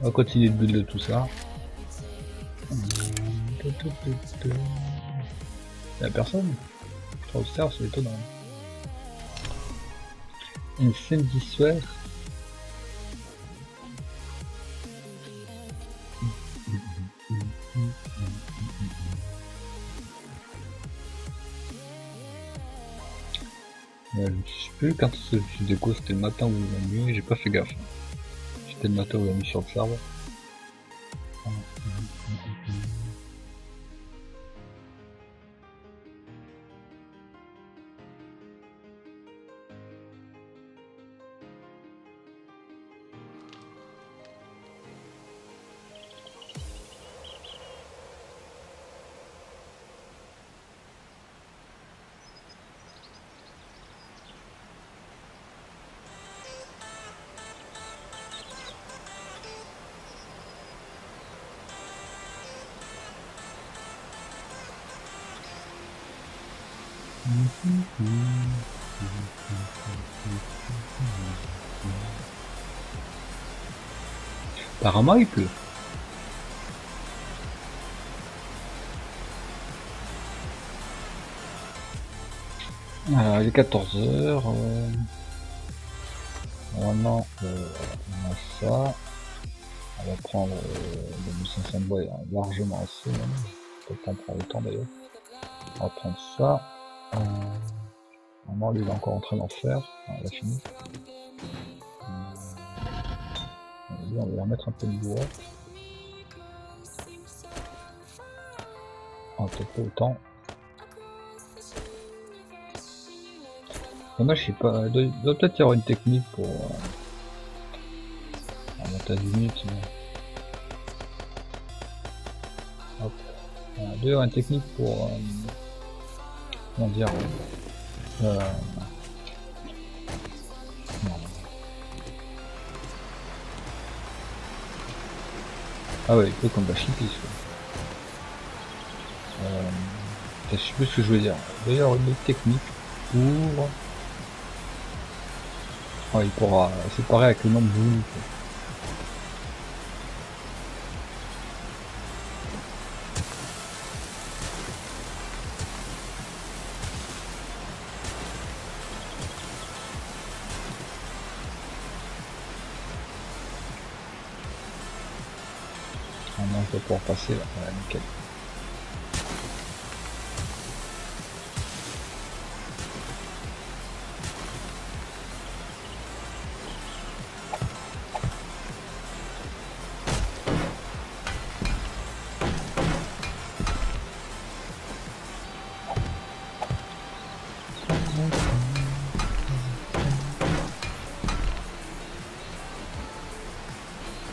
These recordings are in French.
On va continuer de build tout ça. Y'a personne Trollster, c'est étonnant. Une scène d'histoire. Plus quand ce déco c'était le matin ou la nuit, j'ai pas fait gaffe. C'était le matin ou la nuit sur le serveur. Apparemment. Alors, il est 14h. Euh... Normalement, euh, on a ça. On va prendre euh, le 1500 bois largement assez. Peut-être qu'on prend temps d'ailleurs. On va prendre ça. Euh, normalement, lui, il est encore en train d'en faire. il a fini. On va remettre un peu de bois. On peut pas autant. Moi, je sais pas, il doit, peut-être y avoir une technique pour... Euh, on monter à 10 minutes, sinon. Hop. Il doit y avoir une technique pour... Euh, comment dire euh, Ah ouais, il faut qu'on va chipper euh, Je sais plus ce que je veux dire. D'ailleurs une autre technique pour... Ah, il pourra séparer avec le nombre de volumes. Là. Voilà, nickel.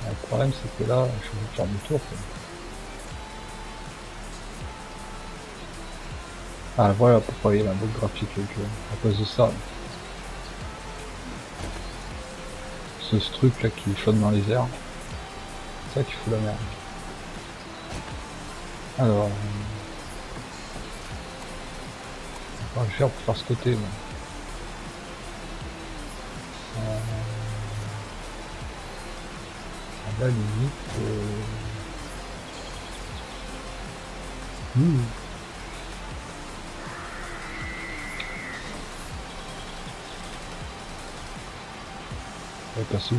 Le problème c'est que là, je vais faire du tour. Ah voilà pourquoi il y a un bug graphique à cause de ça. Ce truc là qui flotte dans les airs. C'est ça qui fout la merde. Alors. On va faire pour faire ce côté. Moi. Euh... À la limite. Euh... Mmh. Ouais, passé.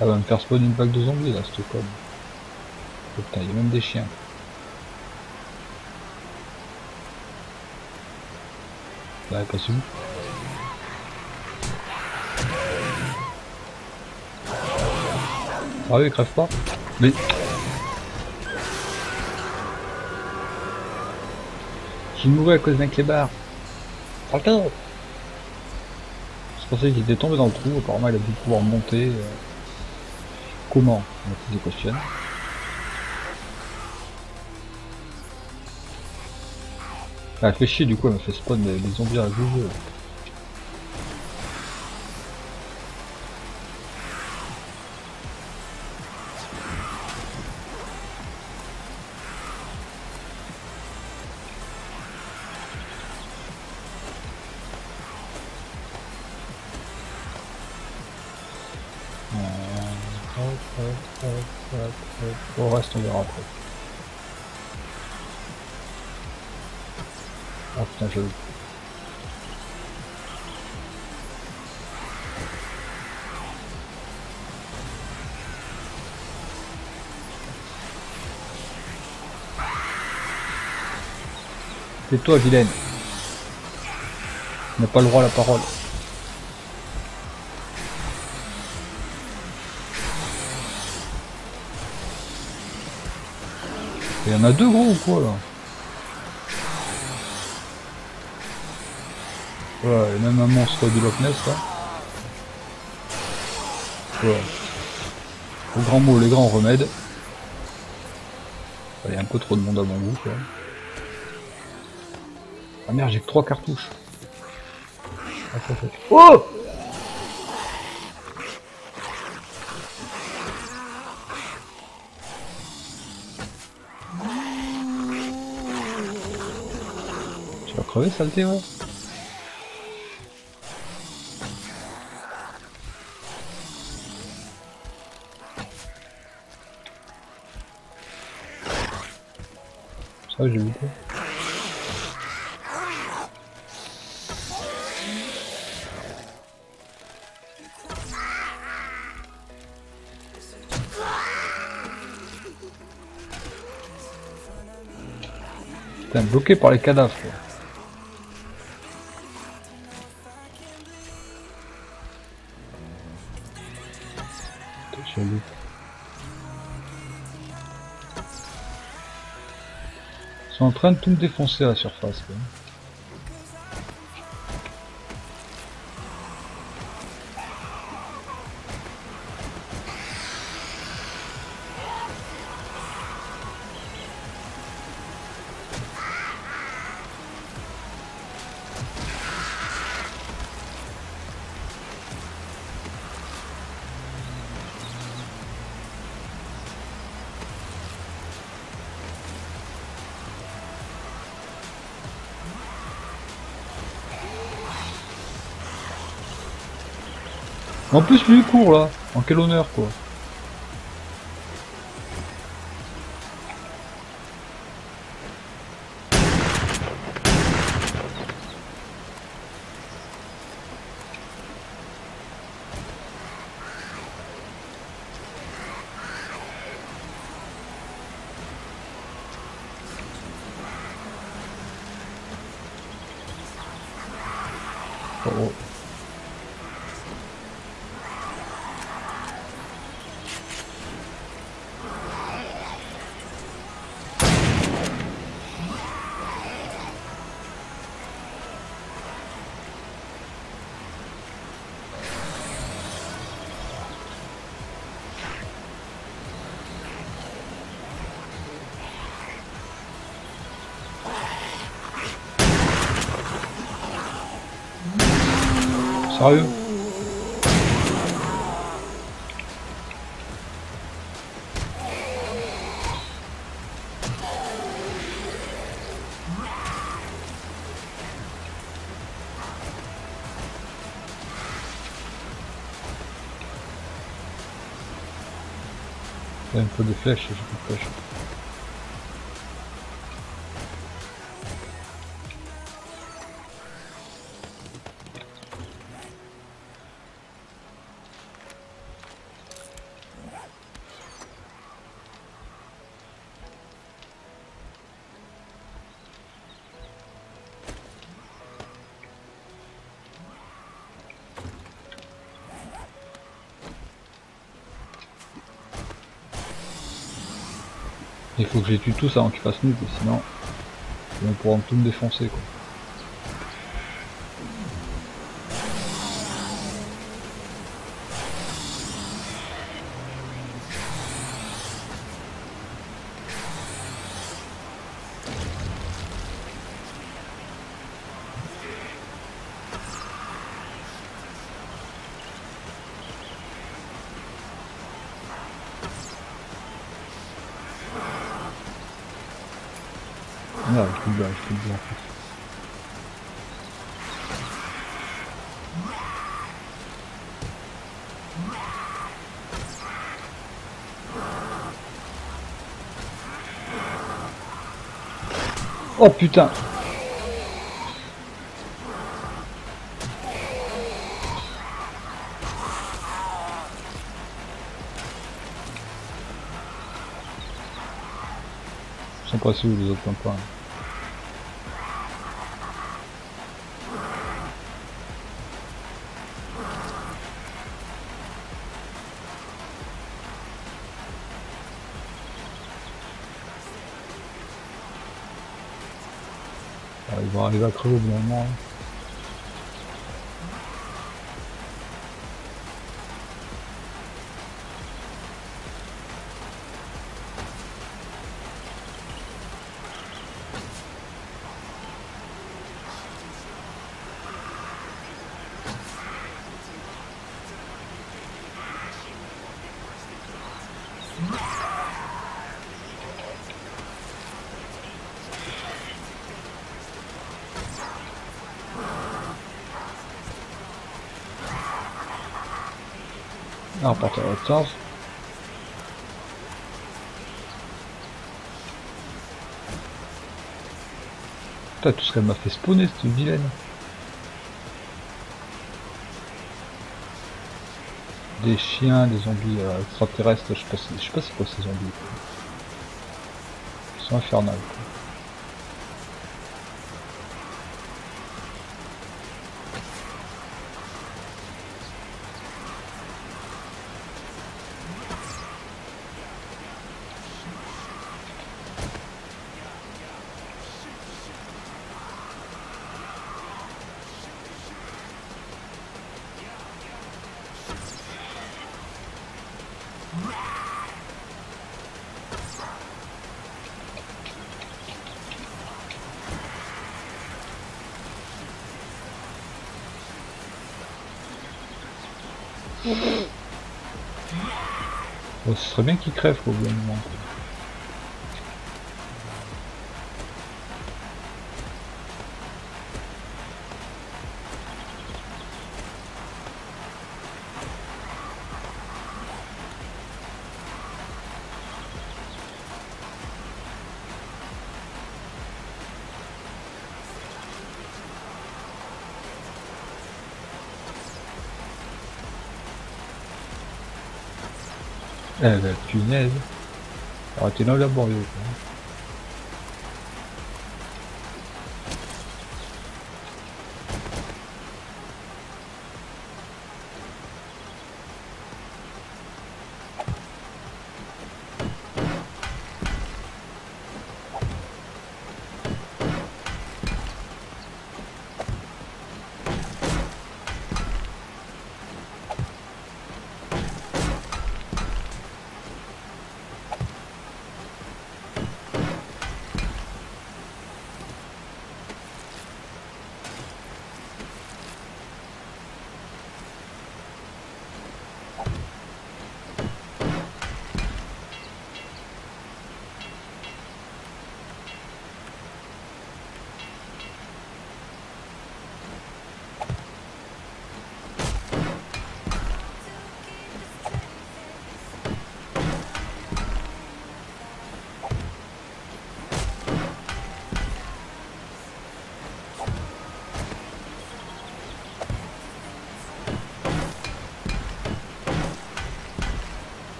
Elle va me faire spawn une vague de zombies là, cette code. Putain, il y a même des chiens. Là, elle passe où? Ah oui, crève pas. Mais... J'ai mouru à cause d'un clébard. Attends je pensais qu'il était tombé dans le trou, apparemment il a dû pouvoir monter. Euh... Comment? On se questionne. Ah, elle fait chier du coup, elle m'a fait spawn des, des zombies à jouer. Ah putain, je... Tais-toi, vilaine. On n'a pas le droit à la parole. Il y en a deux gros ou quoi là? A même un monstre du Loch Ness là. Voilà. Au grand mot, les grands remèdes. Il y a un peu trop de monde à mon goût quoi. Ah merde, j'ai que trois cartouches. Oh Tu vas crever, saleté, ouais Ça, j'ai vu quoi Putain, bloqué par les cadavres. Quoi. En train de tout me défoncer à la surface. En plus, lui, il court là. En quel honneur, quoi. Sérieux Il y a un peu de flèches, que je les tue tous avant qu'ils fassent nuque, sinon ils vont pouvoir tout me défoncer quoi. Ah, je peux le je peux le en fait. Oh putain. Ils sont passés où les autres campagnes Arriver à crever au bout moment. hein. On part à la 15. Putain, tout ce qu'elle m'a fait spawner, cette vilaine. Des chiens, des zombies euh, extraterrestres, je sais pas, si- je sais pas c'est quoi ces zombies. Ils sont infernales. quoi. Ce serait bien qu'ils crèvent quoi, au bout d'un moment. quoi. Eh la punaise. Ah, t'es non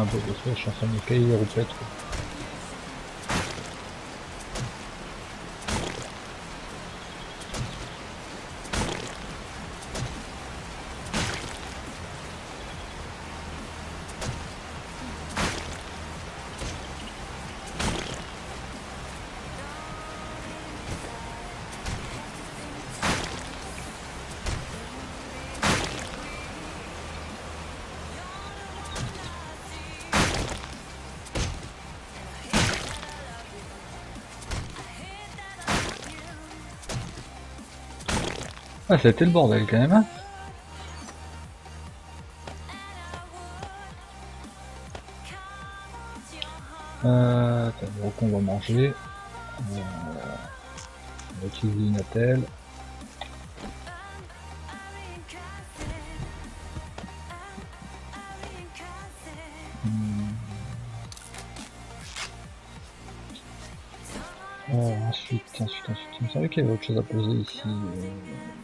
un peu parce que je suis en train de me cailler les été le bordel quand même, hein Euh, on va manger. Euh, On va utiliser une attelle. Hmm. Oh, ensuite, ensuite, ensuite, il me qu'il y avait autre chose à poser ici. Euh...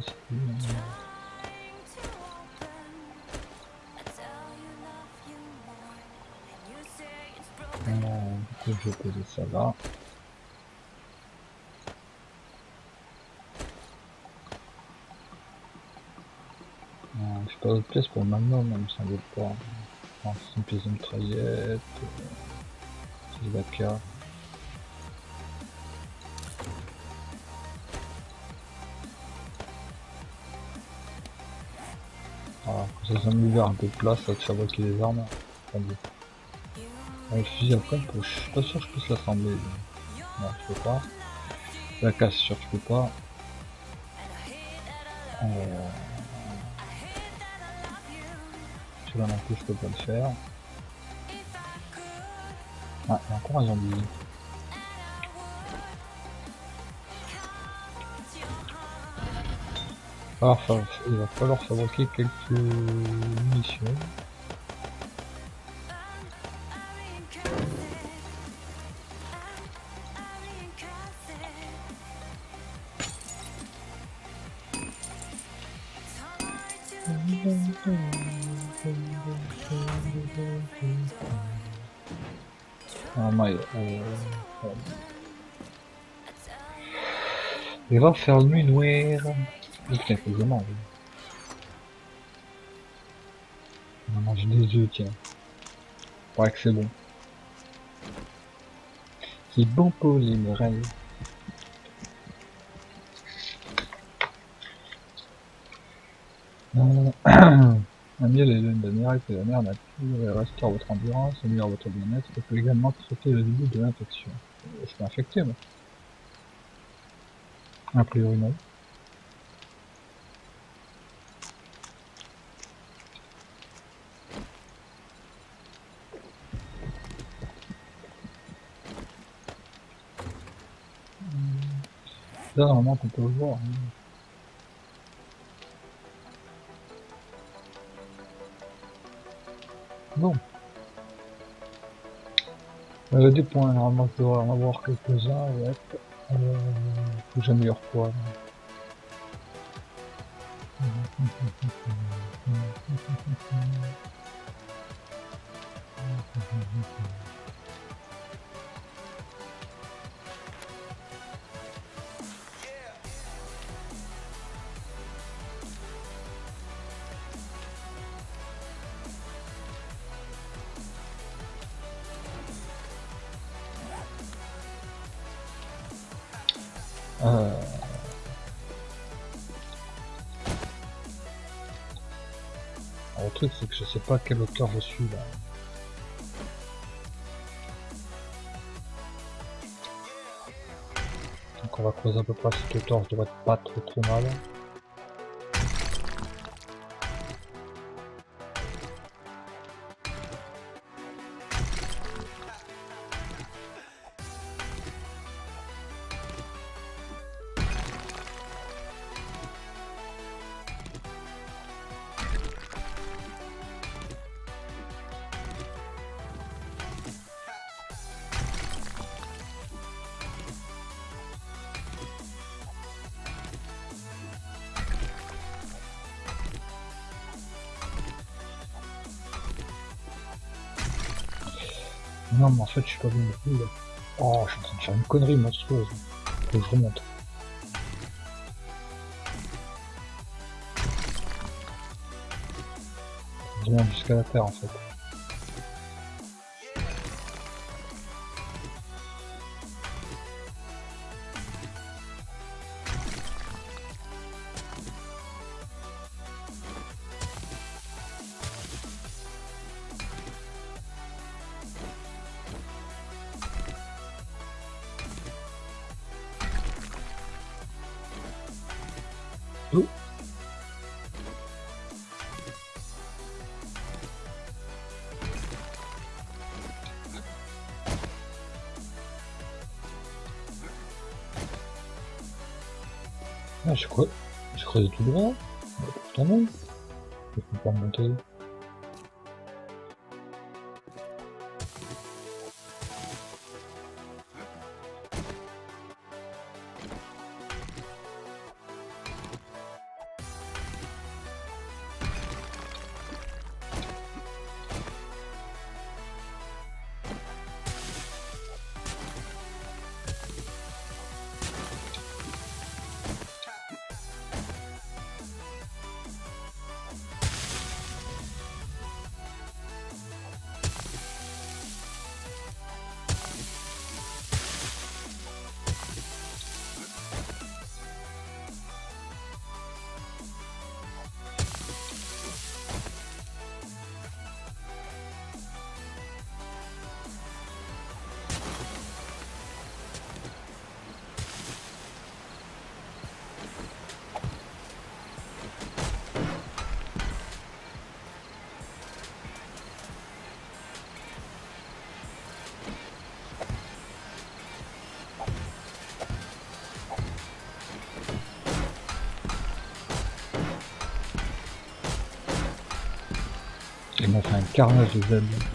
du coup, je vais poser ça là. Euh, j'ai pas d'autre pièce pour le magnum, il me semble pas. Non, c'est une pièce de mitraillette. C'est vaca. Voilà, ça me libère un peu place, ça te fabriquer des armes. Attendez. Le fusil à pompe, je suis pas sûr que je puisse l'assembler. Non, je peux pas. La que je peux pas. Celui-là non plus, je peux pas le faire. Ah, il y a encore un zombie. Ah, il va falloir fabriquer quelques munitions. Ah, mais, euh, Il va faire nuit noire. Putain, faut que je mange. On va manger des œufs, tiens. Ouais, que c'est bon. C'est bon pour les. Euh, Un miel est l'une des miracles que la mer nature et restaure votre endurance, améliore votre bien-être et peut également traiter le début de l'infection. Je suis infecté, moi. A priori, non. Normalement, on peut le voir. Bon. Euh, des points, normalement, je dois en avoir quelques-uns, ouais. Euh, faut que j'améliore quoi pas quelle hauteur je suis là. Donc on va creuser à peu à cette hauteur, je devrais être pas trop trop mal. Fait je suis pas bien du tout là. Oh je suis en train de faire une connerie monstrueuse. Faut que je remonte. Je remonte jusqu'à la terre en fait. Carnage de Z.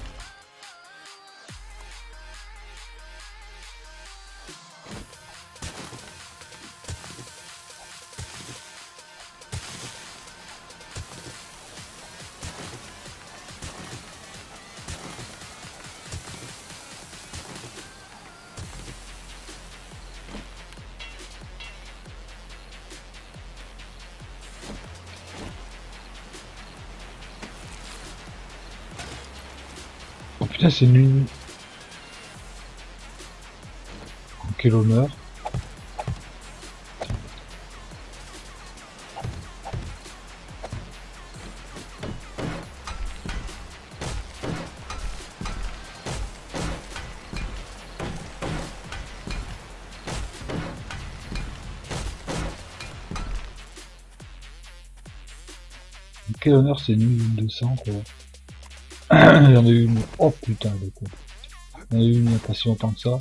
putain, c'est nul. Quel honneur. Quel honneur, c'est nul 200 quoi. Il y en a eu une. Oh putain, le coup. Il y en a eu une il y a pas si longtemps que ça.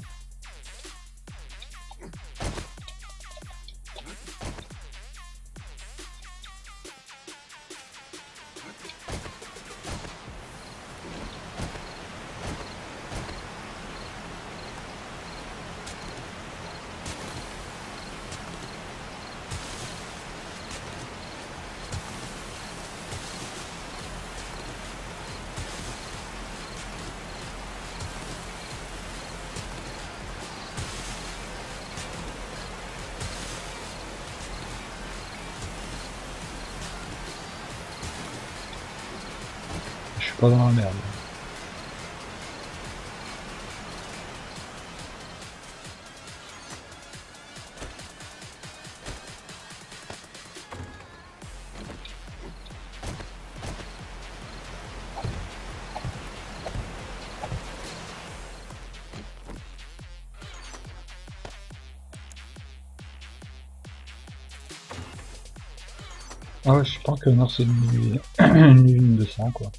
Que non, c'est une, une ligne de sang, quoi.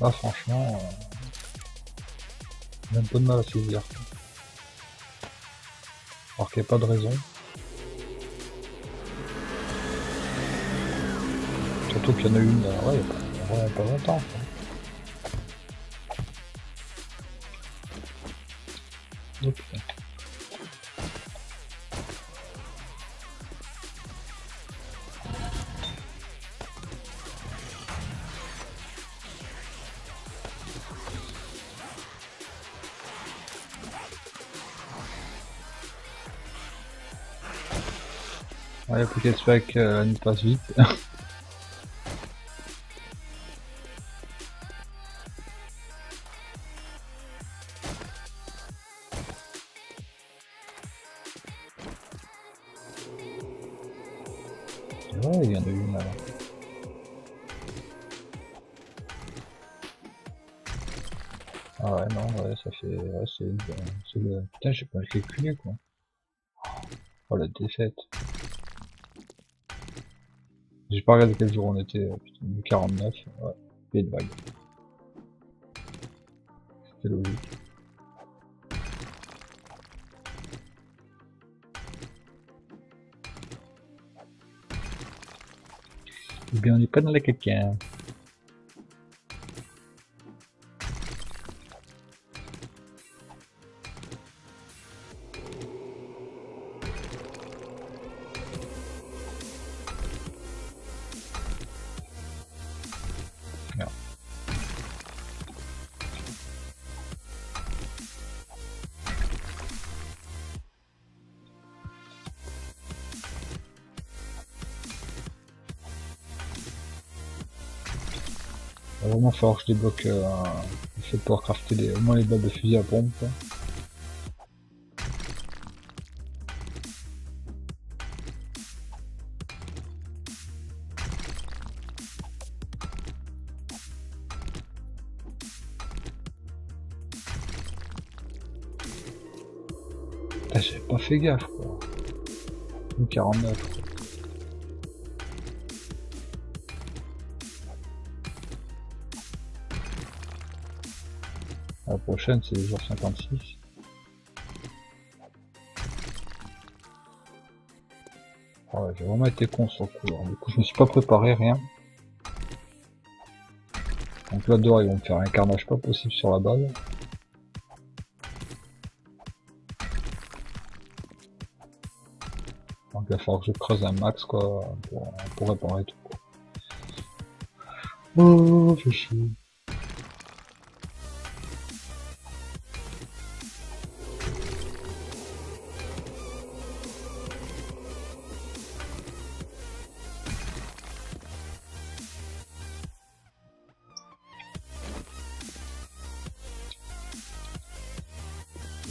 Là, franchement, euh... même pas de mal à saisir. Alors qu'il n'y a pas de raison. Surtout qu'il y en a une, euh, ouais, il y a a pas longtemps. quoi. Faut qu'elle que euh, nous passe vite. Ouais, il y en a une là. Ah ouais, non, ouais, ça fait... Ouais, c'est... le... Putain, j'ai pas calculé, quoi. Oh, la défaite. Je pas regardé quel jour on était, euh, putain, 49, ouais, et de vague. C'était logique. Eh bien, on n'est pas dans la caca. Falloir que je débloque euh, le fait de pouvoir crafter des, au moins les balles de fusil à pompe. J'ai pas fait gaffe quoi. 49 prochaine, c'est le jour 56. Ah ouais, j'ai vraiment été con sur le coup. Du coup, je me suis pas préparé, rien. Donc là dehors, ils vont me faire un carnage pas possible sur la balle. Donc il va falloir que je creuse un max quoi pour, pour réparer tout. Quoi. Oh, fait chier.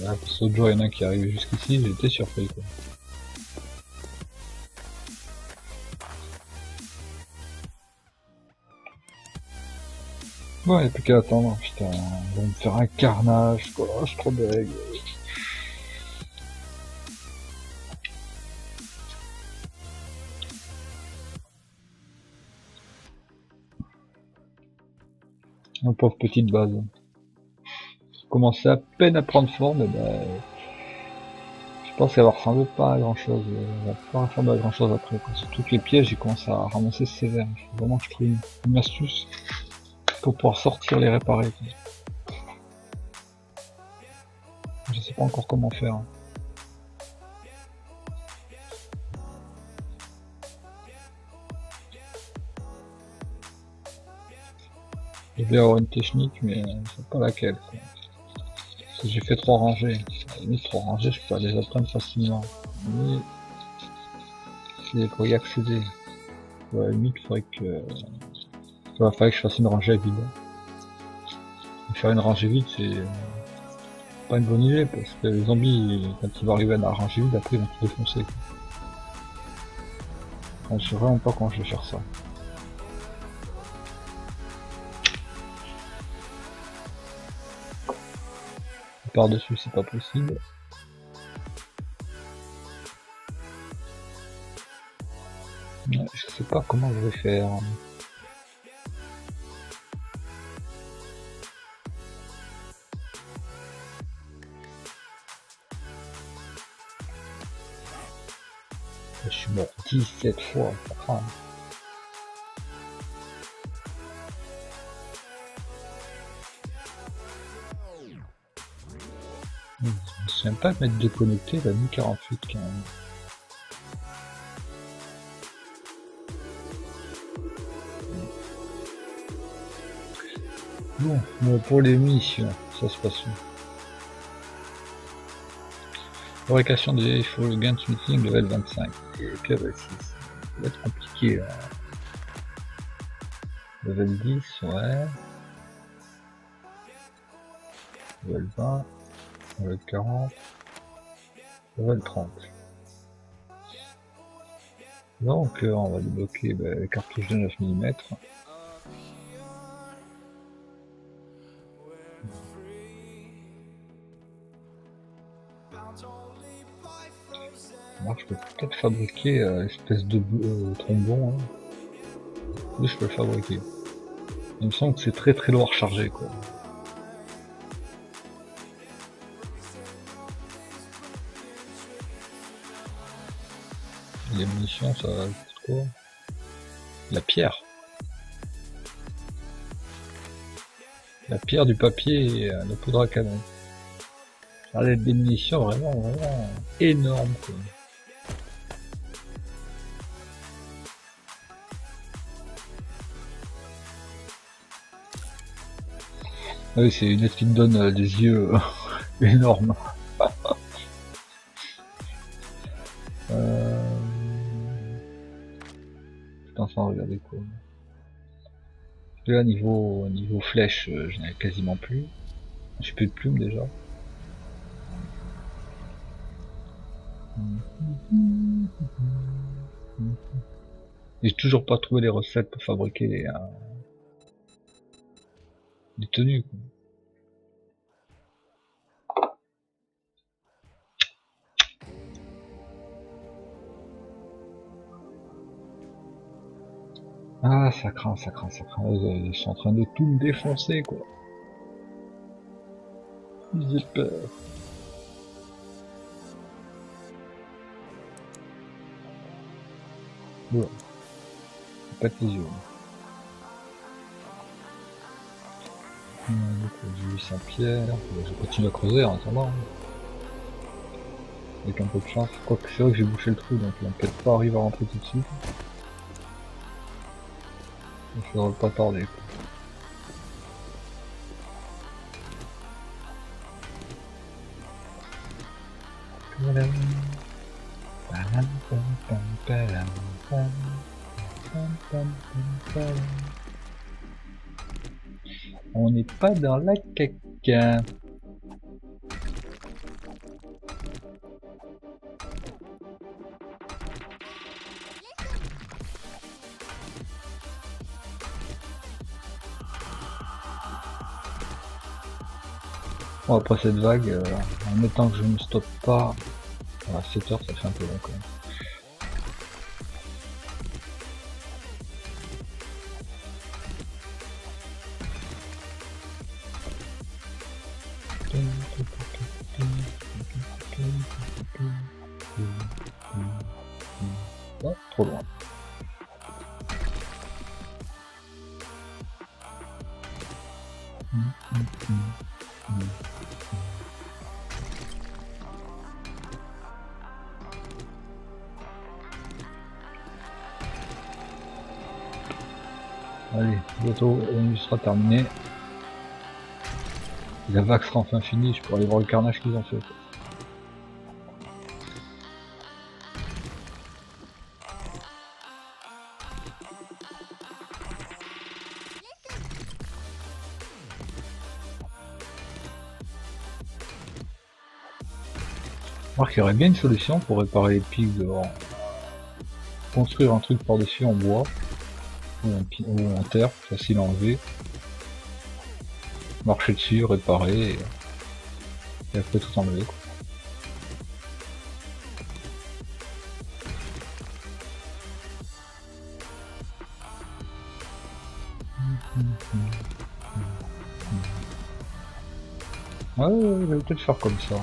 Ah, parce que jour, qui arrivent jusqu'ici, j'étais surpris. Bon, il n'y a plus qu'à attendre, putain, ils vont me faire un carnage, quoi, je suis trop deg. Mon pauvre petite base commençait à peine à prendre forme, et ben, je pense qu'elle va ressembler pas à grand chose. Elle va pas ressembler à grand chose après. Quoi. Surtout que les pièges, j'ai commencé à ramasser sévère. Il faut vraiment que je trouve une, astuce pour pouvoir sortir les réparer. Quoi. Je sais pas encore comment faire. Hein. Vais avoir une technique, mais je sais pas laquelle. J'ai fait trois rangées. Limite, trois rangées, je peux les atteindre facilement. Mais pour y accéder. Limite, il faudrait que... Il que je fasse une rangée vide. Faire une rangée vide, c'est pas une bonne idée, parce que les zombies, quand ils vont arriver à la rangée vide, après ils vont tout défoncer. je sais vraiment pas comment je vais faire ça. Par-dessus, c'est pas possible. Je sais pas comment je vais faire. Je suis mort 17 fois. Souviens pas de mettre déconnecté la Mi 48 quand même. Bon, bon pour les missions, ça se passe où Fabrication des le Guns Meeting level 25. Et puis bah, ça va être compliqué là. Level 10, ouais. Level 20 level 40, level 30. Donc euh, on va débloquer bah, les cartouches de 9 mm. Alors je peux peut-être fabriquer euh, espèce de euh, trombon. Hein. Oui je peux le fabriquer. Il me semble que c'est très très lourd à recharger quoi. Les munitions, ça coûte quoi La pierre. La pierre, du papier euh, et la poudre à canon. Ah, ça l'aide des munitions vraiment, vraiment énorme quoi. Ah oui, c'est une aide qui me donne euh, des yeux énormes. Sans regarder quoi. Là, niveau, niveau flèche, euh, je n'avais quasiment plus. J'ai plus de plumes déjà. J'ai toujours pas trouvé les recettes pour fabriquer les, euh, tenues. Ah, ça craint, ça craint, ça craint. Ils sont en train de tout me défoncer, quoi. J'ai peur. Bon. Pas de yeux. J'ai 800 pierres. Je continue à creuser en attendant. Avec un peu de chance. Quoique c'est vrai que j'ai bouché le trou, donc va peut-être pas arriver à rentrer tout de suite. Je vais pas tarder. On n'est pas dans la caca. Après cette vague, euh, en mettant que je ne stoppe pas à 7 heures, ça fait un peu long quand même. Allez, bientôt on sera terminé. La vague sera enfin finie, je pourrais aller voir le carnage qu'ils ont fait. Qu'il y aurait bien une solution pour réparer les pics dehors. Construire un truc par-dessus en bois ou en, terre, facile à enlever. Marcher dessus, réparer et, après tout enlever. Quoi. Ouais, je vais peut-être faire comme ça.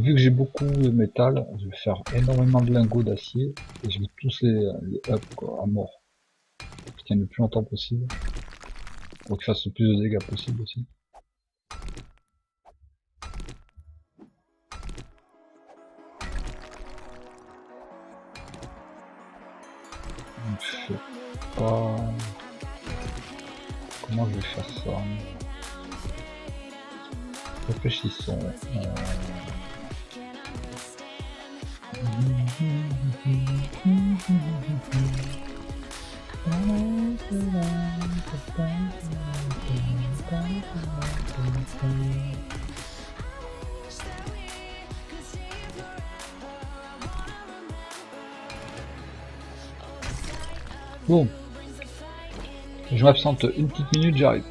Vu que j'ai beaucoup de métal, je vais faire énormément de lingots d'acier et je vais tous les, les up quoi, à mort. Pour qu'ils le plus longtemps possible. Pour qu'ils fassent le plus de dégâts possible aussi. Une petite minute, j'arrive.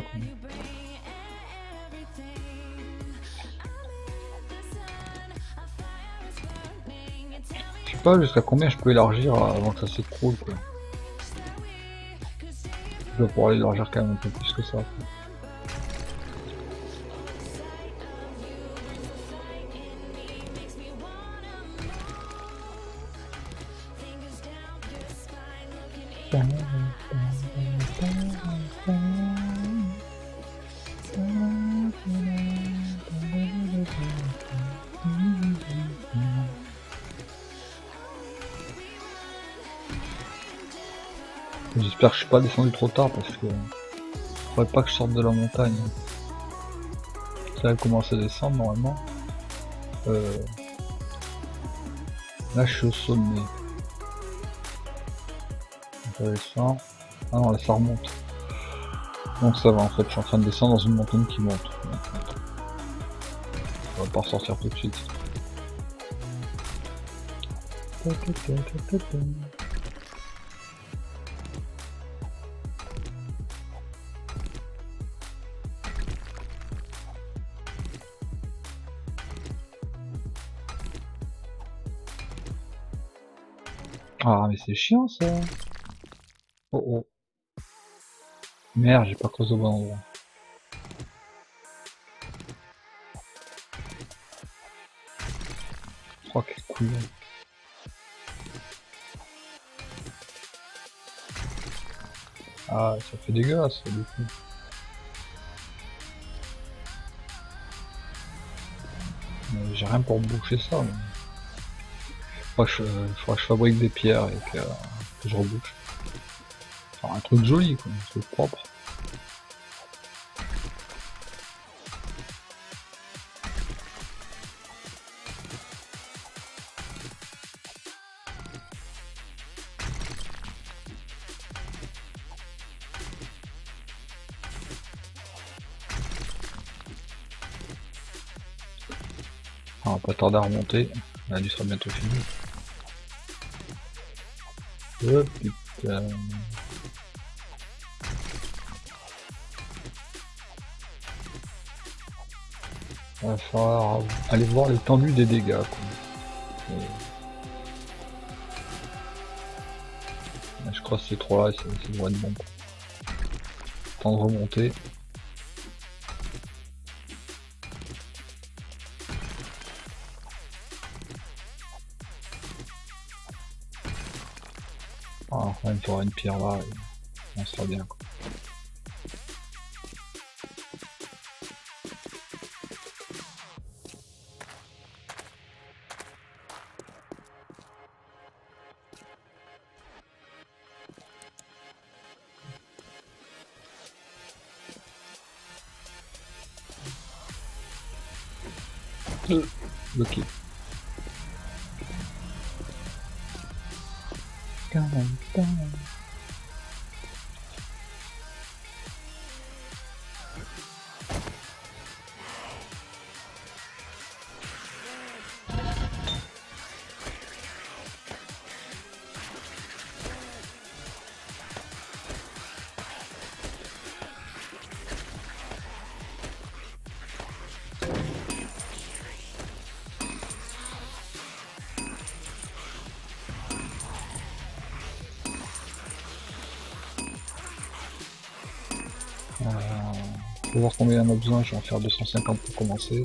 Quoi. Je sais pas jusqu'à combien je peux élargir avant que ça s'écroule. Je dois pouvoir élargir quand même un peu plus que ça. Suis pas descendu trop tard parce que faudrait pas que je sorte de la montagne. Ça va commencer à descendre normalement. Euh... Là je suis au sommet. Ah non là ça remonte. Donc ça va en fait, je suis en train de descendre dans une montagne qui monte. On va pas ressortir tout de suite. Ah mais c'est chiant ça Oh oh Merde, j'ai pas creusé au bon endroit. Oh quel couillon Ah ça fait dégueulasse du coup. J'ai rien pour boucher ça. Faudra que, je, que je fabrique des pierres et que, je rebouche. Enfin, un truc joli, quoi, un truc propre. On va pas tarder à remonter. La nuit sera bientôt finie. Oh putain. Va falloir aller voir l'étendue des dégâts. Quoi. Je crois que ces trois là, c'est devrait être bon. Temps de remonter. Pierre là, et on sera bien. Quoi. Besoin, je vais en faire 250 pour commencer.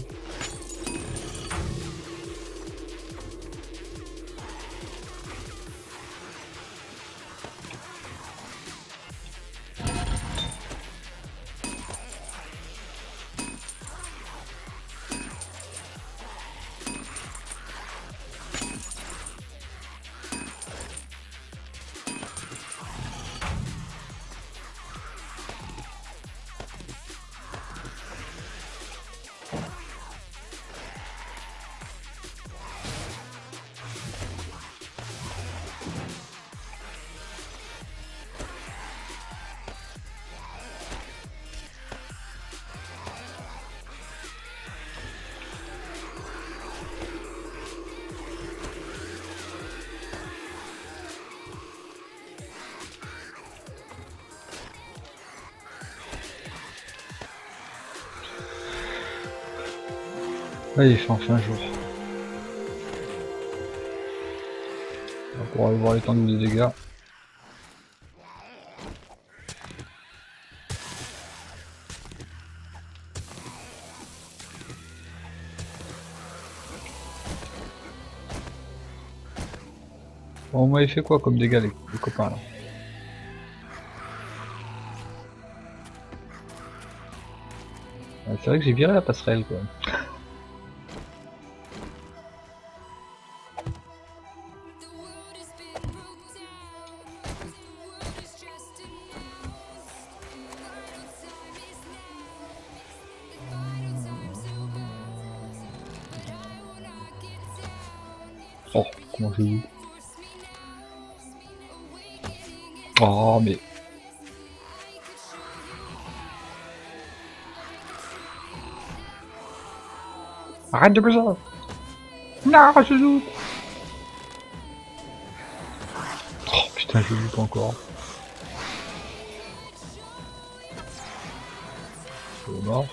Là il fait enfin jour. On va pouvoir voir l'étendue des dégâts. Bon, moi il fait quoi comme dégâts les, les copains là C'est vrai que j'ai viré la passerelle quoi. Arrête de bouger Non, je joue Oh putain, je joue pas encore. Je suis mort.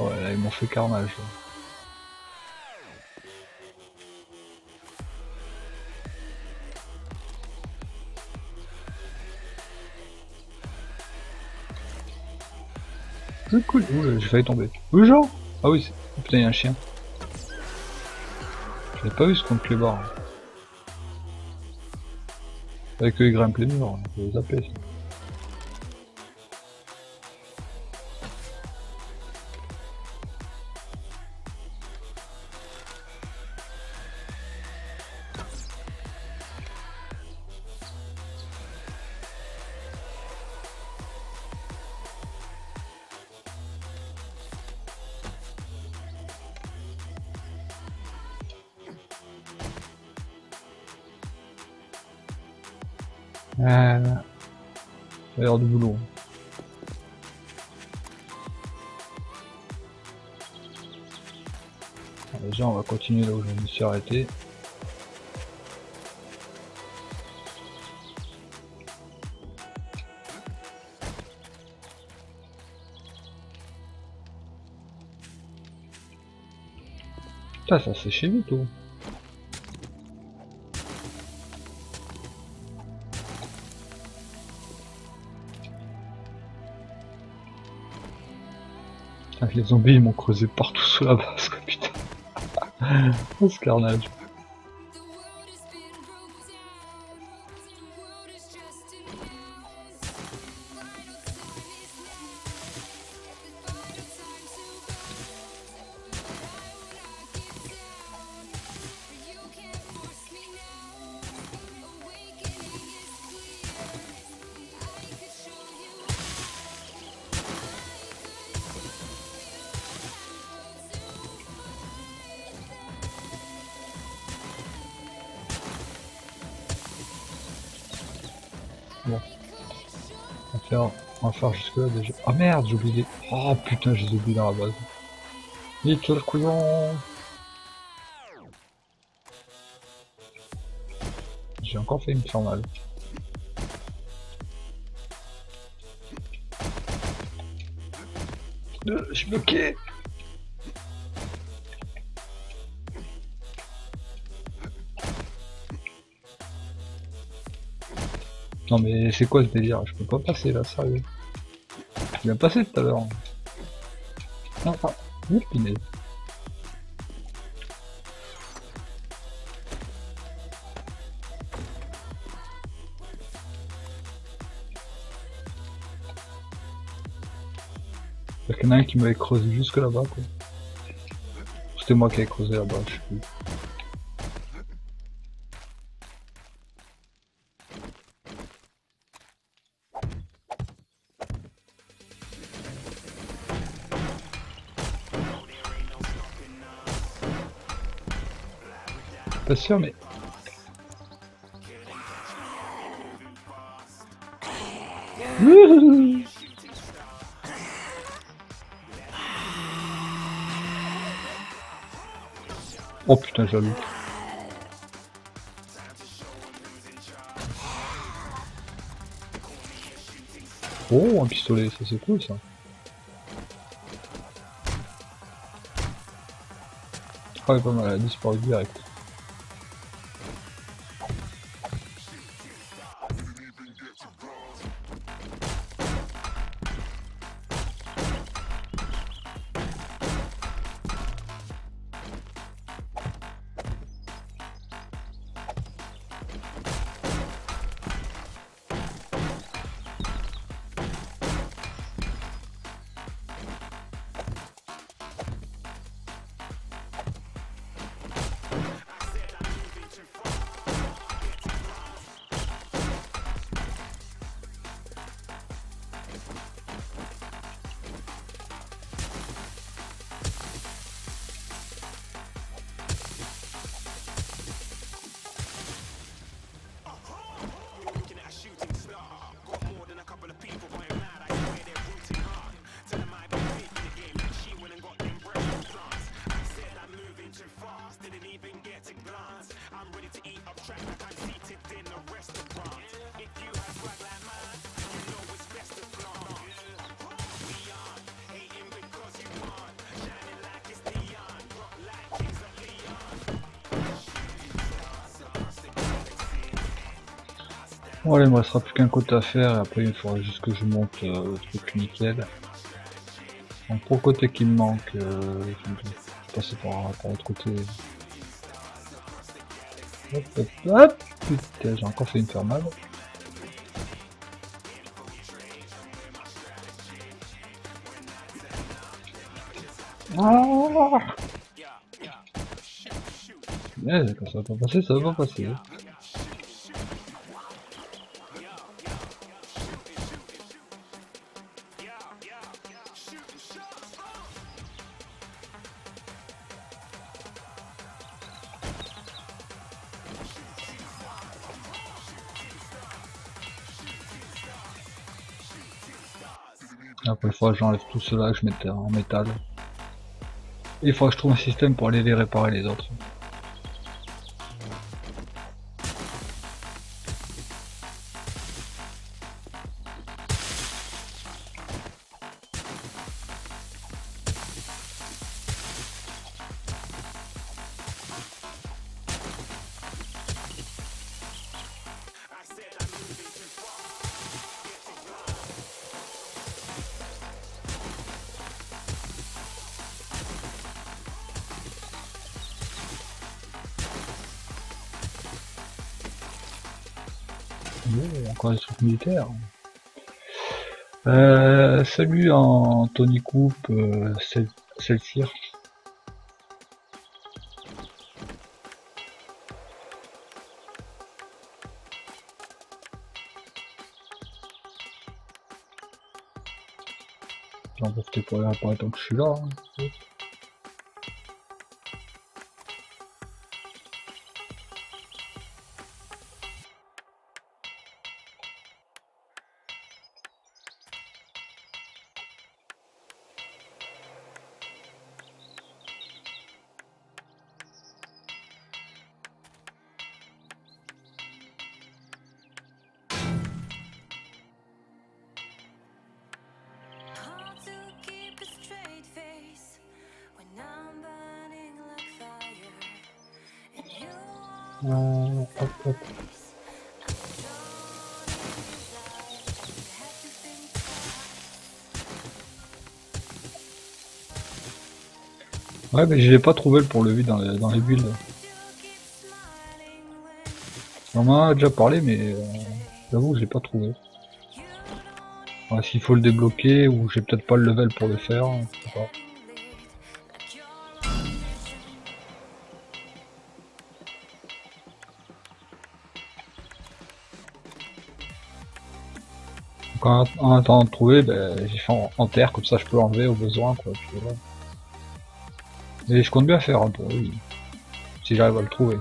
Ouais, là, ils m'ont fait carnage. Là. C'est cool. J'ai failli tomber. Où genre Ah oui, oh, putain, y'a un chien. J'avais pas vu ce compte les barres. Avec eux, ils les murs, je vais les arrêté. Ça séché vite, tout. les zombies ils m'ont creusé partout sous la base ce carnage. Jusque là déjà. Ah merde, j'ai oublié. Oh putain, j'ai oublié dans la base. Nique le couillon J'ai encore fait une faire mal. Euh, je suis bloqué Non mais c'est quoi ce délire? Je peux pas passer là, sérieux. Je viens passer tout à l'heure. Non, pas. Où le Il y en a un qui m'avait creusé jusque là-bas quoi. C'était moi qui avais creusé là-bas, je sais plus. Pas sûr, mais... Oh putain, jaloux. Oh, un pistolet, ça c'est cool ça. Ouais, pas mal, elle a disparu direct. Il sera plus qu'un côté à faire et après il faudra juste que je monte euh, le truc nickel. Donc pour côté qui me manque, euh, je vais passer par, par l'autre côté. Hop, hop, hop Putain, j'ai encore fait une fermade. Ah Ouais, quand ça va pas passer, ça va pas passer. J'enlève tout cela, que je mette en métal. Il faudra que je trouve un système pour aller les réparer les autres. Euh, salut en Tony Coupe, euh, tant que je suis là. Hein. Ouais, mais je l'ai pas trouvé le pour le vide dans, les- dans les builds. On m'en a déjà parlé, mais euh, j'avoue je l'ai pas trouvé. S'il faut le débloquer, ou j'ai peut-être pas le level pour le faire, je sais pas. en, en attendant de trouver, ben, j'ai fait en, terre, comme ça je peux l'enlever au besoin, quoi. Mais je compte bien faire un peu, oui. Si j'arrive à le trouver.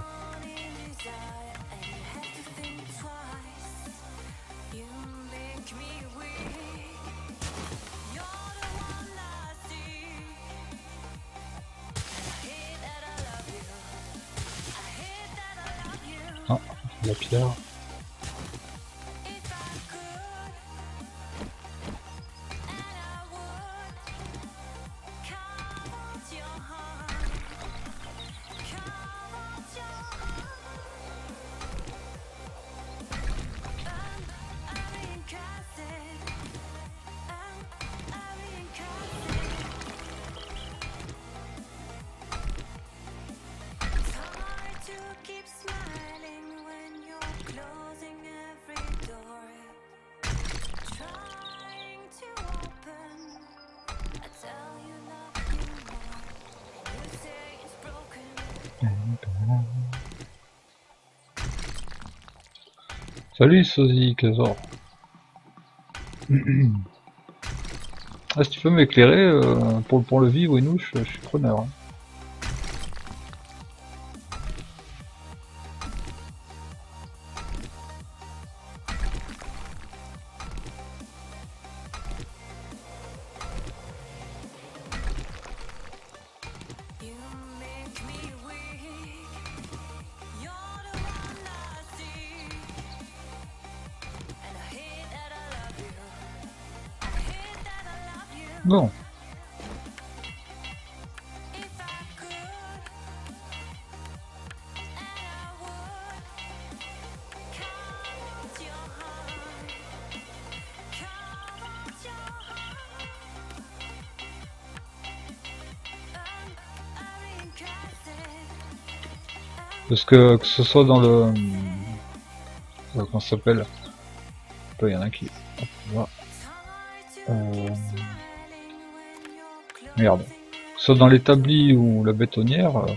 Salut Sozy Kazor. ah, si tu peux m'éclairer euh, pour le pont-levis, Winouche, je suis preneur. hein. Parce que que ce soit dans le... euh, Comment ça s'appelle? Il y en a qui... Euh, Merde. Que ce soit dans l'établi ou la bétonnière... euh,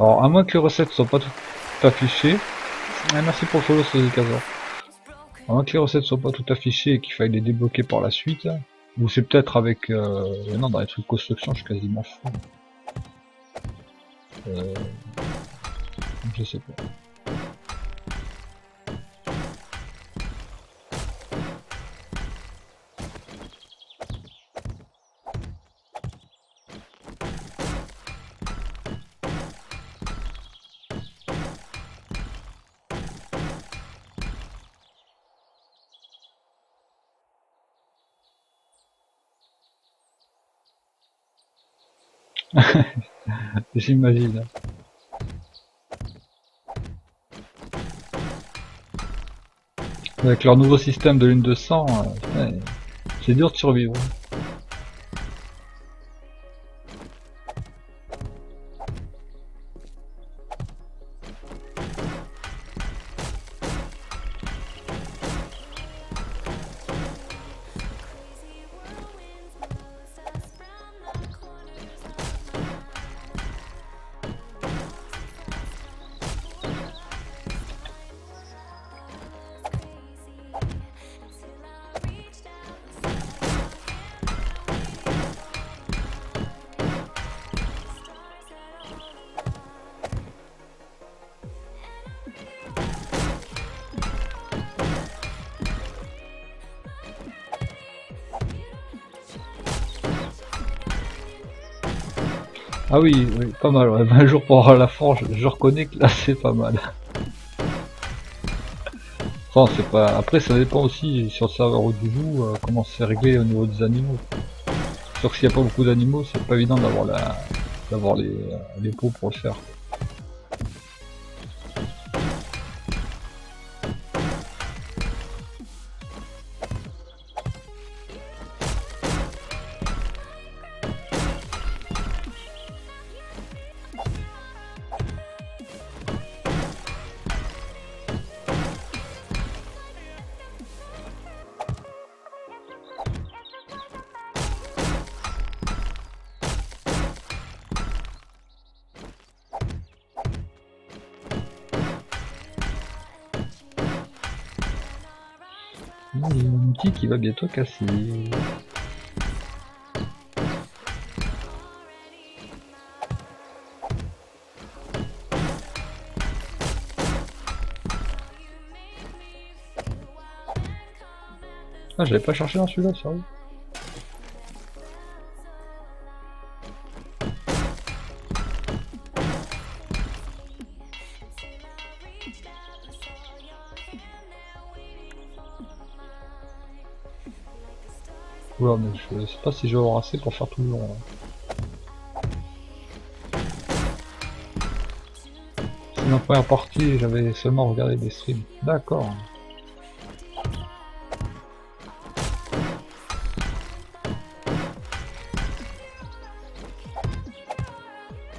Alors, à moins que les recettes soient pas tout affichées... Ah, merci pour le follow, Sozy Kazor. À moins que les recettes soient pas tout affichées et qu'il faille les débloquer par la suite... Ou c'est peut-être avec... Euh... Non, dans les trucs construction, je suis quasiment fou. Euh... Je sais pas. J'imagine. Avec leur nouveau système de lune de sang, euh, c'est dur de survivre. Ah oui, oui, pas mal. Ouais. 20 jours pour avoir la forge, je reconnais que là c'est pas mal. Enfin, c'est pas. Après, ça dépend aussi sur le serveur où tu joues, euh, comment c'est réglé au niveau des animaux. Sûr que s'il n'y a pas beaucoup d'animaux, c'est pas évident d'avoir la, d'avoir les, euh, les pots pour le faire. Bientôt casser. Ah, j'avais pas cherché dans celui-là, sérieux? Oula, mais je sais pas si je vais avoir assez pour faire tout le long. là. C'est ma première partie, j'avais seulement regardé des streams. D'accord.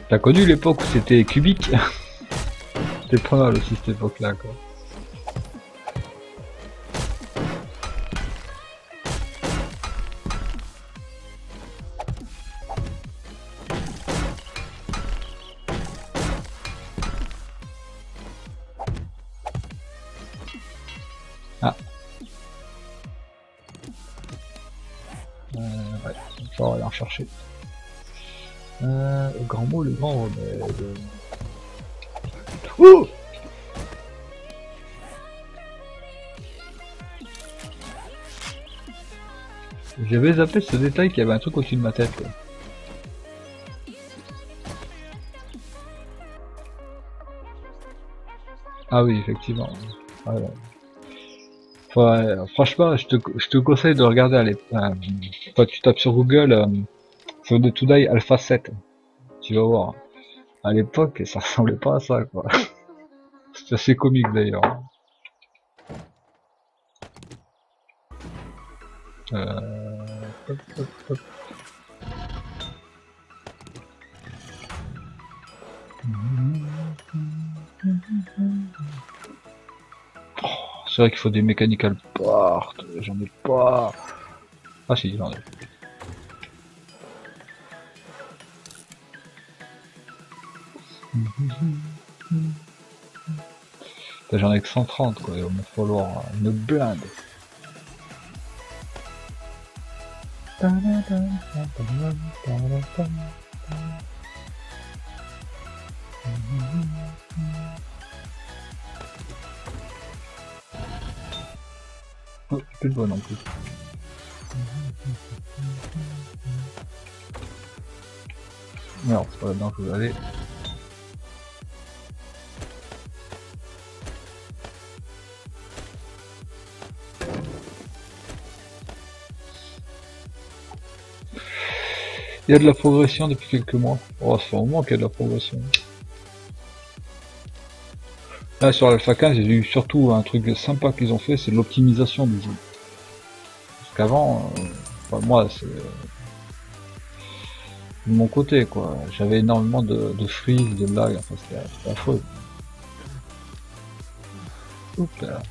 T'as connu l'époque où c'était cubique? C'était pas mal aussi cette époque-là, quoi. Zappé ce détail qu'il y avait un truc au-dessus de ma tête. Ah oui, effectivement. Franchement, je te, je te conseille de regarder à l'époque. Quand tu tapes sur Google, euh, de Today Alpha 7. Tu vas voir. À l'époque, ça ressemblait pas à ça, quoi. C'est assez comique d'ailleurs. Euh... C'est vrai qu'il faut des mechanical parts, j'en ai pas. Ah si, j'en ai. J'en ai que 130 quoi, il va me falloir une blinde. Oh, plus de bois non plus. Merde, c'est pas là-dedans que je veux aller. Il y a de la progression depuis quelques mois. Oh, ça fait un moment qu'il y a de la progression. Là, sur l'Alpha 15, j'ai eu surtout un truc sympa qu'ils ont fait, c'est l'optimisation du jeu. Parce qu'avant, euh, enfin, moi, c'est euh, de mon côté, quoi. J'avais énormément de, de freeze, de lag, enfin, c'était affreux. Oups là.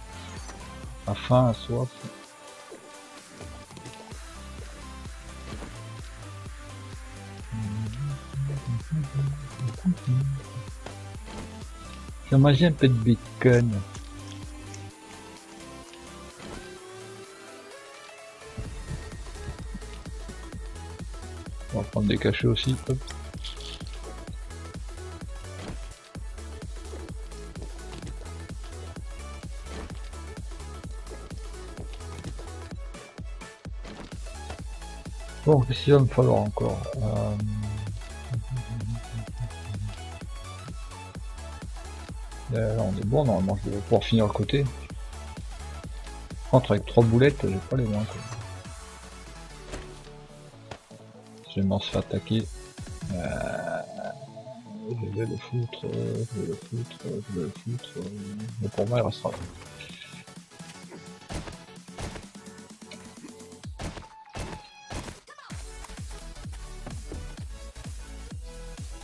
À soif. J'ai un peu de bacon. On va prendre des cachets aussi. Bon, qu'est-ce qu'il va me falloir encore? Euh, Euh, là, on est bon, normalement, je vais pouvoir finir le côté. Contre, avec trois boulettes, j'ai pas les quoi. Je vais m'en se faire attaquer. Euh, je vais le foutre, euh, je vais le foutre, euh, je vais le foutre. euh, Mais pour moi, il restera.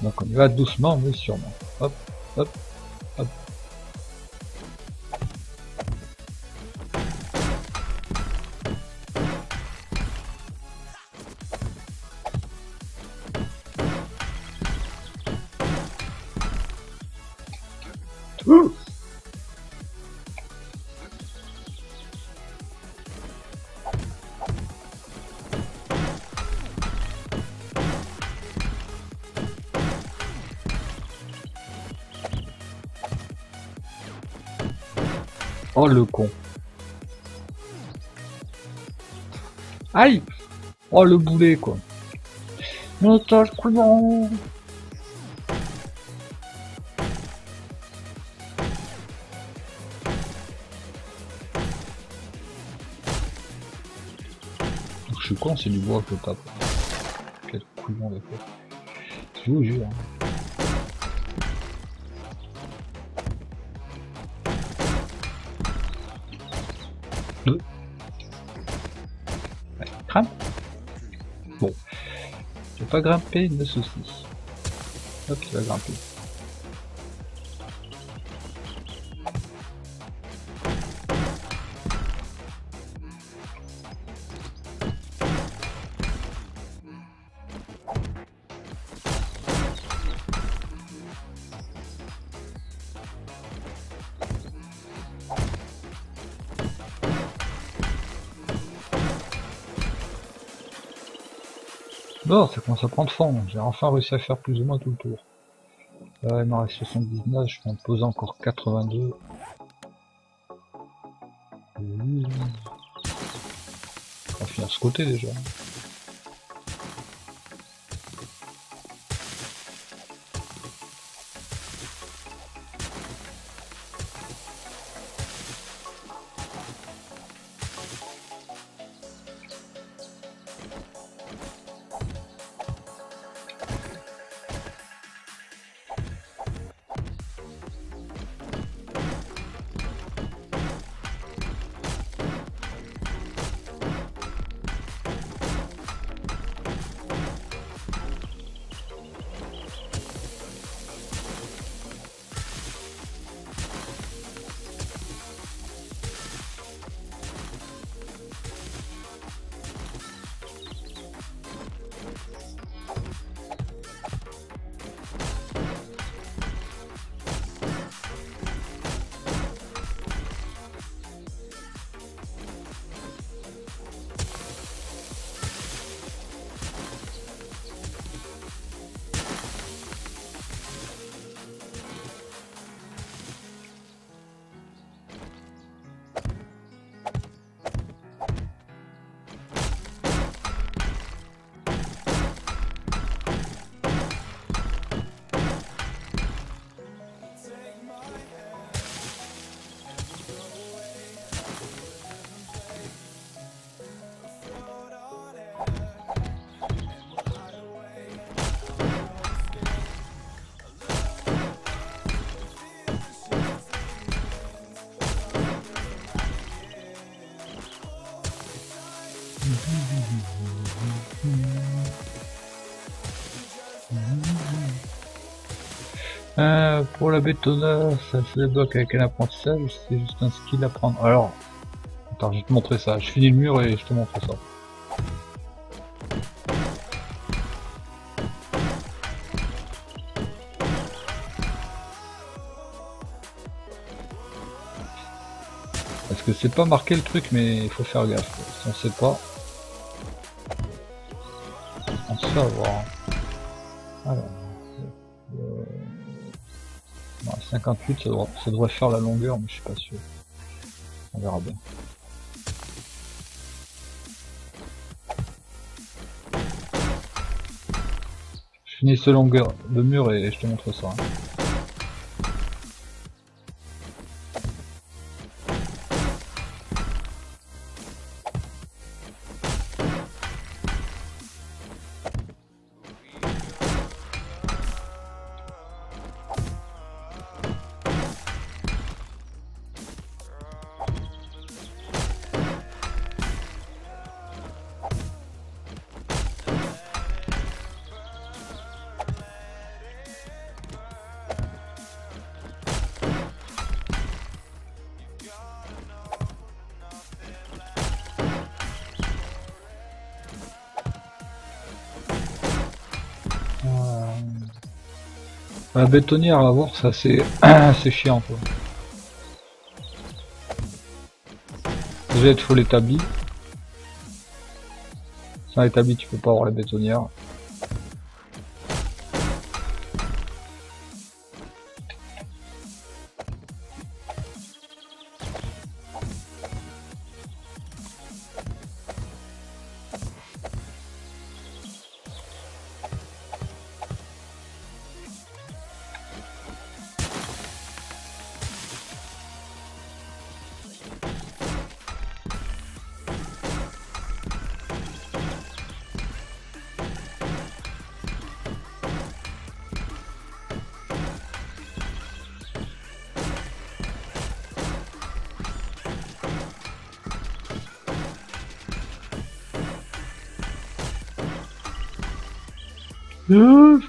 Donc on y va doucement mais sûrement. Hop, hop. Oh le con. Aïe Oh le boulet quoi. Quel couillon Je suis con, c'est du bois que je tape. Quel couillon de fait. Je vous jure. hein. Pas grimper de soucis. Hop, il va grimper. Ça à prendre forme. J'ai enfin réussi à faire plus ou moins tout le tour. Là, il m'en reste 79, je vais en poser encore 82. Oui. On va finir ce côté déjà. Pour la bétonneuse, ça se débloque avec un apprentissage c'est juste un skill à prendre Alors, attends, je vais te montrer ça. Je finis le mur et je te montre ça. Parce que c'est pas marqué le truc, mais il faut faire gaffe. Si on sait pas, on se fait avoir. 58, ça devrait, faire la longueur, mais je suis pas sûr. On verra bien. Je finis ce longueur de mur et je te montre ça. hein. La bétonnière à voir, ça c'est c'est chiant quoi. Te faut l'établi. Sans l'établi tu peux pas avoir la bétonnière.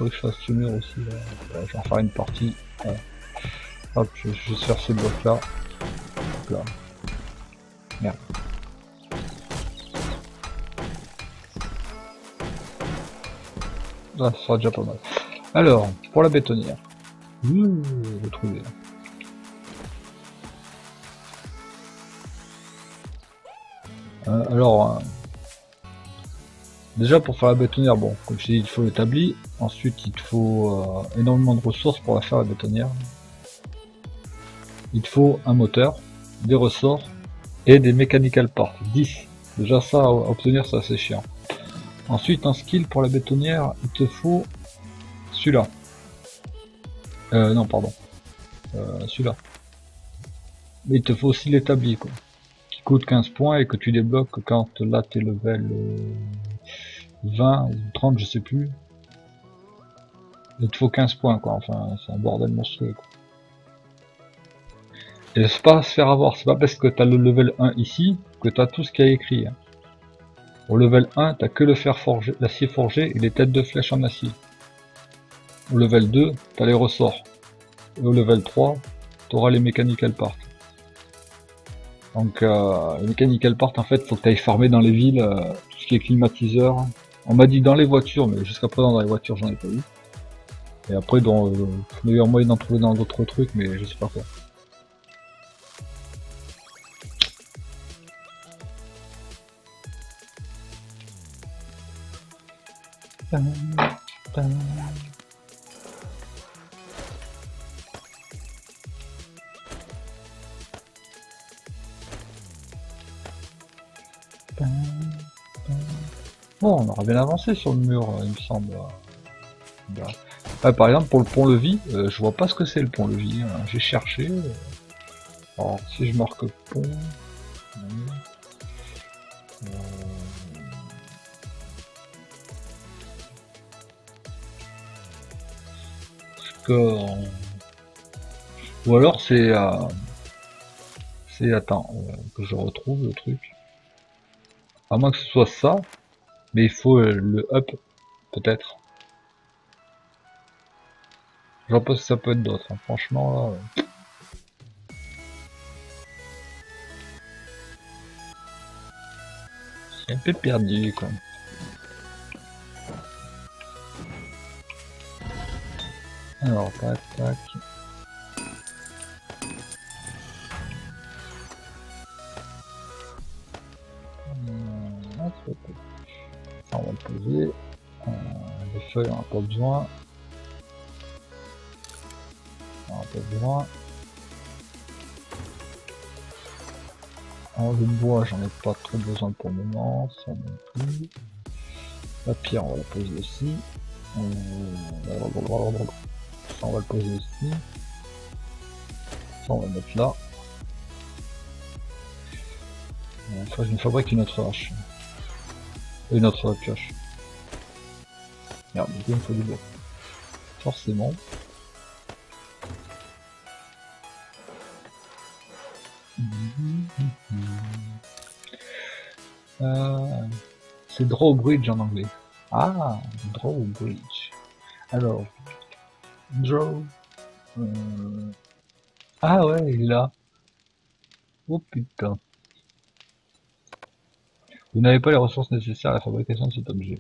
Que je fasse ce mur aussi là. Ouais, je vais en faire une partie. Hop, je vais juste faire ces blocs là. Là. Merde. Ah, ça sera déjà pas mal. Alors, pour la bétonnière. J'ai trouvé. Euh, alors, euh, Déjà pour faire la bétonnière, bon, comme je t'ai dit, il faut l'établi. Ensuite, il te faut euh, énormément de ressources pour la faire la bétonnière. Il te faut un moteur, des ressorts et des mechanical parts. 10. Déjà ça à obtenir, c'est chiant. Ensuite, en skill pour la bétonnière, il te faut celui-là. Euh, non, pardon. Euh, celui-là. Mais il te faut aussi l'établi, quoi. Qui coûte 15 points et que tu débloques quand là t'es level euh, 20 ou 30, je sais plus. Il te faut 15 points, quoi. Enfin, c'est un bordel monstrueux, quoi. Et c'est pas se faire avoir, c'est pas parce que t'as le level 1 ici que t'as tout ce qu'il y a écrit. hein. Au level 1, t'as que le fer forgé, l'acier forgé et les têtes de flèche en acier. Au level 2, t'as les ressorts. Et au level 3, t'auras les mechanical parts. Donc euh, les mechanical parts, en fait, faut que t'ailles farmer dans les villes euh, tout ce qui est climatiseur. On m'a dit dans les voitures, mais jusqu'à présent dans les voitures, j'en ai pas eu. Et après, dans euh, meilleur moyen d'en trouver dans d'autres trucs, mais je sais pas quoi. Bon, on aura bien avancé sur le mur, euh, il me semble. Bien. Ah, par exemple, pour le pont-levis, euh, je vois pas ce que c'est le pont-levis. hein. J'ai cherché. Alors, si je marque pont... Euh, Ou alors c'est... C'est... Attends, euh, que je retrouve le truc. À moins que ce soit ça, mais il faut euh, le up, peut-être. Je vois pas si ça peut être d'autre, hein. franchement euh. C'est un peu perdu quoi. Alors, tac, tac. Ça, on va le poser. Euh, les feuilles, on n'a pas besoin. On n'a pas besoin. Alors, le bois, j'en ai pas trop besoin pour le moment. Ça non plus. La pierre, on va la poser aussi. Euh, Ça, on va le poser aussi. Ça, on va le mettre là. Il faut que je me fabrique une autre hache. Une autre pioche. Merde, il faut du bois. Forcément. Euh, c'est drawbridge en anglais. Ah, drawbridge. Alors, draw. euh, Ah ouais, il est là. Oh putain. Vous n'avez pas les ressources nécessaires à la fabrication de cet objet.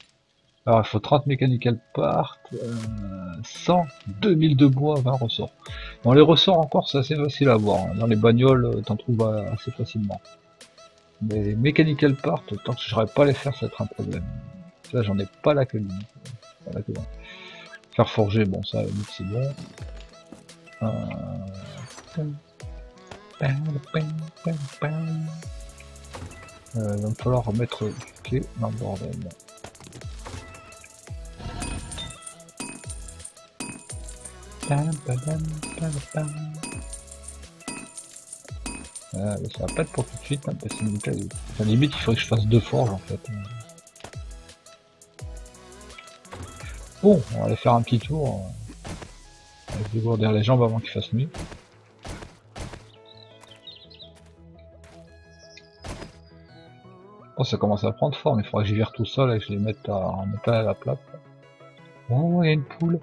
Alors il faut 30 mechanical parts, euh, 100, 2000 de bois, 20 ressorts. Dans les ressorts encore c'est assez facile à hein. Dans les bagnoles euh, t'en trouves assez facilement. Mais les mechanical parts, tant que je saurais pas les faire, ça va être un problème. Là j'en ai pas la queue. Faire forger, bon ça c'est bon. Euh... Euh, il va me falloir remettre clé dans le bordel. Ah, ça va pas être pour tout de suite, hein, parce limite, il faudrait que je fasse deux forges en fait. Bon, on va aller faire un petit tour. Avec dégourdir les jambes avant qu'il fasse nuit. Ça commence à prendre forme, il faudra que j'y vire tout seul et que je les mette à, en métal à la plate. Oh, il y a une poule.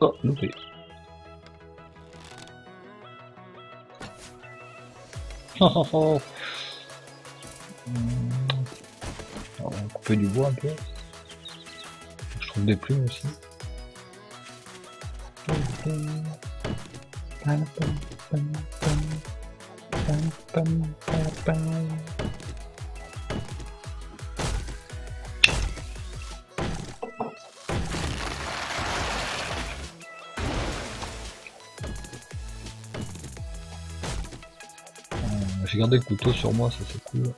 Oh, loupé. Oh, oh, oh. Hmm. On va couper du bois un peu. Je trouve des plumes aussi. Euh, j'ai gardé le couteau sur moi, ça c'est cool.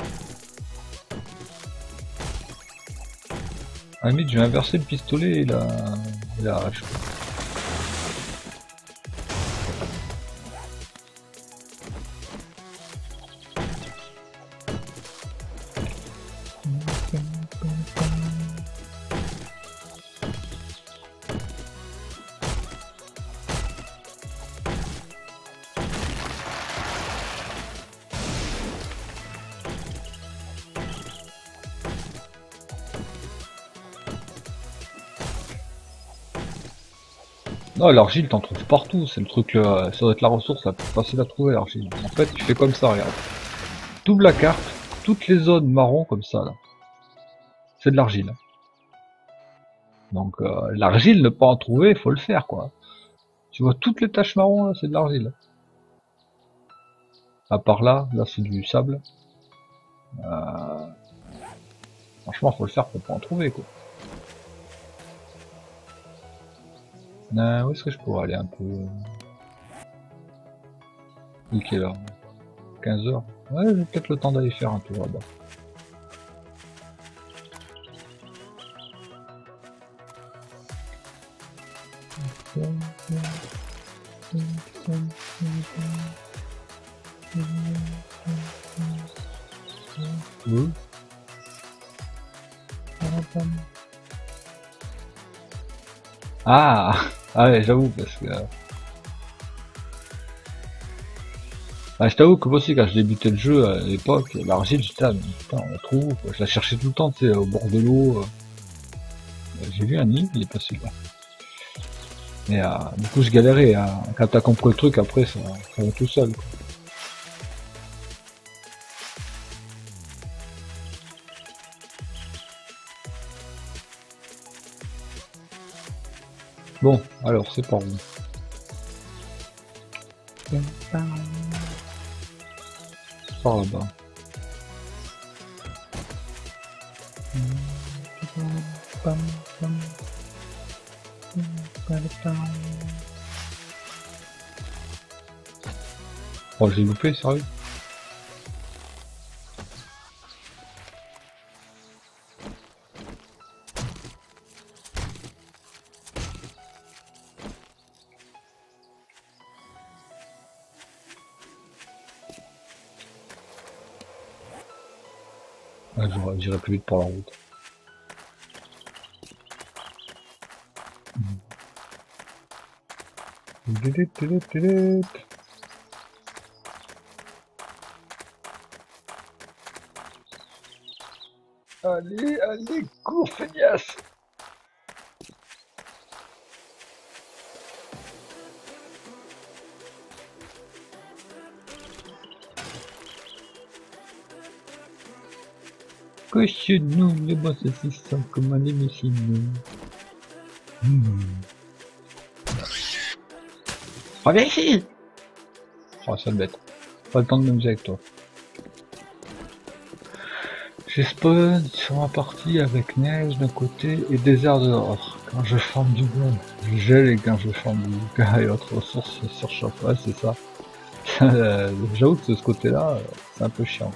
À la limite, je vais inverser le pistolet et la, L'argile, t'en trouves partout. C'est le truc, euh, ça doit être la ressource la plus facile à trouver, l'argile. En fait, tu fais comme ça, regarde. Double la carte, toutes les zones marron comme ça, là. C'est de l'argile. Donc, euh, l'argile, ne pas en trouver, faut le faire, quoi. Tu vois, toutes les taches marron, là, c'est de l'argile. À part là, là, c'est du sable. Euh... Franchement, faut le faire pour pas en trouver, quoi. Euh, où est-ce que je pourrais aller un peu Il est quelle heure? 15 heures? Ouais, j'ai peut-être le temps d'aller faire un tour là-bas. Ah, ah ouais, j'avoue, parce que... Ah, je t'avoue que moi aussi, quand je débutais le jeu à l'époque, l'argile, j'étais là, mais putain, on la trouve, je la cherchais tout le temps, tu sais, au bord de l'eau. euh. J'ai vu un nid, il est pas celui-là. Et euh, du coup, je galérais, hein. quand t'as compris le truc, après, ça, ça va tout seul, quoi. Alors, c'est par où Par là-bas. Oh, j'ai loupé, sérieux? J'irai plus vite pour la route. Allez, allez, cours, feignasse Coche-nous les boss assistants comme un émissine. Hmm. Reviens ici Oh, sale bête. Pas le temps de m'amuser avec toi. J'ai spawn sur ma partie avec neige d'un côté et désert de l'autre. Quand je forme du bon, je gèle et quand je forme du gars et autres ressources se surchauffe. Ouais, c'est ça. J'avoue que ce côté-là, c'est un peu chiant.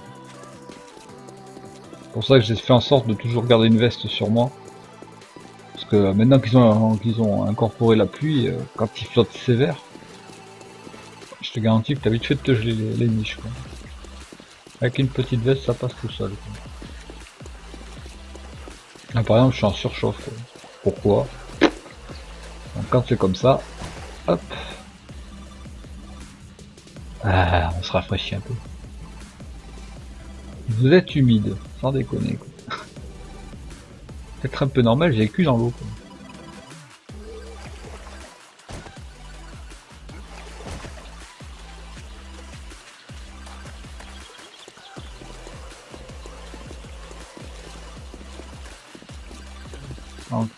C'est pour ça que j'ai fait en sorte de toujours garder une veste sur moi. Parce que euh, maintenant qu'ils ont, qu'ils ont incorporé la pluie, euh, quand il flotte sévère, je te garantis que t'as vite fait de te geler les, niches. Avec une petite veste, ça passe tout seul. quoi. Là, par exemple, je suis en surchauffe. quoi. Pourquoi? Quand c'est comme ça, hop. Ah, on se rafraîchit un peu. Vous êtes humide, sans déconner. quoi. Peut-être un peu normal, j'ai le cul dans l'eau.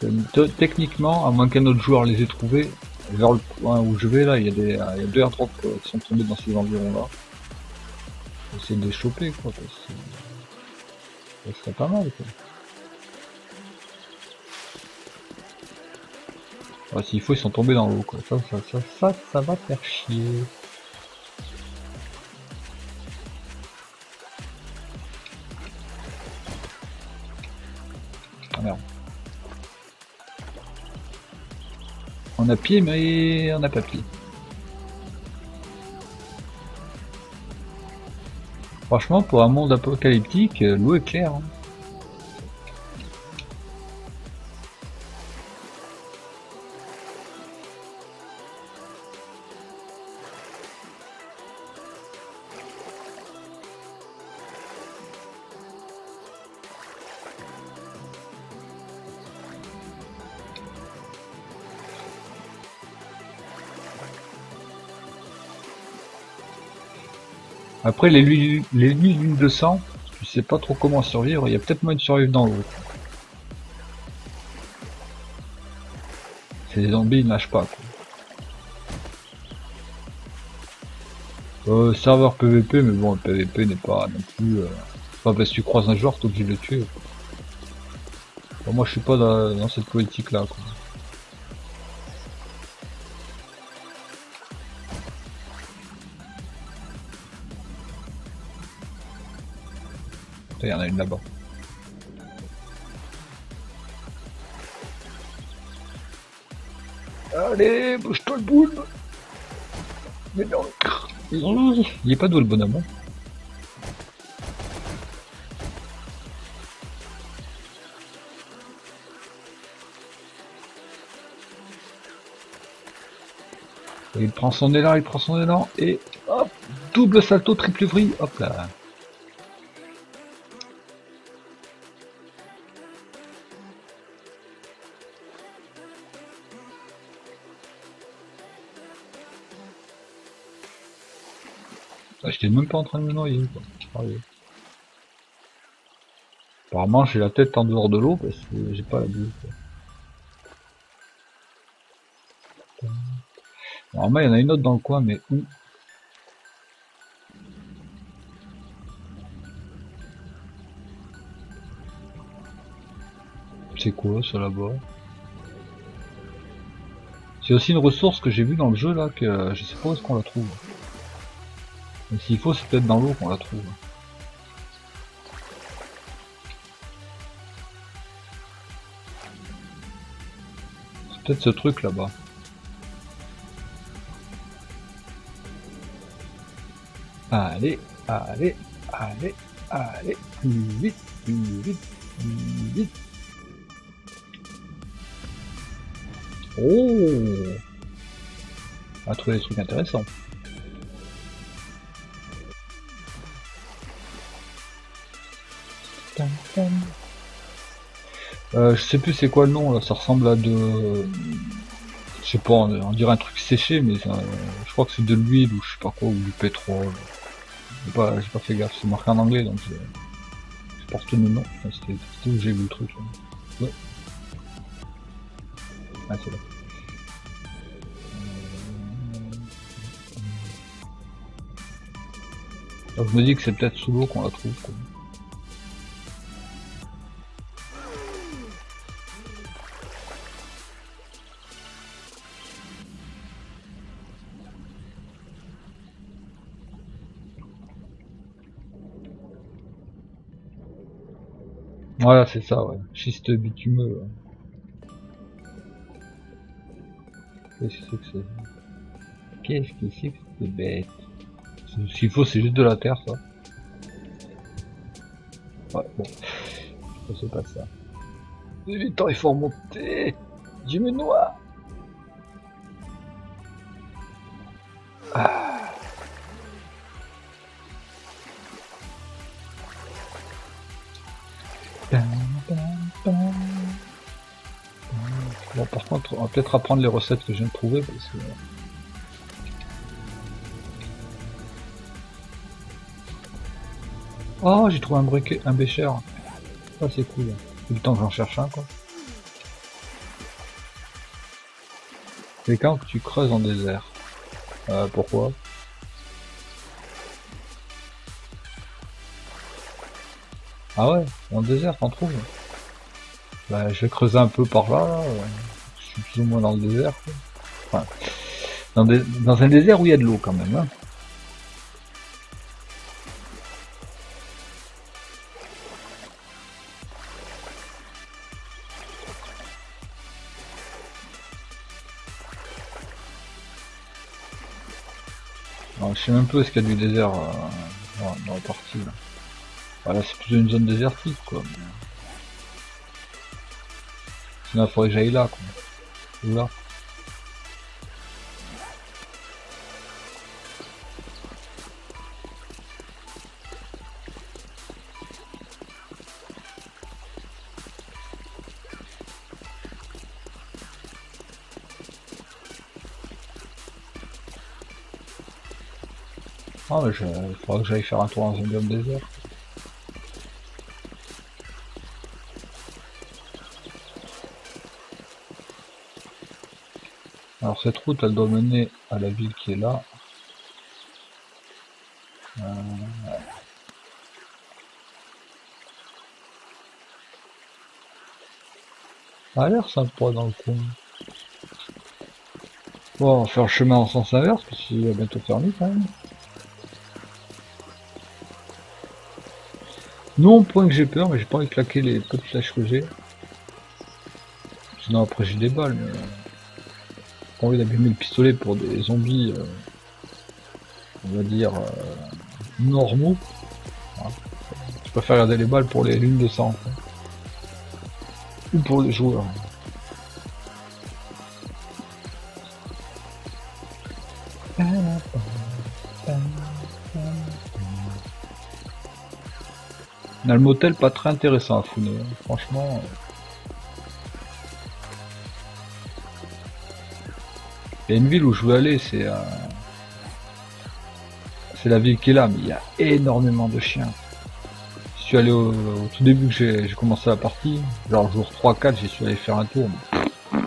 euh, te- techniquement, à moins qu'un autre joueur les ait trouvés, vers le point où je vais là, il y a des, il y deux airdrops qui sont tombés dans ces environs-là. Essayer de les choper, quoi, ce serait pas mal. S'il faut, ils sont tombés dans l'eau. quoi. Ça ça, ça, ça, ça va faire chier. Ah merde. On a pied, mais on n'a pas pied. Franchement, pour un monde apocalyptique, euh, l'eau est claire. hein. Après, les nuits d'une de sang, tu sais pas trop comment survivre. Il y a peut-être moyen de survivre dans l'eau. Des zombies, ils ne lâchent pas. Quoi. Euh, serveur PVP, mais bon, le PVP n'est pas non plus. Euh, pas parce que tu croises un joueur, t'es obligé de le tuer. moi, je suis pas dans, cette politique-là. Il y en a une là-bas. Allez, bouge-toi le boule. Mais non. Il est pas d'où le bonhomme hein. Il prend son élan, il prend son élan, et hop Double salto, triple vrille, hop là J'étais même pas en train de me noyer. Quoi. Apparemment, j'ai la tête en dehors de l'eau parce que j'ai pas la bulle. Normalement, il y en a une autre dans le coin, mais où? C'est quoi ça là-bas? C'est aussi une ressource que j'ai vue dans le jeu là, que euh, je sais pas où est-ce qu'on la trouve. Mais s'il faut, c'est peut-être dans l'eau qu'on la trouve. C'est peut-être ce truc là-bas. Allez, allez, allez, allez, plus vite, plus vite, plus vite. Oh On va trouver des trucs intéressants. Euh, je sais plus c'est quoi le nom là, ça ressemble à de... Je sais pas, on, dirait un truc séché, mais je crois que c'est de l'huile ou je sais pas quoi, ou du pétrole. J'ai pas, pas fait gaffe, c'est marqué en anglais donc je, je porte le nom. C'était où j'ai vu le truc là. Ouais. Ah, c'est là. Je me dis que c'est peut-être sous l'eau qu'on la trouve. Quoi. Voilà, c'est ça, ouais. Schiste bitumeux. ouais. Qu'est-ce que c'est Qu'est-ce que c'est que cette bête? C'est- S'il faut, c'est juste de la terre, ça. Ouais, bon. Ça, c'est pas ça. Vite, il faut remonter Je me noie on va peut-être apprendre les recettes que je viens de trouver parce que. Oh, j'ai trouvé un briquet, un bécher. Ça, c'est cool. Tout le temps que j'en cherche un, quoi. C'est quand que tu creuses en désert. Euh, pourquoi? Ah ouais, en désert, t'en trouves? Bah, je vais creuser un peu par là plus ou moins dans le désert. Enfin, dans, des, dans, un désert où il y a de l'eau quand même. Hein. Alors, je sais même pas est-ce qu'il y a du désert euh, dans la partie là. C'est plutôt une zone désertique quoi. Sinon, il faudrait que j'aille là quoi. Là. Ah mais je, faudra que j'aille faire un tour dans un biome désert. Alors cette route elle doit mener à la ville qui est là. Euh. Ça a l'air sympa dans le coin. Bon, on va faire le chemin en sens inverse parce qu'il va bientôt fermer quand même. Non, point que j'ai peur, mais j'ai pas envie de claquer les peu de flèches que j'ai. Sinon après j'ai des balles, mais... Pas envie d'abîmer le pistolet pour des zombies, euh, on va dire, euh, normaux. Je préfère garder les balles pour les lunes de sang. Ou pour les joueurs. On a le motel pas très intéressant à fouiner, hein. franchement. euh. Il y a une ville où je veux aller, c'est euh, c'est la ville qui est là, mais il y a énormément de chiens. Je suis allé au, tout début que j'ai commencé la partie, genre jour 3-4, j'y suis allé faire un tour. mais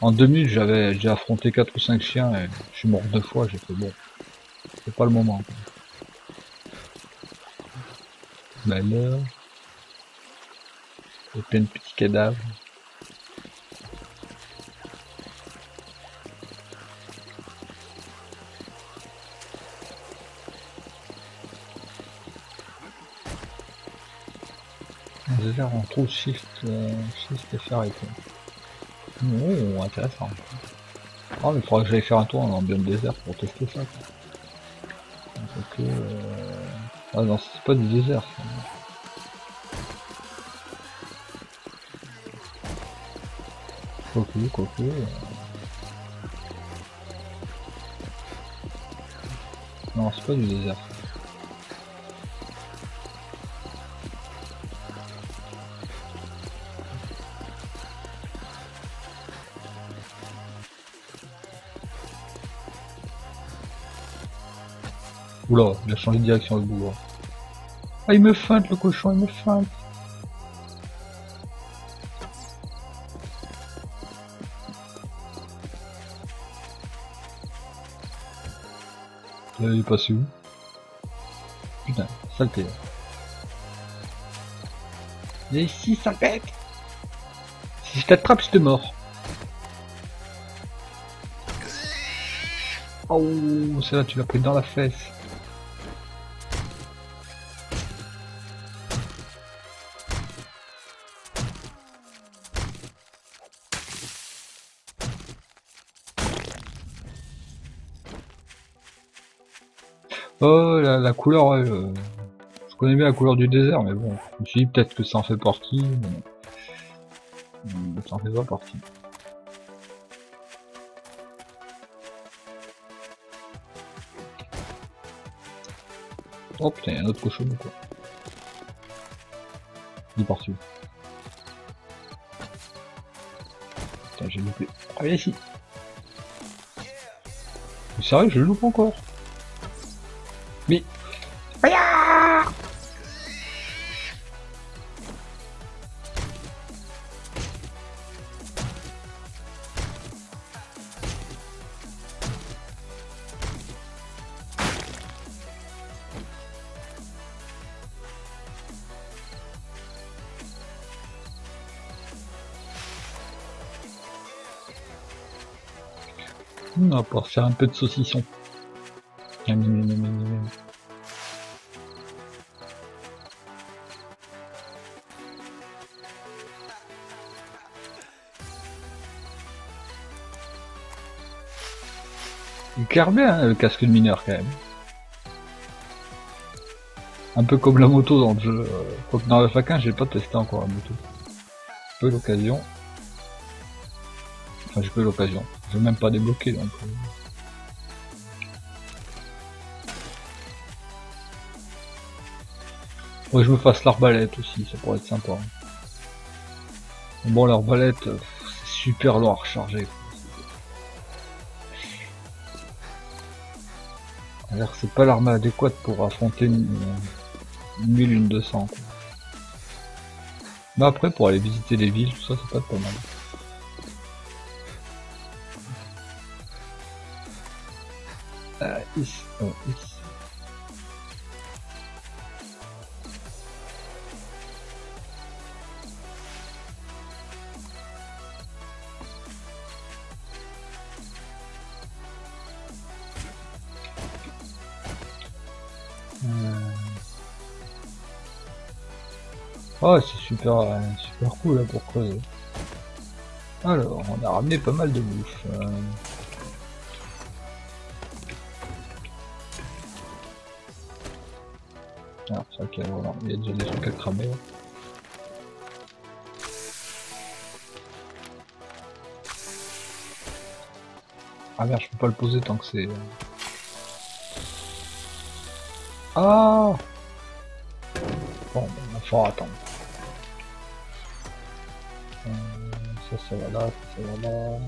En deux minutes, j'avais j'ai affronté 4 ou 5 chiens et je suis mort deux fois, j'ai fait bon. C'est pas le moment. Bah là, a plein de petits cadavres. On trouve shift, euh, shift et faire arrêter. Oh, intéressant. Oh, mais il faudra que j'aille faire un tour en biome désert pour tester ça. quoi. Ah non, c'est pas du désert. ça. Quoique. Non, c'est pas du désert. Il a changé de direction le bougre. Ah, il me feinte le cochon, il me feinte. Euh, il est passé où? Putain, saleté. Viens ici, sale bête Si je t'attrape, je te mords. Oh, c'est là, tu l'as pris dans la fesse. La, couleur, euh, je connais bien la couleur du désert, mais bon, je me suis dit peut-être que ça en fait partie, mais ça en fait pas partie. Oh putain, il y a un autre cochon quoi Il est parti Putain, j'ai loupé. Ah, viens ici Mais Sérieux, je le loupe encore Mais... Aïe On va pouvoir faire un peu de saucisson. Il éclaire bien hein, le casque de mineur quand même. Un peu comme la moto dans le jeu. euh, Quoique dans le FAQ j'ai pas testé encore la moto. J'ai pas eu l'occasion. Enfin j'ai pas eu l'occasion. J'ai même pas débloqué donc. euh. Faudrait que je me fasse l'arbalète aussi, ça pourrait être sympa. Bon l'arbalète, euh, c'est super long à recharger. C'est pas l'arme adéquate pour affronter une, une 1000, une 200. Quoi. Mais après pour aller visiter les villes, tout ça, c'est pas pas mal. Euh, ici, ici. Oh, c'est super, euh, super cool là pour creuser. Alors, on a ramené pas mal de bouffe. euh. Ah, c'est ok, voilà, il y a déjà des trucs à cramer. là. Ah merde, je peux pas le poser tant que c'est... euh. Ah Bon, il va falloir attendre. Ça va là.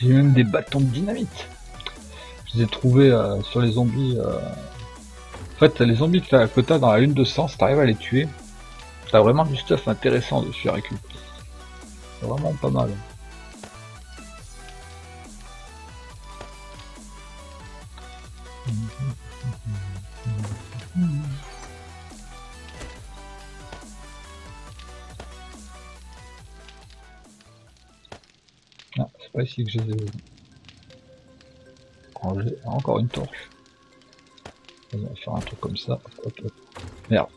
J'ai même des bâtons de dynamite. Je les ai trouvés euh, sur les zombies. euh. En fait, les zombies que t'as dans la lune de sang, si t'arrives à les tuer, t'as vraiment du stuff intéressant dessus à récupérer. C'est vraiment pas mal. Que je les ai rangés. Ah, encore une torche. On va faire un truc comme ça. Hop, hop. Merde.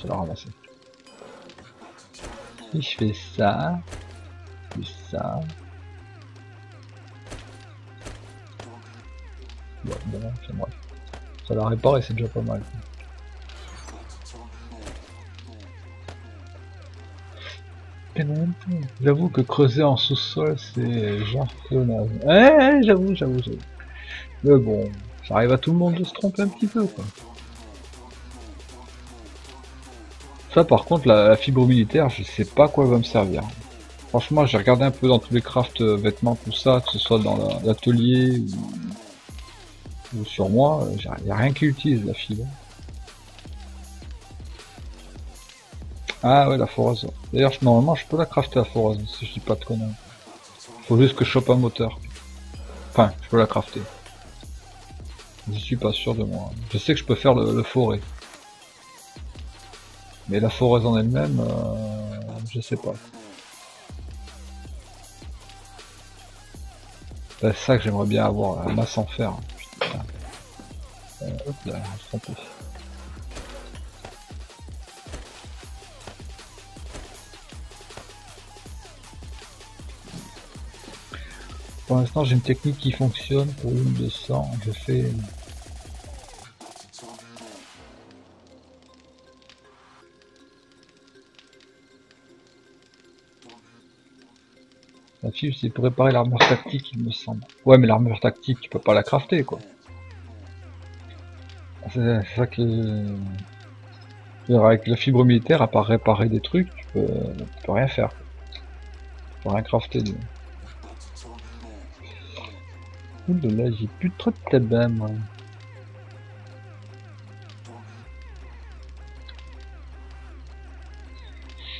Ça l'a ramassé. Si je fais ça, plus ça. Bon, c'est bref. Ça l'a réparé, c'est déjà pas mal. J'avoue que creuser en sous-sol, c'est genre naze. Ouais, j'avoue, j'avoue, j'avoue. Mais bon, ça arrive à tout le monde de se tromper un petit peu, quoi. Ça, par contre, la, fibre militaire, je sais pas quoi elle va me servir. Franchement, j'ai regardé un peu dans tous les crafts euh, vêtements, tout ça, que ce soit dans la- l'atelier ou, ou sur moi, il n'y a rien qui utilise la fibre. Ah ouais, la foreuse. D'ailleurs, normalement, je peux la crafter la foreuse, si je dis pas de conneries. Faut juste que je chope un moteur. Enfin, je peux la crafter. Je suis pas sûr de moi. Je sais que je peux faire le, forêt. Mais la foreuse en elle-même, euh, je sais pas. C'est ça que j'aimerais bien avoir, la masse en fer. Euh, hop là, je Pour l'instant, j'ai une technique qui fonctionne pour une de 100. Je fais. La fibre, c'est pour réparer l'armure tactique, il me semble. Ouais, mais l'armure tactique, tu peux pas la crafter, quoi. C'est c'est ça que. C'est-à-dire, Avec la fibre militaire, à part réparer des trucs, tu peux, tu peux rien faire. Tu peux rien crafter. Du- Oulala, j'ai plus trop de tabac, moi.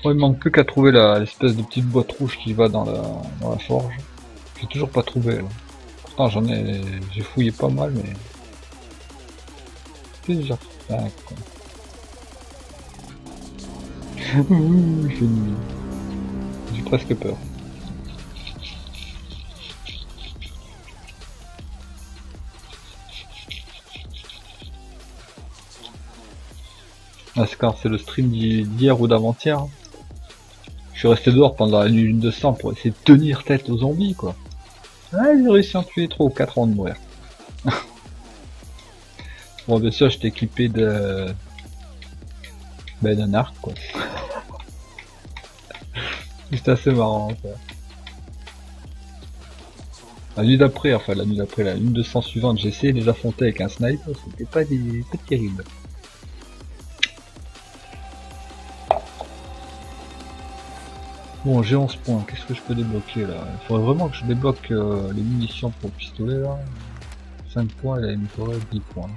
Ouais, il manque plus qu'à trouver l'espèce de petite boîte rouge qui va dans la, dans la forge. J'ai toujours pas trouvé, là. Pourtant, j'en ai, j'ai fouillé pas mal, mais... Plusieurs cinq, quoi. Ouh, J'ai presque peur. Ah, c'est c'est le stream d'hi- d'hier ou d'avant-hier. Je suis resté dehors pendant la nuit de sang pour essayer de tenir tête aux zombies, quoi. Ouais, j'ai réussi à en tuer 3 ou 4 ans de mourir. bon, bien sûr, j'étais équipé de... Ben, d'un arc, quoi. C'était assez marrant, ça. La nuit d'après, enfin la nuit d'après, la nuit de sang suivante, j'ai essayé de les affronter avec un sniper, c'était pas, des... pas terrible. Bon, j'ai 11 points, qu'est-ce que je peux débloquer là? Il faudrait vraiment que je débloque euh, les munitions pour le pistolet là. 5 points et là il me faudrait 10 points.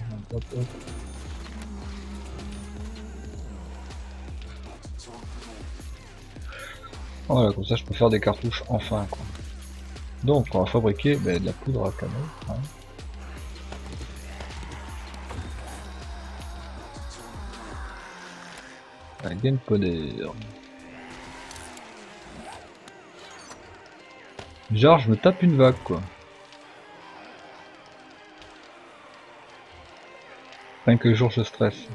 Voilà, comme ça je peux faire des cartouches enfin quoi. Donc on va fabriquer ben, de la poudre à canon. hein. Gunpowder. Genre je me tape une vague quoi. Cinq jours je stresse.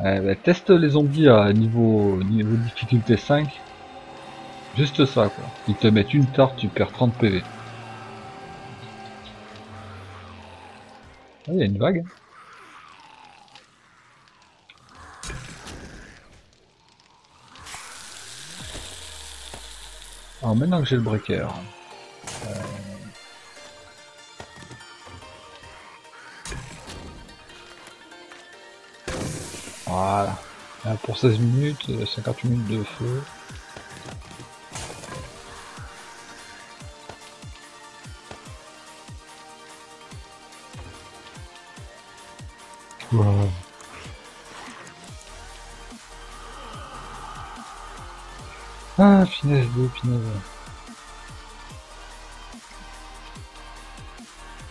Ouais, bah, teste les zombies à niveau, niveau difficulté 5. Juste ça quoi. Ils te mettent une tarte, tu perds 30 PV. Ah, il y a une vague. Alors maintenant que j'ai le breaker. euh, Voilà. Là, pour 16 minutes, euh, 58 minutes de feu. Wow.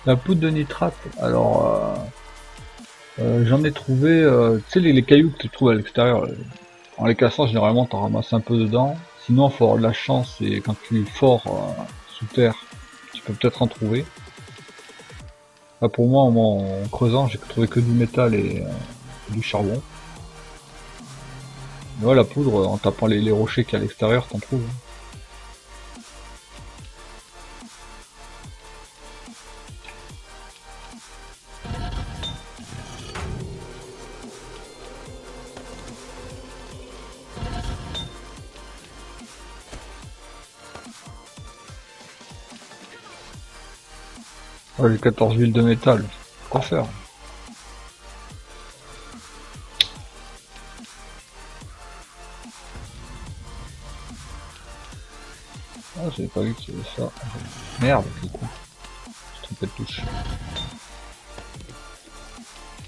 La poudre de nitrate, alors euh, euh, j'en ai trouvé, euh, tu sais les, cailloux que tu trouves à l'extérieur, en les cassant généralement t'en ramasses un peu dedans, sinon faut avoir de la chance et quand tu fort euh, sous terre, tu peux peut-être en trouver. Là pour moi en, creusant j'ai trouvé que du métal et du charbon. Ouais, la poudre, en tapant les, rochers qu'il y a à l'extérieur, t'en trouves. hein. Ouais, j'ai 14 villes de métal. Quoi faire pas vu que c'était ça. Merde, du coup. Je trompé de touche.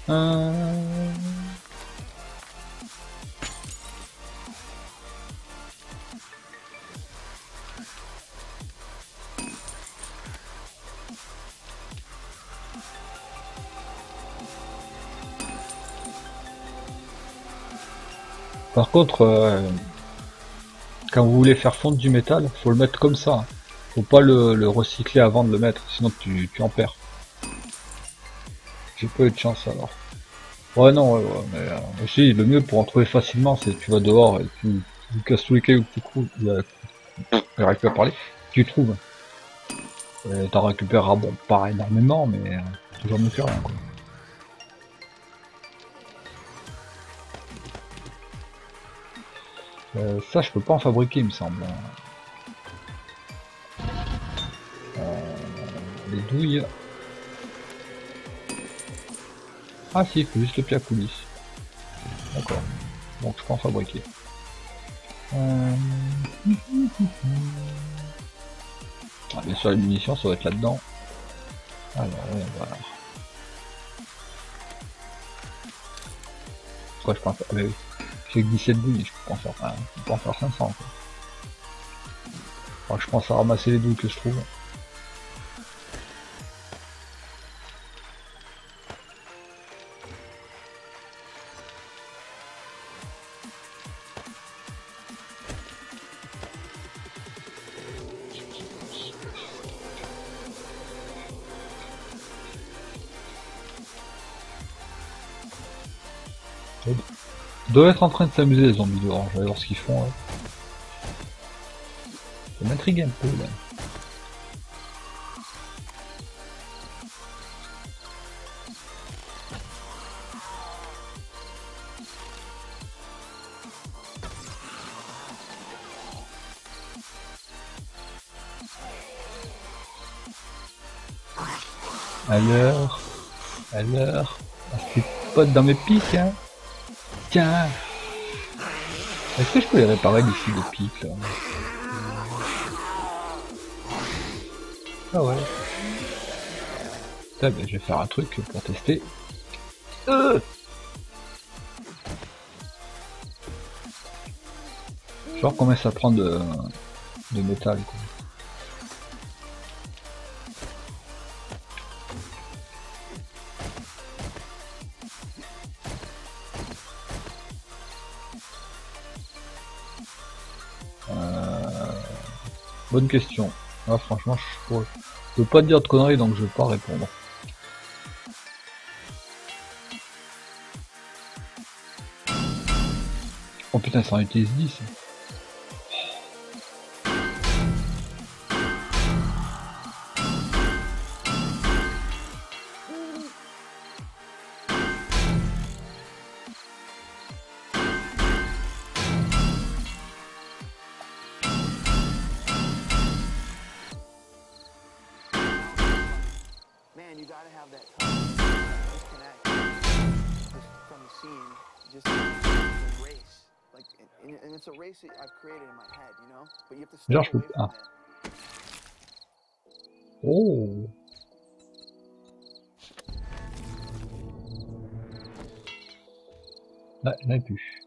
Euh... Par contre, euh, quand vous voulez faire fondre du métal, faut le mettre comme ça. Faut pas le, le recycler avant de le mettre, sinon tu, en perds. J'ai pas eu de chance alors. Ouais non, ouais, ouais, mais euh, aussi le mieux pour en trouver facilement, c'est tu vas dehors et tu, tu casses tous les cailloux que tu trouves. J'arrive plus à parler. Tu trouves. T'en récupéreras bon, pas énormément, mais euh, toujours mieux que rien quoi. Euh, ça, je peux pas en fabriquer, il me semble. Euh, les douilles. Ah si, il faut juste le coulisse. D'accord. Donc je peux en fabriquer. Euh, Ah, bien les munitions, ça va être là-dedans. Alors, voilà. Pourquoi je en faire Ah, bah oui. J'ai que 17 douilles, je peux en faire, je en faire 500. Quoi. Je pense à ramasser les douilles que je trouve. Doivent être en train de s'amuser les zombies dehors, je vais voir ce qu'ils font. ouais. Ça m'intrigue un peu là. À l'heure, à l'heure, c'est pas dans mes pics, hein. Tiens. Est-ce que je peux les réparer d'ici les pics, là Ah ouais. Ben, je vais faire un truc pour tester. Euh Genre combien ça prend de, de métal, quoi. Bonne question. Ah, franchement, je, je peux pas dire de conneries, donc je vais pas répondre. Oh putain, ça en utilise 10. Ah. Oh Là, il n'y en a plus.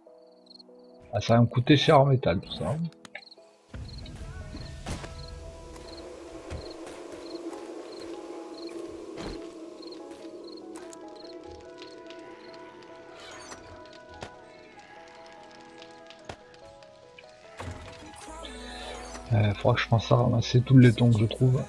Ah, ça va me coûter cher en métal, tout ça. Faudra que je pense à ramasser tous les laiton que je trouve.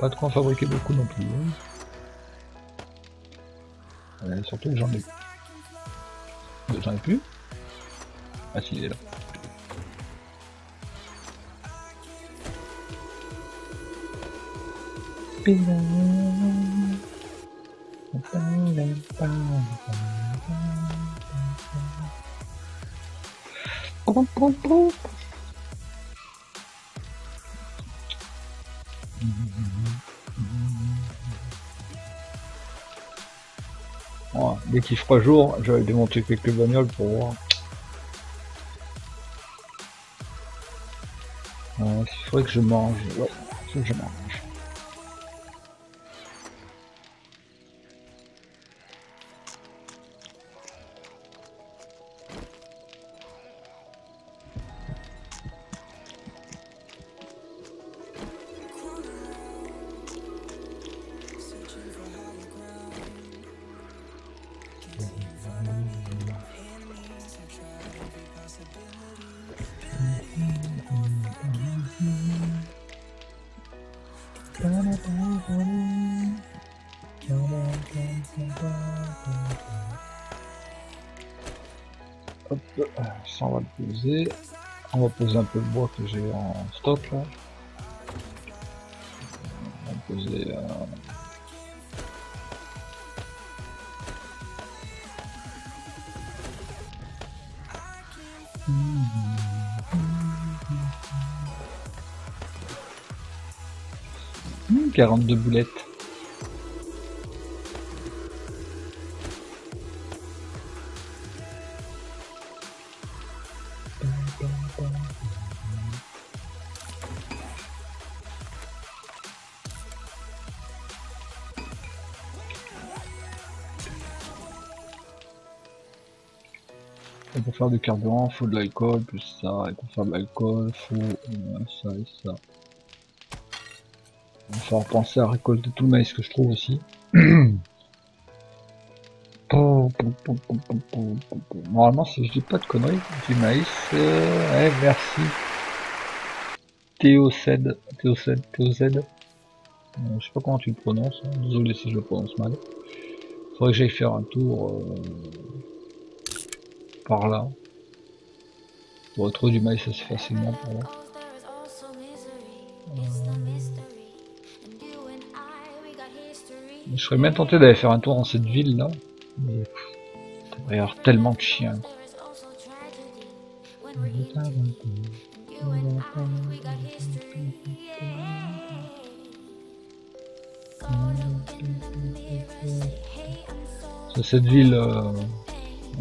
Pas de quoi en fabriquer beaucoup non plus. hein. Euh, surtout que j'en ai. J'en ai plus Ah si, il est là. Dès qu'il fera jour, je vais démonter quelques bagnoles pour voir. Euh, il faudrait que je mange. Ouais, que je mange. On va poser un peu le bois que j'ai en stock là. On va poser. euh, Hmm, 42 boulettes. Du carburant, faut de l'alcool, plus ça. Et pour faire de l'alcool, faut euh, ça et ça. Il va falloir penser à récolter tout le maïs que je trouve aussi. Normalement, si je dis pas de conneries, du maïs, euh, ouais, merci. Théocède, Théocède, Théocède. Euh, je sais pas comment tu le prononces, hein. désolé si je le prononce mal. Faudrait que j'aille faire un tour euh, par là. Pour retrouver du maïs assez facilement par là. Je serais même tenté d'aller faire un tour dans cette ville là. Mais il y avoir tellement de chiens. C'est cette ville, euh,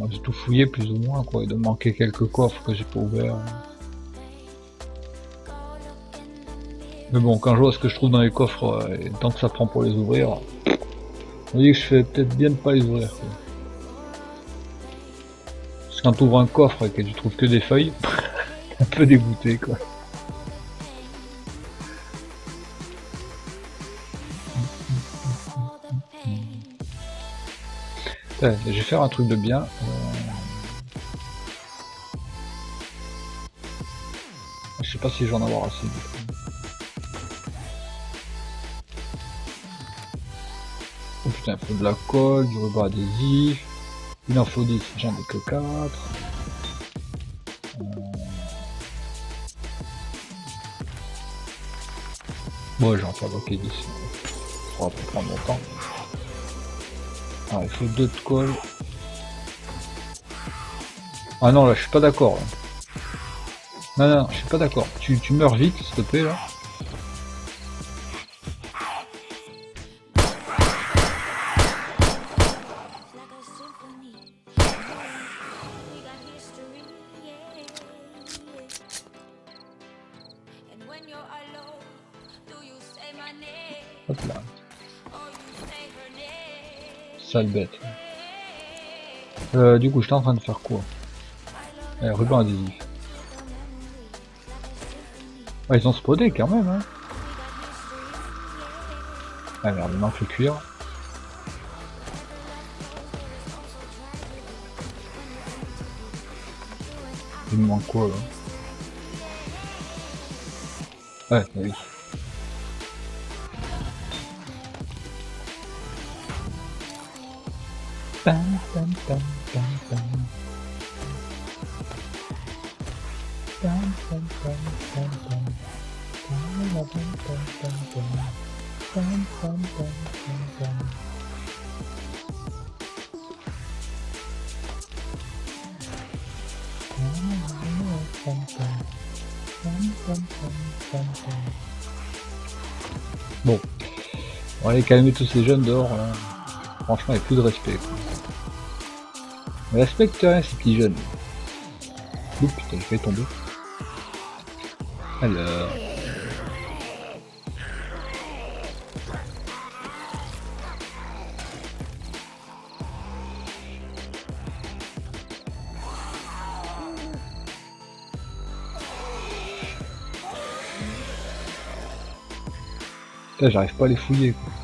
j'ai tout fouillé plus ou moins quoi. Il doit manquer quelques coffres que j'ai pas ouverts. Mais bon, quand je vois ce que je trouve dans les coffres, euh, et tant que ça prend pour les ouvrir, on dit que je fais peut-être bien de pas les ouvrir. Parce que quand tu ouvres un coffre et que tu trouves que des feuilles, un peu dégoûté quoi. Ouais, je vais faire un truc de bien. euh, Je sais pas si je vais en avoir assez. Oh putain, il faut de la colle, du ruban adhésif. Il en faut 10, j'en ai que 4. Bon, j'en fabriquer 10. Ça va prendre longtemps. Il faut deux de colle. Ah non, là, je suis pas d'accord. Non, non, non, je suis pas d'accord. Tu, tu meurs vite, s'il te plaît, là. Sale bête. Euh, du coup, j'étais en train de faire quoi eh, Ruban adhésif. Ah, ils ont spodé quand même, hein. Ah merde, il manque le cuir. Il me manque quoi là? Ouais, oui. Bon, on va calmer tous ces jeunes dehors. Franchement, il n'y plus de respect. On respecte rien ces petits jeunes. Ouh putain, je vais tomber. Alors. J'arrive pas à les fouiller quoi.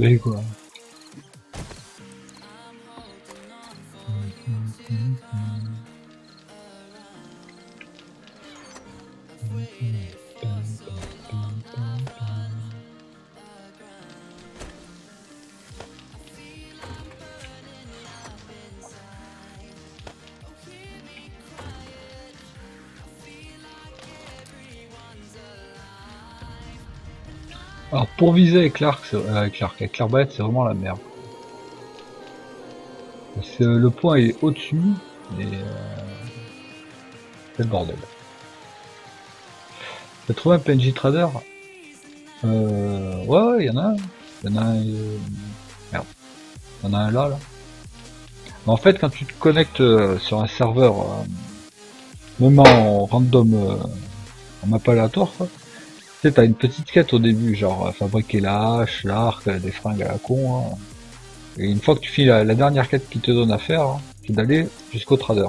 Serait con pour viser avec l'arc, euh, avec l'arc, avec l'arbalète, c'est vraiment la merde. Parce que le point est au-dessus et euh, c'est le bordel. J'ai trouvé un PNJ Trader? Euh, ouais, ouais, il y en a un. Y en a un. euh, merde. Y en a un là, là. En fait, quand tu te connectes euh, sur un serveur, euh, même en random, euh, en map quoi, tu sais, t'as une petite quête au début, genre euh, fabriquer la hache, l'arc, euh, des fringues à la con. hein. Et une fois que tu finis la, dernière quête qui te donne à faire, hein, c'est d'aller jusqu'au trader.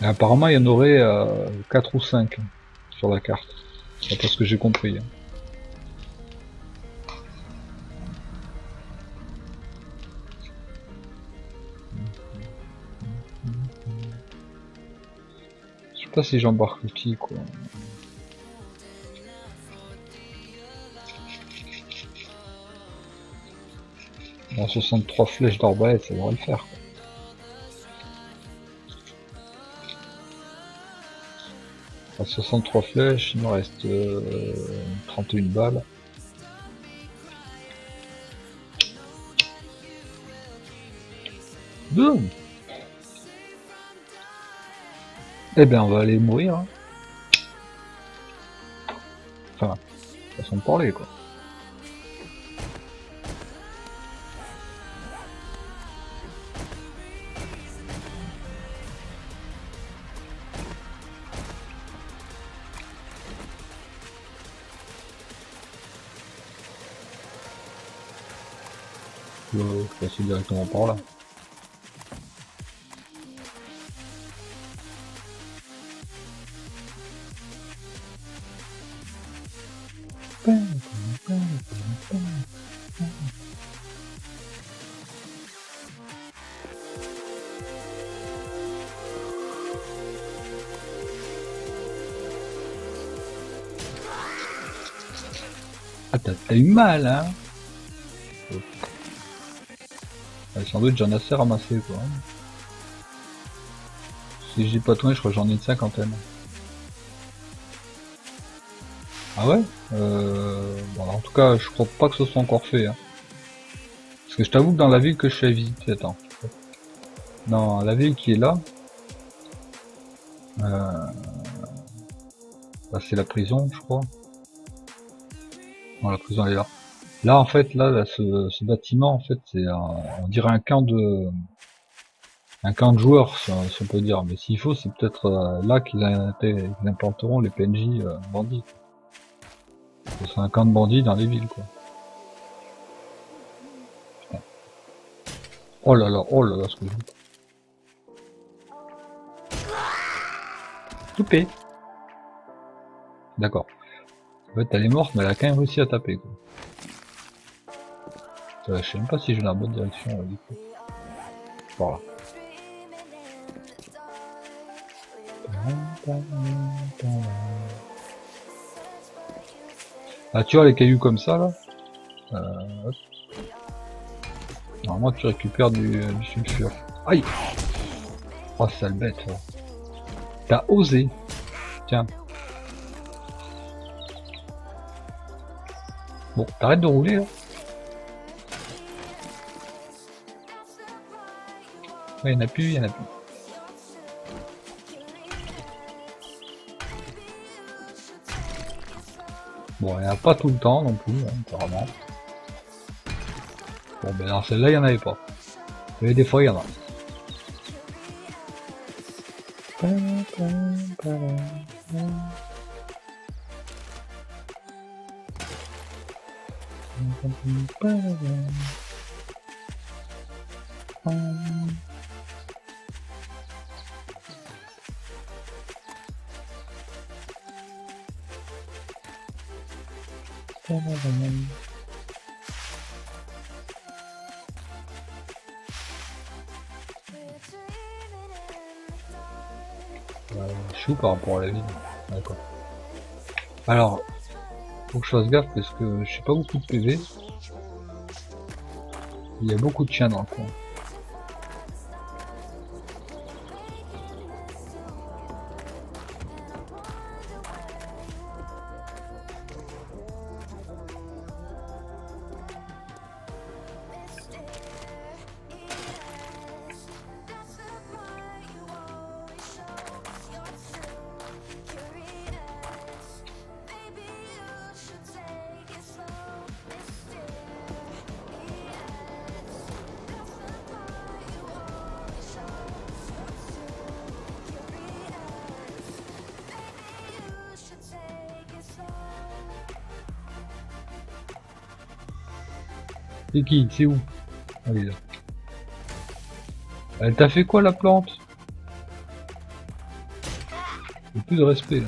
Et apparemment, il y en aurait euh, 4 ou 5 sur la carte. D'après ce que j'ai compris. Si j'embarque l'outil quoi. Bon, 63 flèches d'arbalète, ça devrait le faire. quoi. À 63 flèches, il me reste euh, 31 balles. Boum Eh bien, on va aller mourir. hein. Enfin, façon de parler, quoi. Je vais directement par là. Ah, t'as eu mal, hein Sans doute j'en ai assez ramassé, quoi. Si j'ai pas tourné, je crois que j'en ai une cinquantaine. Ah ouais? Euh... bon, En tout cas, je crois pas que ce soit encore fait. Hein. Parce que je t'avoue que dans la ville que je suis visiter, attends. Dans la ville qui est là, euh... bah, c'est la prison, je crois. La prison elle est là. Là, en fait, là, là, ce, ce bâtiment, en fait, c'est on dirait un camp de, un camp de joueurs, si on, on peut dire. Mais s'il faut, c'est peut-être euh, là qu'ils implanteront les PNJ euh, bandits. C'est un camp de bandits dans les villes, quoi. Oh là là, oh là là, ce que je Coupé. D'accord. En fait, elle est morte, mais elle a quand même réussi à taper, quoi. Je sais même pas si je vais dans la bonne direction, là, du coup. Voilà. Ah, tu vois les cailloux comme ça, là euh. Normalement, tu récupères du, du sulfure. Aïe Oh, sale bête, là. T'as osé. Tiens. Bon, t'arrêtes de rouler, là. Ouais, il y en a plus, il y en a plus. Bon, il n'y en a pas tout le temps non plus, hein, apparemment. Bon, ben dans celle-là, il n'y en avait pas. Mais des fois, il y en a. où par rapport à la ville D'accord. Alors, faut que je fasse gaffe parce que je suis pas beaucoup de PV. Il y a beaucoup de chiens dans le coin. Qui C'est où. Elle t'a fait quoi la plante? Plus de respect là.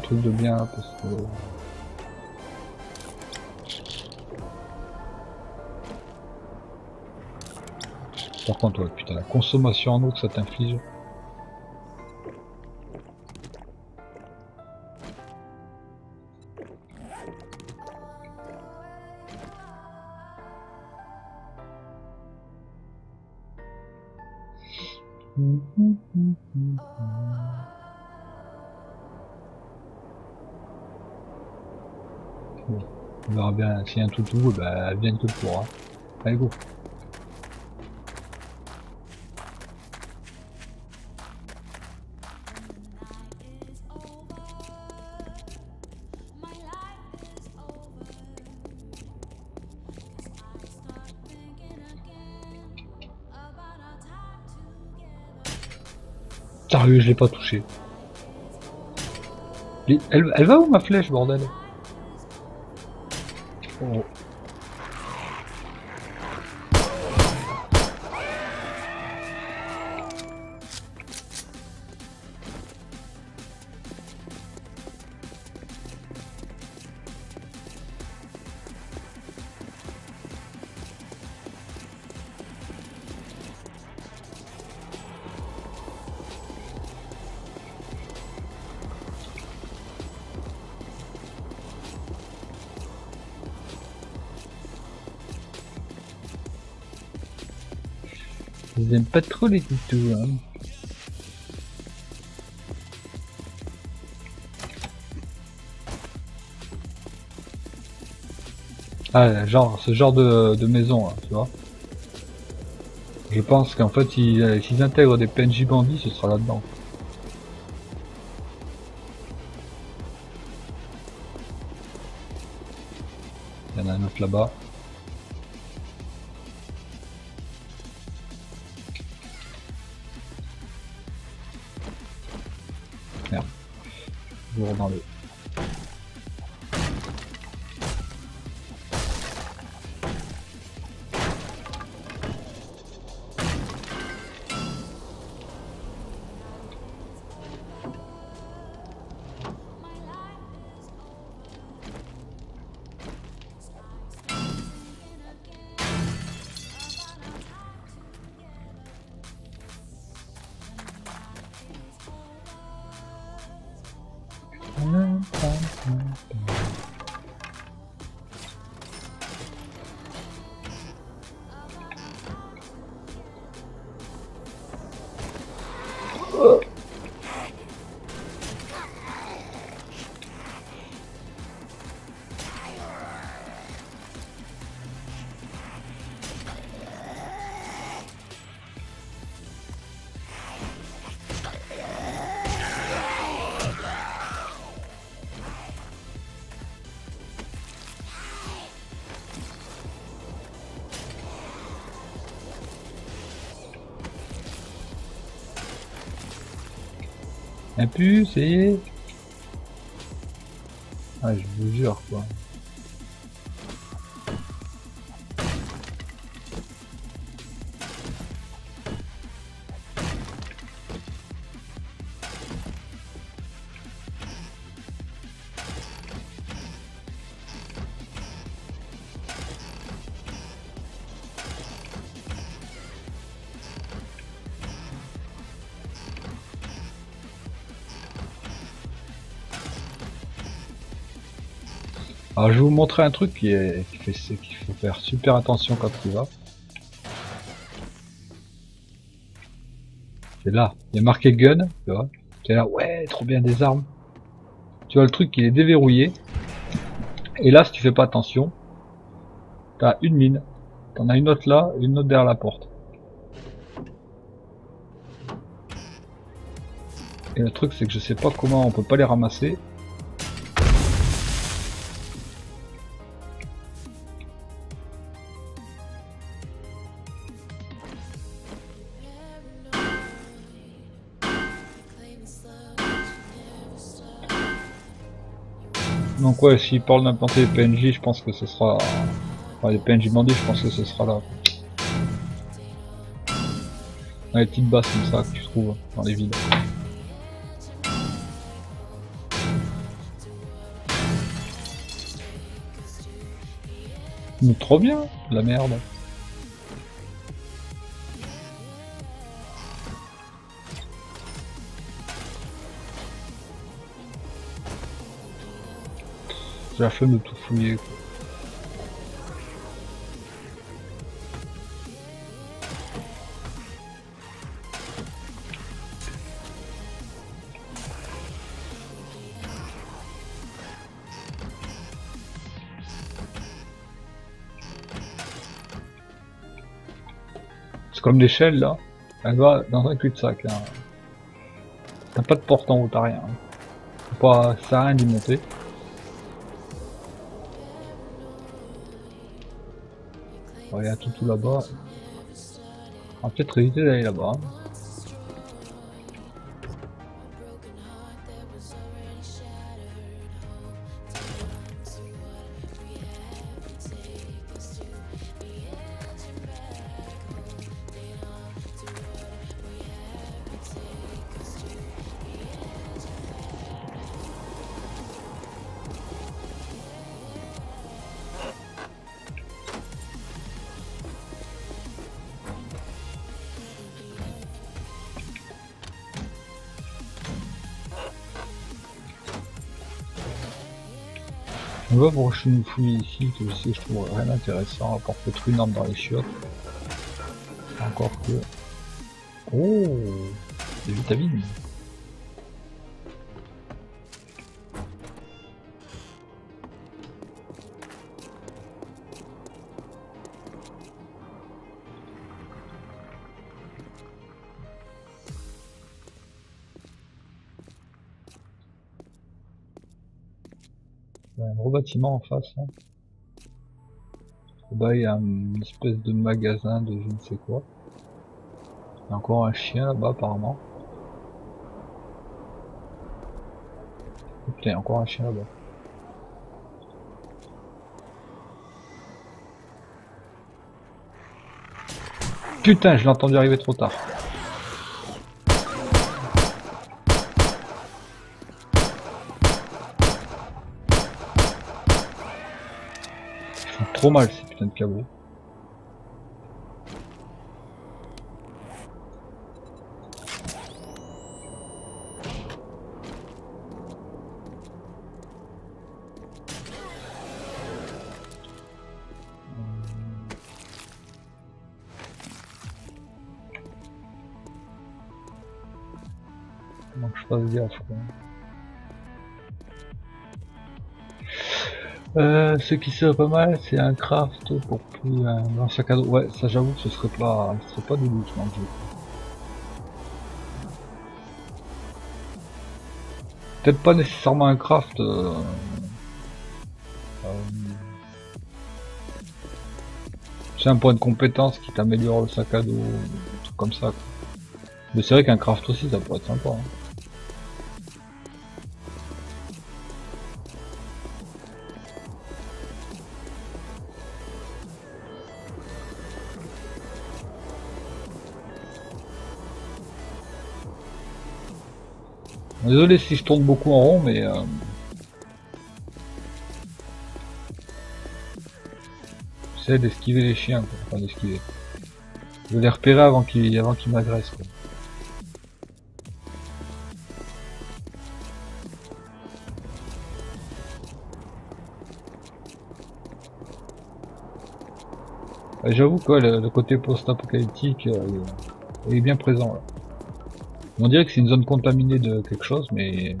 Truc de bien parce que. Par contre, ouais, putain, la consommation en eau que ça t'inflige. A un toutou, bah elle vient que pour. Hein. Allez go. Sérieux, je l'ai pas touché. Elle, elle va où ma flèche, bordel? Aiment pas trop les toutous, hein. Ah, genre, ce genre de, de maison, hein, tu vois. Je pense qu'en fait, euh, s'ils intègrent des PNJ bandits, ce sera là-dedans. Il y en a un autre là-bas. Un pu, c'est... Je vais vous montrer un truc qui est qui fait c'est qu'il faut faire super attention quand tu vas. C'est là, il y a marqué gun, tu vois. Tu là, ouais, trop bien des armes. Tu vois le truc il est déverrouillé. Et là, si tu fais pas attention, t'as une mine. T'en as une autre là, une autre derrière la porte. Et le truc, c'est que je sais pas comment on peut pas les ramasser. Ouais, s'il parle d'implanter les PNJ, je pense que ce sera... Enfin, les PNJ bandits, je pense que ce sera là. Dans les petites basses comme ça que tu trouves dans les villes. Mais trop bien, la merde. La flemme de tout fouiller. Quoi. Comme l'échelle là, elle va dans un cul-de-sac. Hein. T'as pas de porte en haut, t'as rien. hein. Pas, ça à rien d'y monter. Il y a tout, là-bas. On va peut-être éviter d'aller là-bas. Va pour je une fouille ici que que je trouve rien d'intéressant à part peut-être une arme dans les chiottes. Encore que. Oh Des vitamines un gros bâtiment en face. Là. Là, il y a une espèce de magasin de je ne sais quoi. Il y a encore un chien là-bas apparemment. Putain, il y a encore un chien là-bas. Putain, je l'ai entendu arriver trop tard. Ils font trop mal ces putains de je fasse gaffe. quoi. Euh, ce qui serait pas mal, c'est un craft pour plus un, sac à dos. Ouais, ça j'avoue ce serait pas, ce serait pas du loot jeu. Peut-être pas nécessairement un craft. Euh, euh, c'est un point de compétence qui t'améliore le sac à dos, des trucs comme ça. quoi. Mais c'est vrai qu'un craft aussi, ça pourrait être sympa. hein. Désolé si je tourne beaucoup en rond, mais... Euh... J'essaie d'esquiver les chiens. Enfin, d'esquiver. Je vais les repérer avant qu'ils m'agressent, quoi. J'avoue que le, côté post-apocalyptique euh, est bien présent là. On dirait que c'est une zone contaminée de quelque chose, mais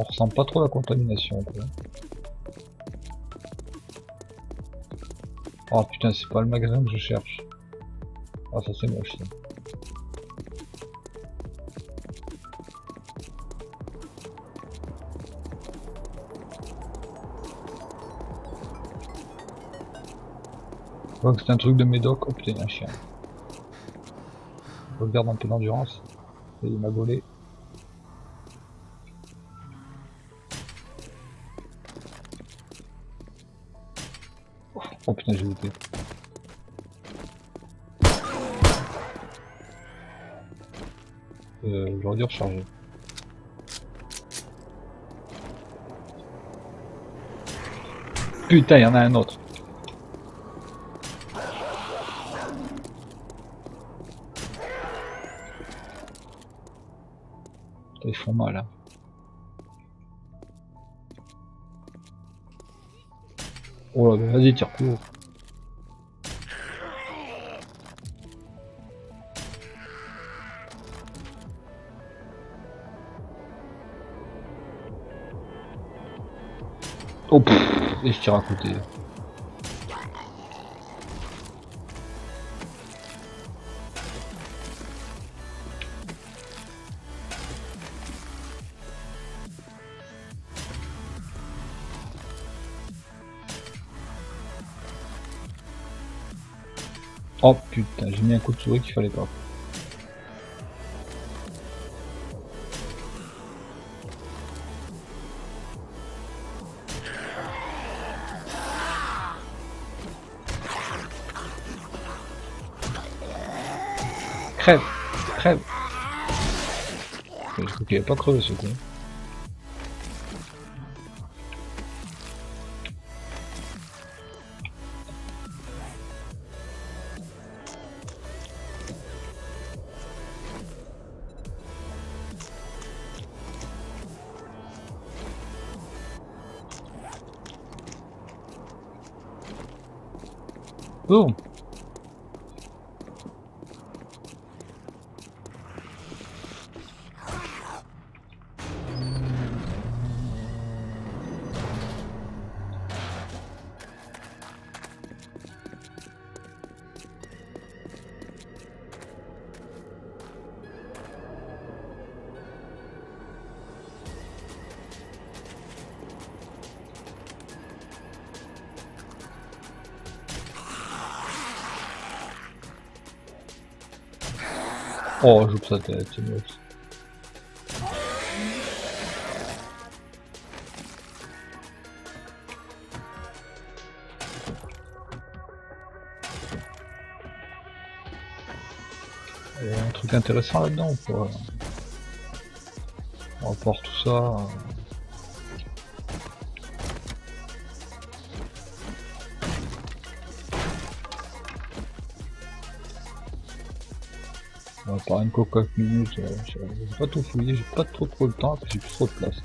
On ressent pas trop la contamination quoi. Oh putain c'est pas le magasin que je cherche. Ah ça c'est moche. Je crois que c'est un truc de médoc, oh putain un chien. Regarde un peu l'endurance. Et il m'a volé. Oh putain j'ai loupé. Euh, j'aurais dû recharger. Putain, il y en a un autre. Oh et je tire à côté. Oh putain, j'ai mis un coup de souris qu'il fallait pas. Crève Crève Je crois qu'il avait pas crevé ce coup. Oh Oh, loupe sa tête, c'est moche. Il y a un truc intéressant là-dedans ou pas? On rapporte tout ça. Par une coca minutes, euh, j'ai pas tout fouillé, j'ai pas trop trop le temps, j'ai plus trop de place.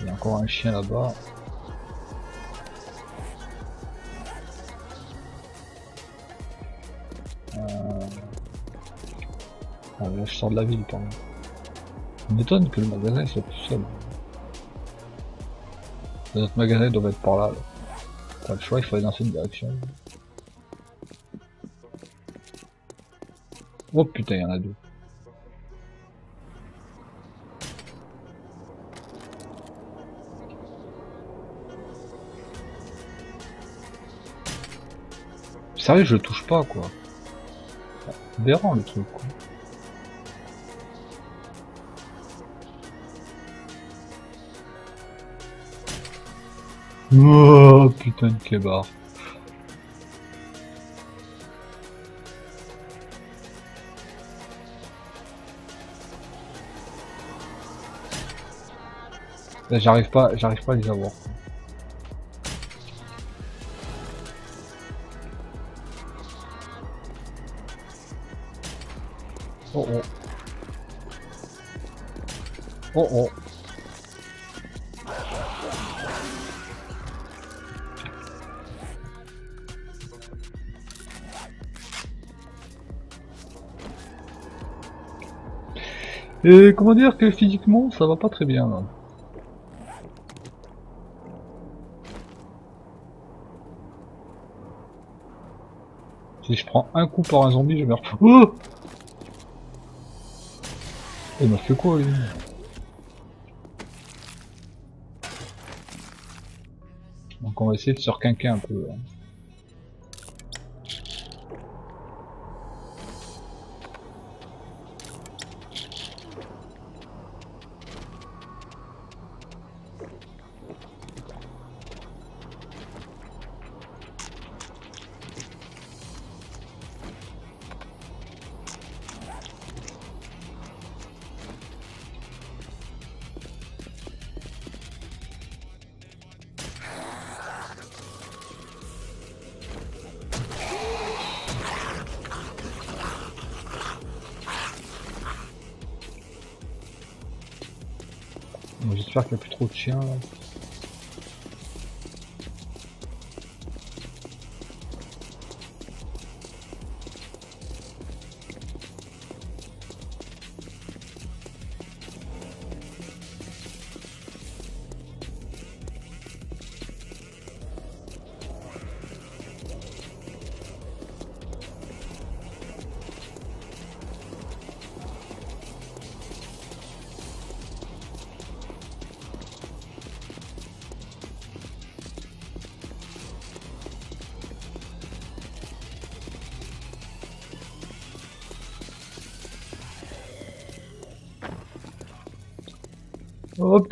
Il y a encore un chien là-bas. Euh... Ah, je sors de la ville même. Je m'étonne que le magasin soit tout seul. Notre magasin doit être par là. là. Pas le choix, il faut aller dans cette direction. Oh putain, il y en a deux. Sérieux, je le touche pas quoi. Aberrant le truc quoi. Oh putain de kebab. J'arrive pas, j'arrive pas à les avoir. Oh oh. Oh oh. Et comment dire que physiquement, ça va pas très bien. Je prends un coup par un zombie, je meurs. Oh Il m'a fait quoi, lui Donc on va essayer de se requinquer un peu. hein. Qu'il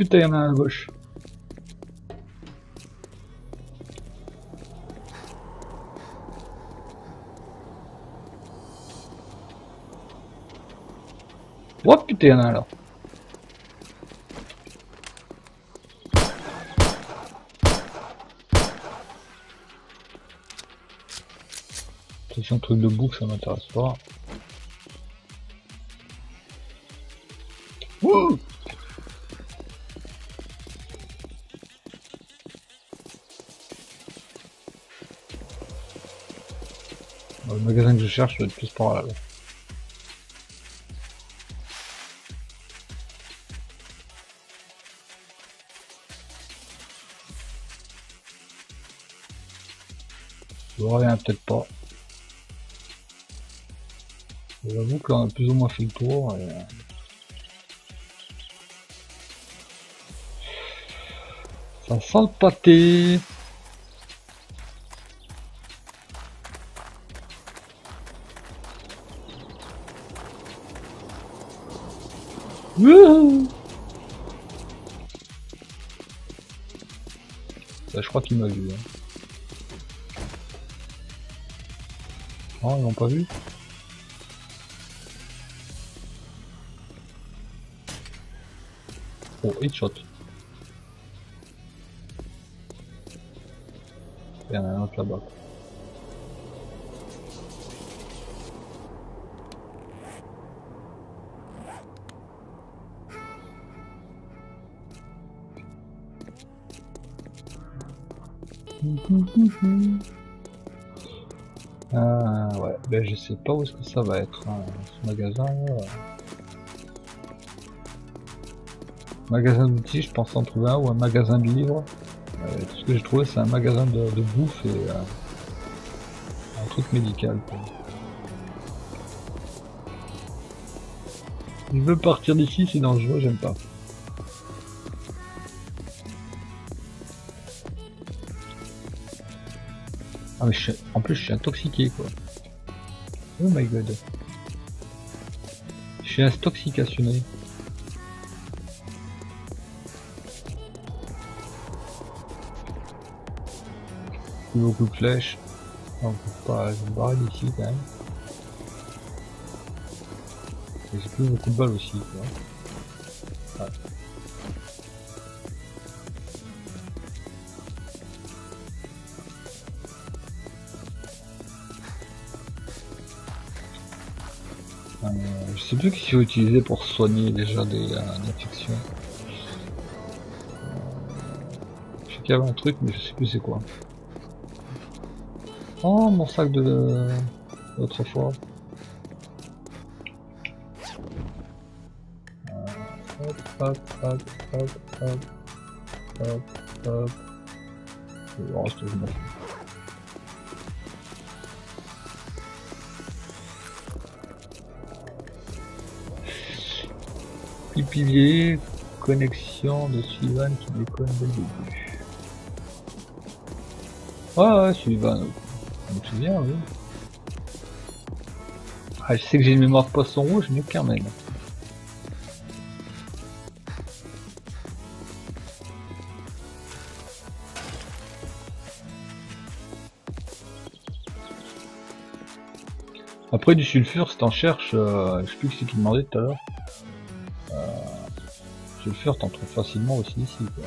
putain, il y en a à gauche. Oh putain, il y en a là. C'est un truc de bouffe, ça m'intéresse pas. Cherche doit être plus par là. là. Je rien, peut-être pas. J'avoue qu'on a plus ou moins fait le tour. Et... euh, Ça sent le pâté. Qu'il m'a vu. Hein. Oh, ils l'ont pas vu? Oh, headshot. Il y en a un autre là-bas. Ah ouais, ben je sais pas où est-ce que ça va être, hein, ce magasin là. Magasin d'outils, je pense en trouver un, ou un magasin de livres. Euh, tout ce que j'ai trouvé c'est un magasin de, bouffe et euh, un truc médical. Quoi. Je veux partir d'ici, c'est dangereux, j'aime pas. Suis- en plus je suis intoxiqué quoi. Oh my god. Je suis intoxicationné. Plus beaucoup de flèches. On peut pas se barrer d'ici quand même. J'ai plus beaucoup de balles aussi quoi. Plus qui c'est utilisé pour soigner déjà des euh, infections. Euh, je sais qu'il y avait un truc, mais je sais plus c'est quoi. Oh, mon sac de l'autre fois. hop, hop, hop, hop, hop, hop. Et je connexion de Sylvain qui déconne dès le début. Ah ouais, Sylvain, donc c'est bien, oui. Ah, je sais que j'ai une mémoire poisson rouge, mais quand même. Après du sulfure, si t'en cherches, euh, je sais plus qui c'est qui demandait tout à l'heure. Sulfure, t'en trouves facilement aussi ici. Quoi.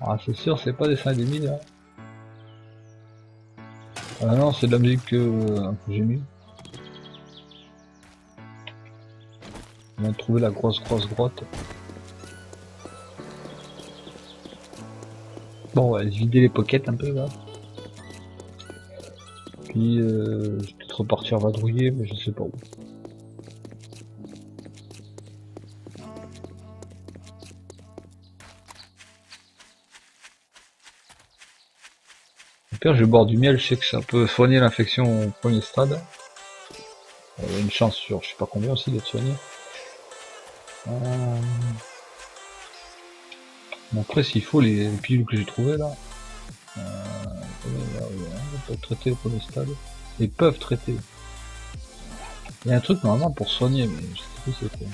Ah, c'est sûr, c'est pas des 5000 là. Ah non, c'est de la musique euh, que j'ai mis. On de trouver la grosse grosse grotte. Bon, on va se vider les pockets un peu là. Puis, euh, je vais peut-être repartir vadrouiller, mais je sais pas où. Je vais boire du miel, je sais que ça peut soigner l'infection au premier stade. A une chance sur je sais pas combien aussi d'être soigné. Euh... Après, s'il faut, les, les pilules que j'ai trouvées là, euh... ils peuvent traiter premier stade. Peuvent traiter. Il y a un truc normalement pour soigner, mais je sais plus c'est quoi.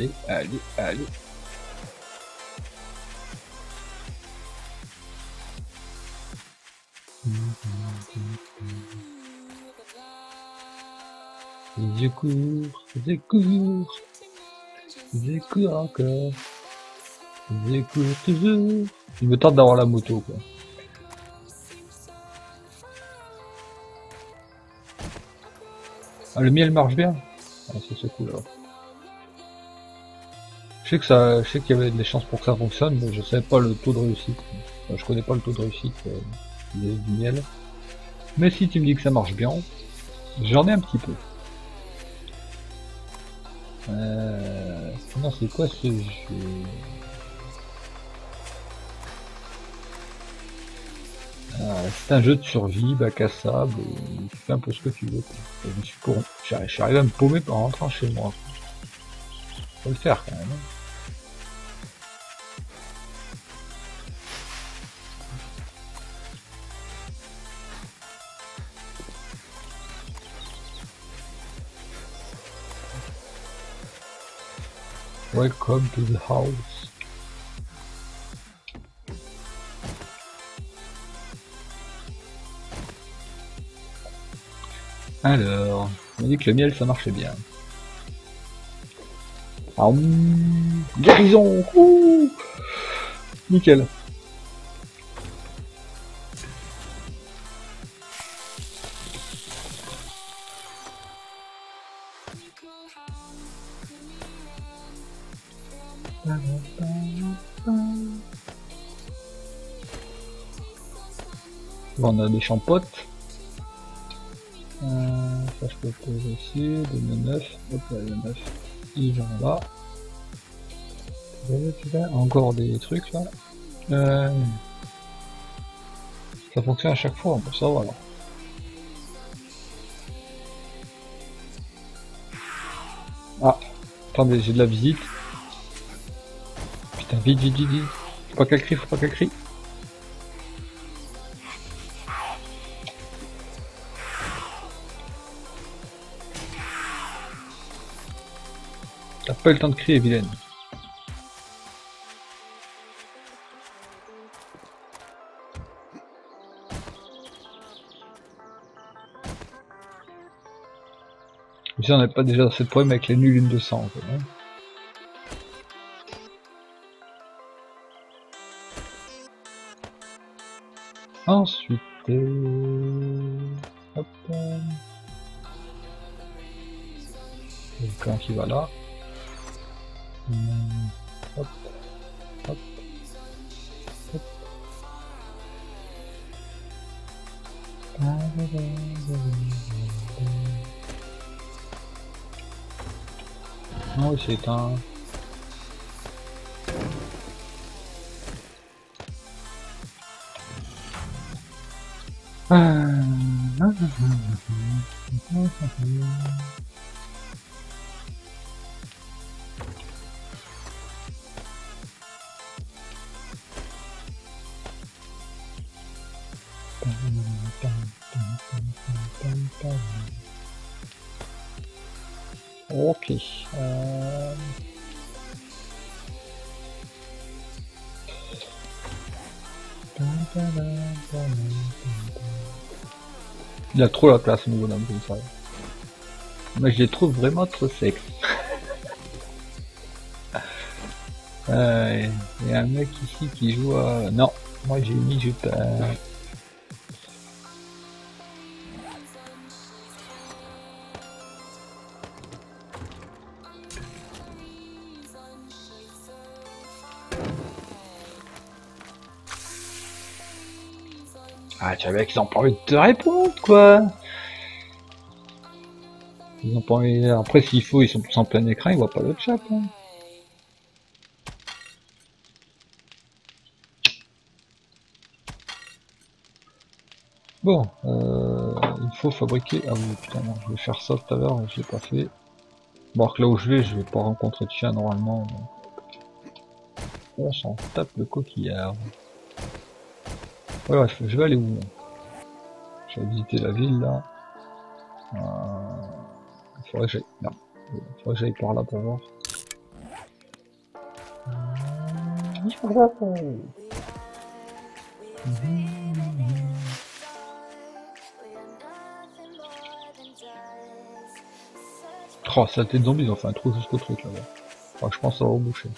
Allez, allez, allez. Je cours, je encore, je toujours. Il me tente d'avoir la moto quoi. Ah le miel marche bien? Ah c'est cool alors. Je sais que ça, je sais qu'il y avait des chances pour que ça fonctionne, mais je savais pas le taux de réussite. Enfin, je connais pas le taux de réussite euh, du miel. Mais si tu me dis que ça marche bien, j'en ai un petit peu. Euh... C'est quoi ce jeu? Ah, C'est un jeu de survie, bac à sable, tu fais un peu ce que tu veux. je suis. J'arrive j'arrive à me paumer en rentrant chez moi. Faut le faire quand même. Welcome to the house. Alors, on dit que le miel ça marchait bien. Ah, guérison ouh Nickel. Bon, on a des champottes. Euh, ça je peux le poser aussi, des 9, hop là, les 9, ils vont là. Encore des trucs là. Euh, ça fonctionne à chaque fois, bon ça alors. Ah, attendez, j'ai de la visite. Vite. Faut pas qu'elle crie, faut pas qu'elle crie. T'as pas eu le temps de crier, vilaine. Si on n'a pas déjà assez de problèmes avec les nuls une 200 quoi, hein. Ensuite, euh, hop, quelqu'un qui va là. Hum, Hop, hop, hop. Un. Il a trop la classe niveau d'un comme ça. Mais je les trouve vraiment trop sexe. Euh, Il y a un mec ici qui joue à... Non, moi j'ai mis juste tu vois, ils ont pas envie de te répondre, quoi. Ils ont pas envie... Après, s'il faut, ils sont tous en plein écran, ils voient pas le chat, hein. Bon, euh, il faut fabriquer... Ah oui, putain, non, je vais faire ça tout à l'heure, je l'ai pas fait. Bon, alors que là où je vais, je vais pas rencontrer de chien normalement. On s'en tape le coquillard. Bref, je vais aller où Je vais visiter la ville là. Euh... Il faudrait que j'aille. Non. Il faudrait que j'aille par là pour voir. Oh, saleté de zombies, ils ont fait un trou jusqu'au truc là-bas. Enfin, je pense que ça va reboucher.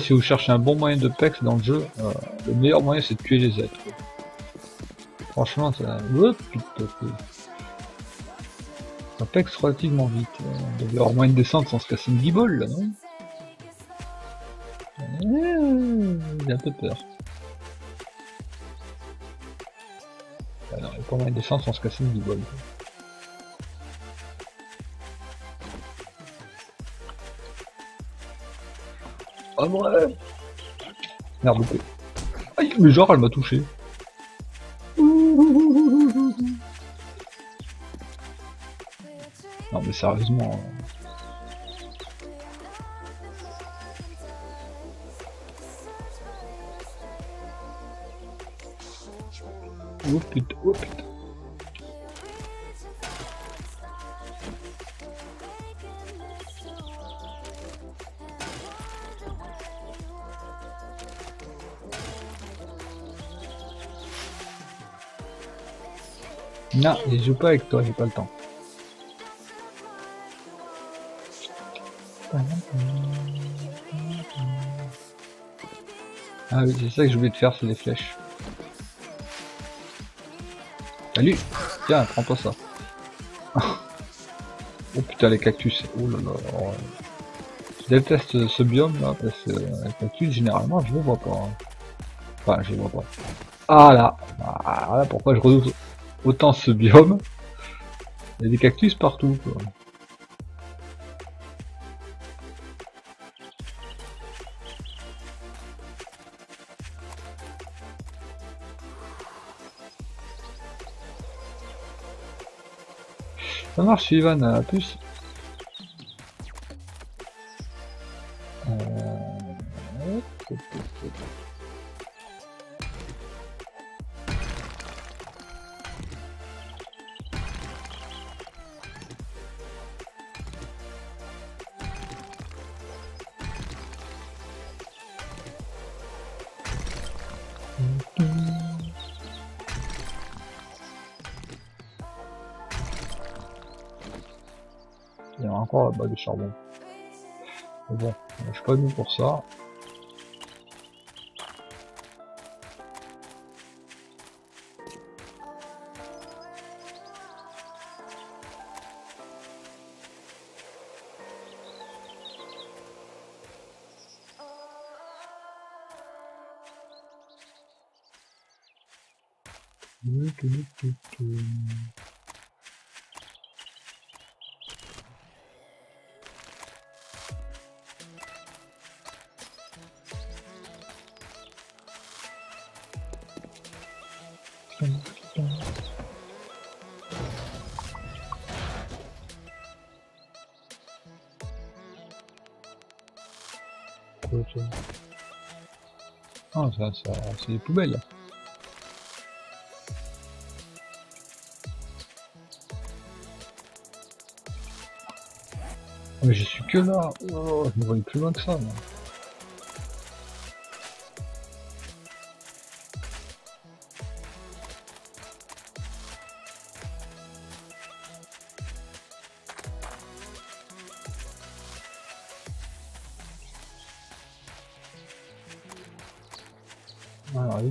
Si vous cherchez un bon moyen de pex dans le jeu, euh, le meilleur moyen c'est de tuer les êtres. Franchement, ça. Pex relativement vite. Euh, devait avoir moyen de descendre sans se casser une guibole là, non Euh, J'ai un peu peur. Ah il n'y a pas moyen de descendre sans se casser une guibole. Ouais Merde, loupé. Aïe, mais genre elle m'a touché. Non mais sérieusement. euh. Oh putain, oh putain. Non, je joue pas avec toi, j'ai pas le temps. Ah oui, c'est ça que je voulais te faire, c'est les flèches. Salut Tiens, prends-toi ça. oh putain, les cactus. Oh là là. Je déteste ce biome là, parce que euh, les cactus, généralement, je les vois pas. hein. Enfin, je les vois pas. Ah là Ah là, pourquoi je redoute autant ce biome Il y a des cactus partout. Ça marche, Ivan, à plus. Charbon. Bon, je suis pas venu pour ça. C'est des poubelles. là. Mais je suis que là. Oh, je me voyais plus loin que ça. Moi.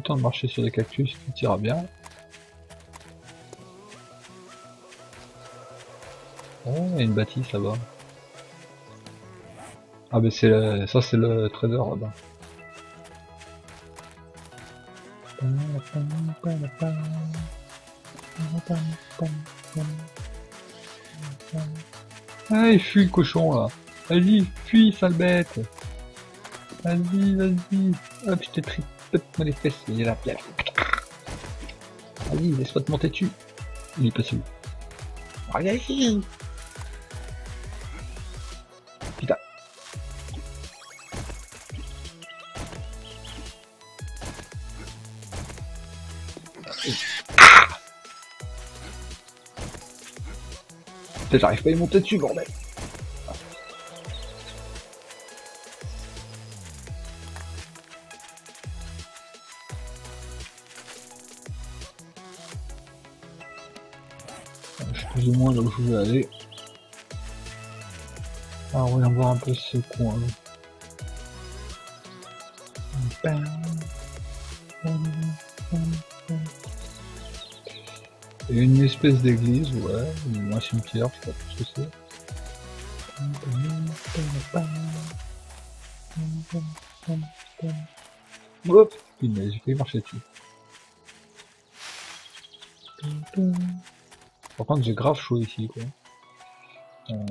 Temps de marcher sur les cactus, tout ira bien. Il y a une bâtisse là-bas. Ah, mais c'est le... ça, c'est le trader là-bas. Ah, il fuit le cochon là. Vas-y, fuis, sale bête. Vas-y, vas-y. Hop, je t'ai tripote-moi les fesses. Il est. Vas-y, laisse-moi te monter dessus. Il est passé où Regarde Putain. Putain, j'arrive pas à y monter dessus, bordel. Aller. Alors, voyons voir un peu ce coin là. Et une espèce d'église, ouais, ou un cimetière, je sais pas plus ce que c'est. Hop, punaise, j'ai failli marcher dessus. Par contre, j'ai grave chaud ici, quoi. Euh...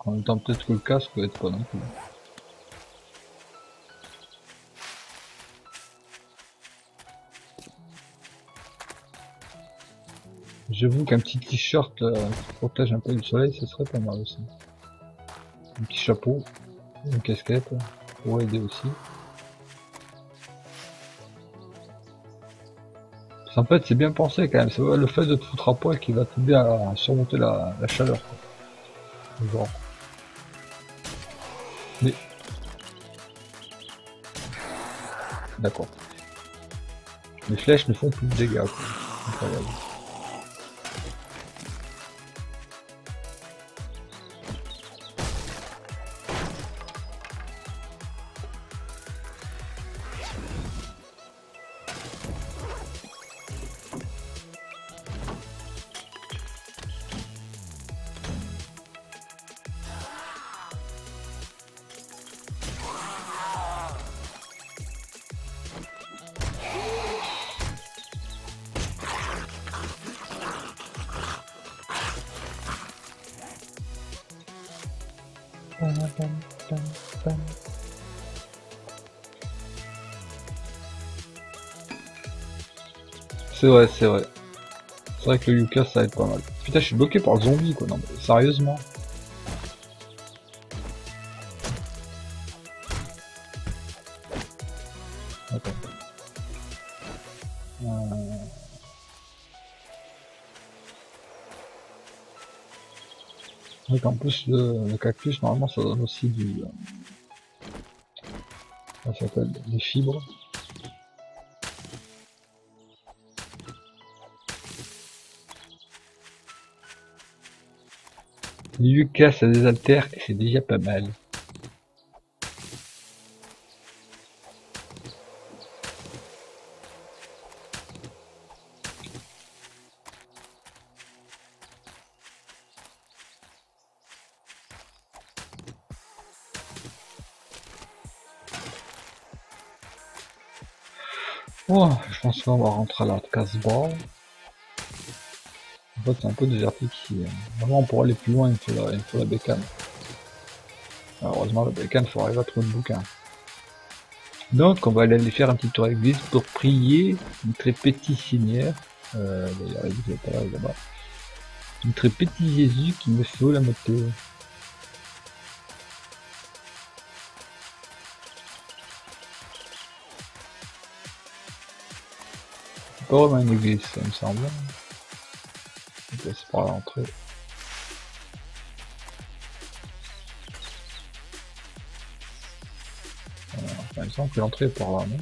En même temps, peut-être que le casque peut être pas non plus. J'avoue qu'un petit t-shirt euh, qui protège un peu du soleil, ce serait pas mal aussi. Un petit chapeau, une casquette, pour aider aussi. En fait, c'est bien pensé quand même. C'est le fait de te foutre à poil qui va t'aider à surmonter la, chaleur. Quoi. Mais. D'accord. Les flèches ne font plus de dégâts. Incroyable. Vrai, c'est vrai. C'est vrai que le Yuka ça va être pas mal. Putain, je suis bloqué par le zombie quoi, non mais sérieusement. Attends. Euh... Donc en plus le, le cactus normalement ça donne aussi du... euh, Ça s'appelle des fibres. Lucas a des haltères et c'est déjà pas mal. Oh, je pense qu'on va rentrer à la casse-bras. C'est un peu désertique ici. hein. Vraiment, pour aller plus loin, il faut la, il faut la bécane. Heureusement, la bécane, il faut arriver à trouver le bouquin. Donc, on va aller faire un petit tour à l'église pour prier une très pétitière. Euh, d'ailleurs, l'église est pas là, là-bas. Une très petit Jésus qui me fait la moto. Pas vraiment une église, ça me semble. C'est par l'entrée. Semble que l'entrée est par là, non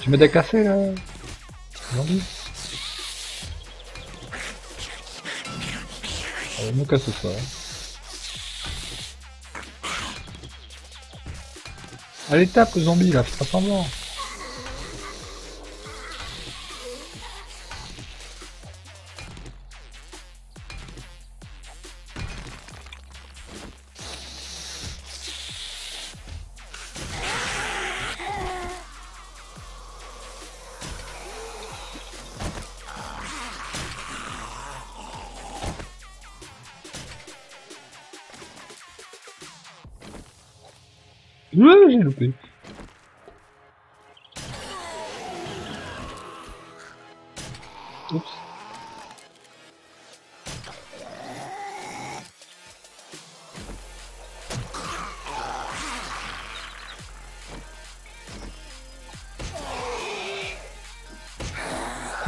Tu m'aides à casser là On va me casser ça. Allez tape le zombie là, fais pas semblant.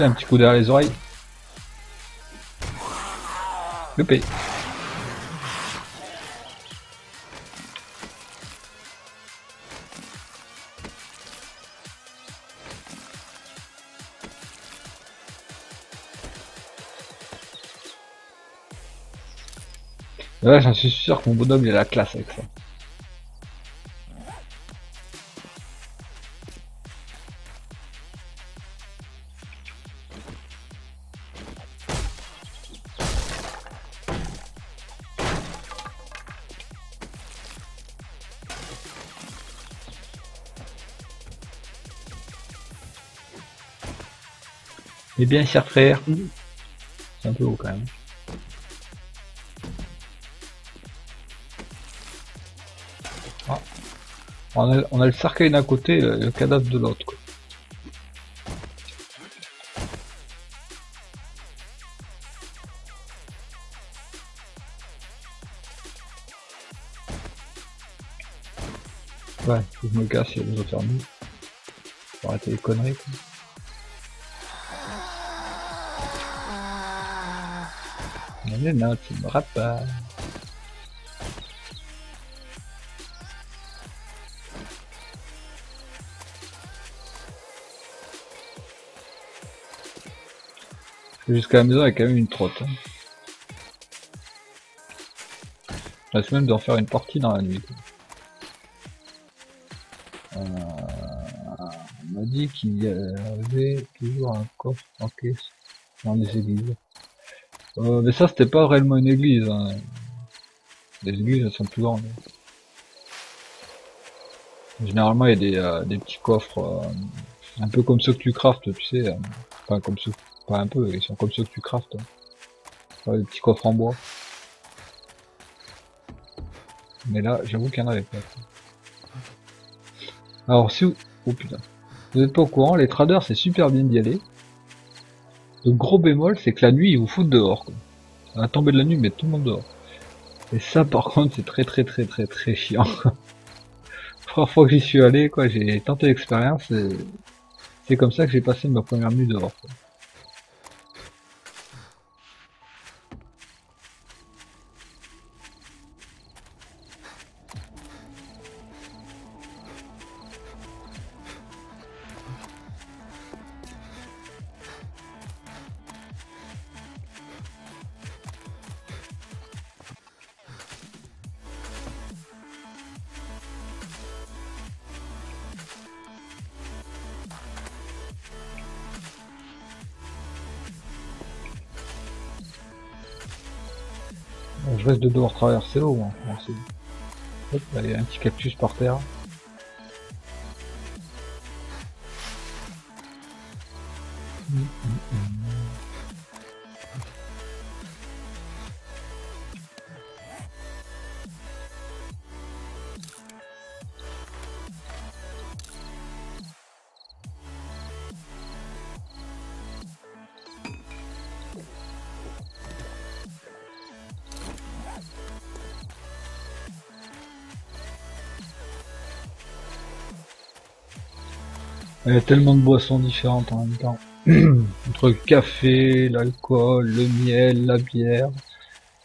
Un petit coup derrière les oreilles. Loupé. Ouais, j'en suis sûr que mon bonhomme il a la classe avec ça. Bien, cher frère. C'est un peu haut quand même. On a, on a le cercueil d'un côté et le, cadavre de l'autre. Ouais, je me casse, il y a des. Faut arrêter les conneries. Jusqu'à la maison, il y a quand même une trotte. Je risque même d'en faire une partie dans la nuit. Euh, on m'a dit qu'il y avait toujours un coffre en caisse dans les églises. Euh, mais ça, c'était pas réellement une église. hein. Les églises, elles sont plus grandes. Généralement, il y a des, euh, des petits coffres, euh, un peu comme ceux que tu craftes, tu sais. euh, Enfin, comme ceux, pas un peu, ils sont comme ceux que tu craftes. hein. Des petits coffres en bois. Mais là, j'avoue qu'il y en avait pas. Alors, si vous... Oh putain. Vous êtes pas au courant, les traders, c'est super bien d'y aller. Le gros bémol, c'est que la nuit, ils vous foutent dehors. Quoi. À la tombée de la nuit, mais tout le monde dehors. Et ça, par contre, c'est très très très très très chiant. Trois fois que j'y suis allé, quoi, j'ai tenté l'expérience c'est comme ça que j'ai passé ma première nuit dehors. quoi. Risque de devoir traverser l'eau, a un petit cactus par terre. Il y a tellement de boissons différentes en même temps. Entre café, l'alcool, le miel, la bière,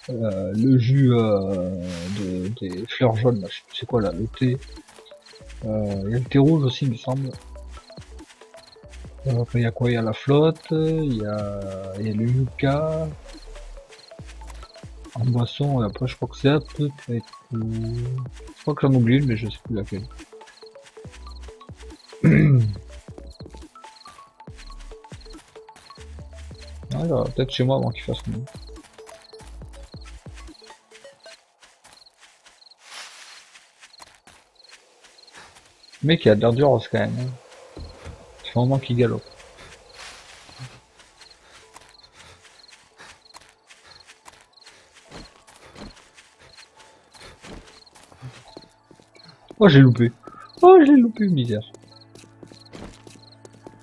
euh, le jus euh, de- des fleurs jaunes, je sais plus c'est quoi là, le thé. Euh, Il y a le thé rouge aussi, il me semble. Euh, Après, il y a quoi? Il y a la flotte, il y a, il y a le yucca. En boisson, et après, je crois que c'est à peu. Je crois que j'en oublie une, mais je sais plus laquelle. Là, peut-être chez moi avant qu'il fasse nuit. Mec, il a de l'endurance quand même. hein. Un moment qu'il galope. Oh, j'ai loupé. Oh, j'ai loupé, misère.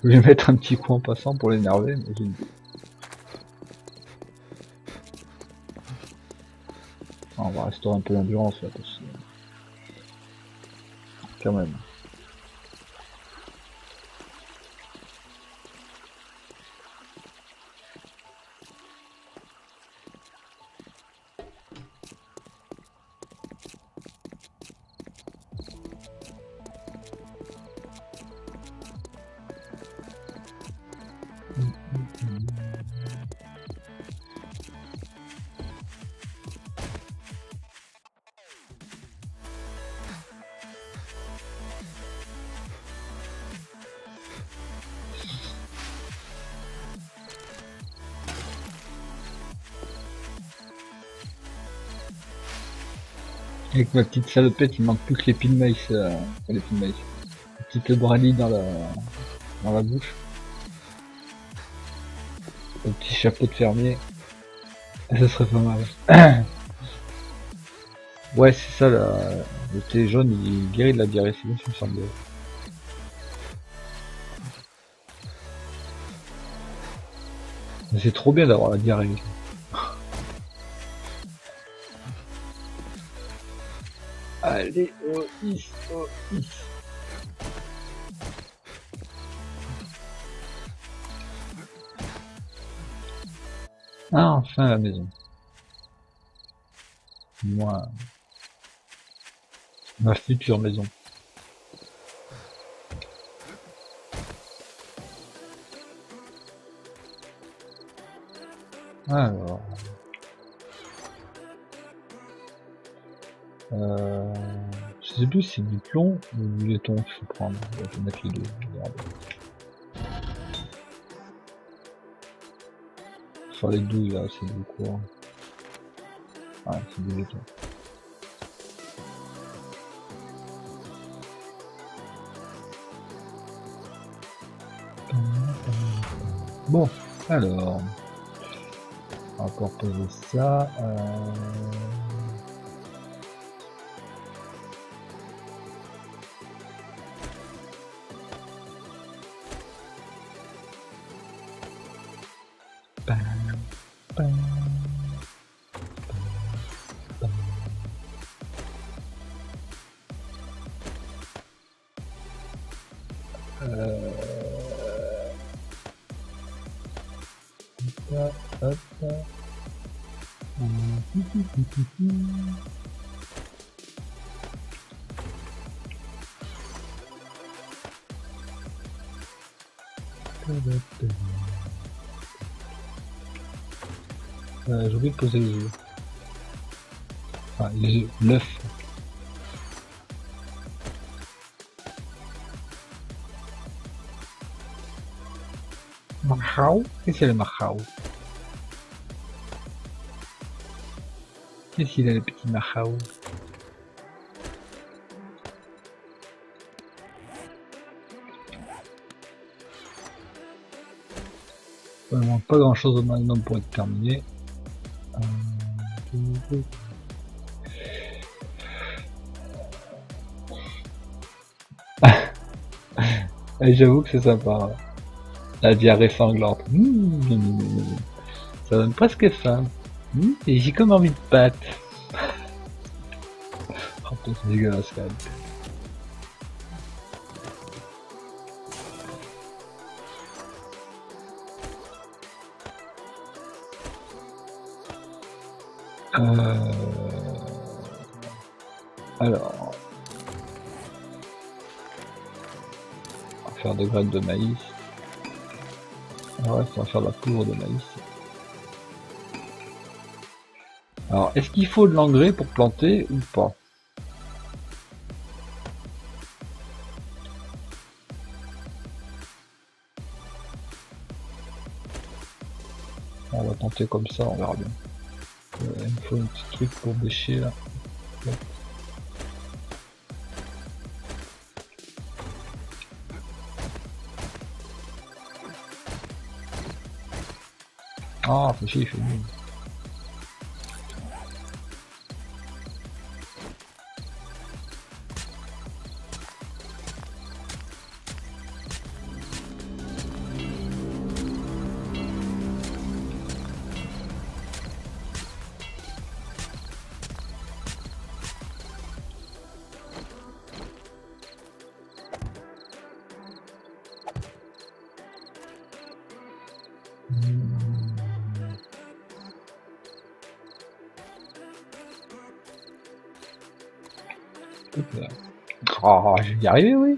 Je vais mettre un petit coup en passant pour l'énerver, mais j'ai loupé. Va restaurer un peu d'endurance là, parce que... Quand même. Avec ma petite salopette, il manque plus que l'épine de maïs, euh, de maïs. La petite brindille dans la, dans la bouche. Le petit chapeau de fermier. Ça serait pas mal. ouais, c'est ça, là. Le thé jaune, il guérit de la diarrhée, c'est bien, ça me semble. C'est trop bien d'avoir la diarrhée. Ah, enfin la maison. Moi. Ma future maison. Alors. Euh, sais plus c'est du plomb ou du laiton qu'il faut prendre. Je vais mettre les deux. Sur les douilles là, c'est du quoi Ouais, c'est du laiton. Bon, alors. On va encore poser ça. Euh... poser les œufs. Enfin, les œufs, l'œuf. Mahao Qu'est-ce que le Mahao Qu'est-ce qu'il a le petit Mahao Vraiment pas grand chose au magnum pour être terminé. J'avoue que c'est sympa. La diarrhée sanglante. Mmh. Ça donne presque faim. Mmh. Et j'ai comme envie de pâtes. oh putain, c'est dégueulasse. Euh... Alors, on va faire des graines de maïs. Ouais, on va faire de la poudre de maïs. Alors, est-ce qu'il faut de l'engrais pour planter ou pas? On va tenter comme ça, on verra bien. Faut un petit truc pour bêcher. Ah, fait chier. Je vais y arriver, oui.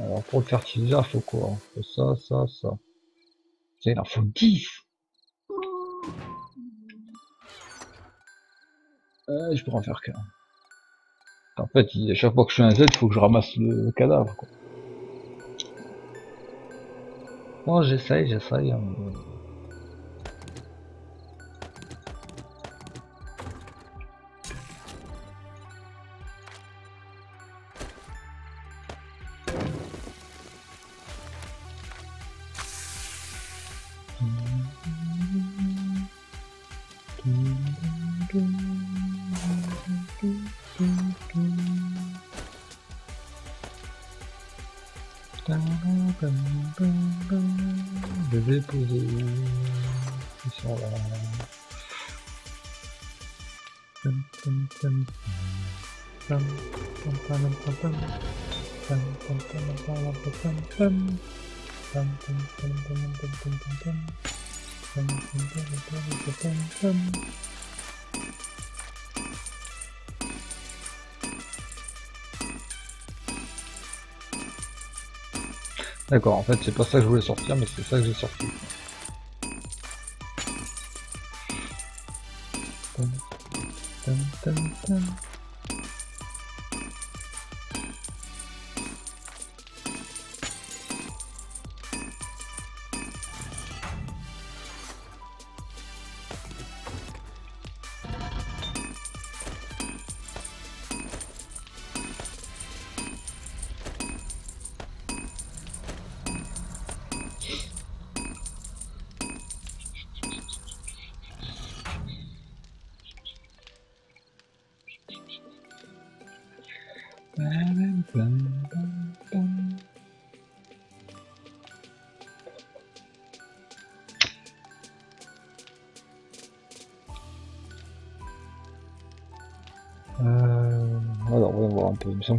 Alors, pour le fertiliseur, il faut quoi? Faut ça, ça, ça. Il en faut 10 euh, Je pourrais en faire qu'un. En fait, à chaque fois que je fais un Z, il faut que je ramasse le, cadavre. Quoi. J'essaye, j'essaye. hein. D'accord, en fait, c'est pas ça que je voulais sortir, mais c'est ça que j'ai sorti.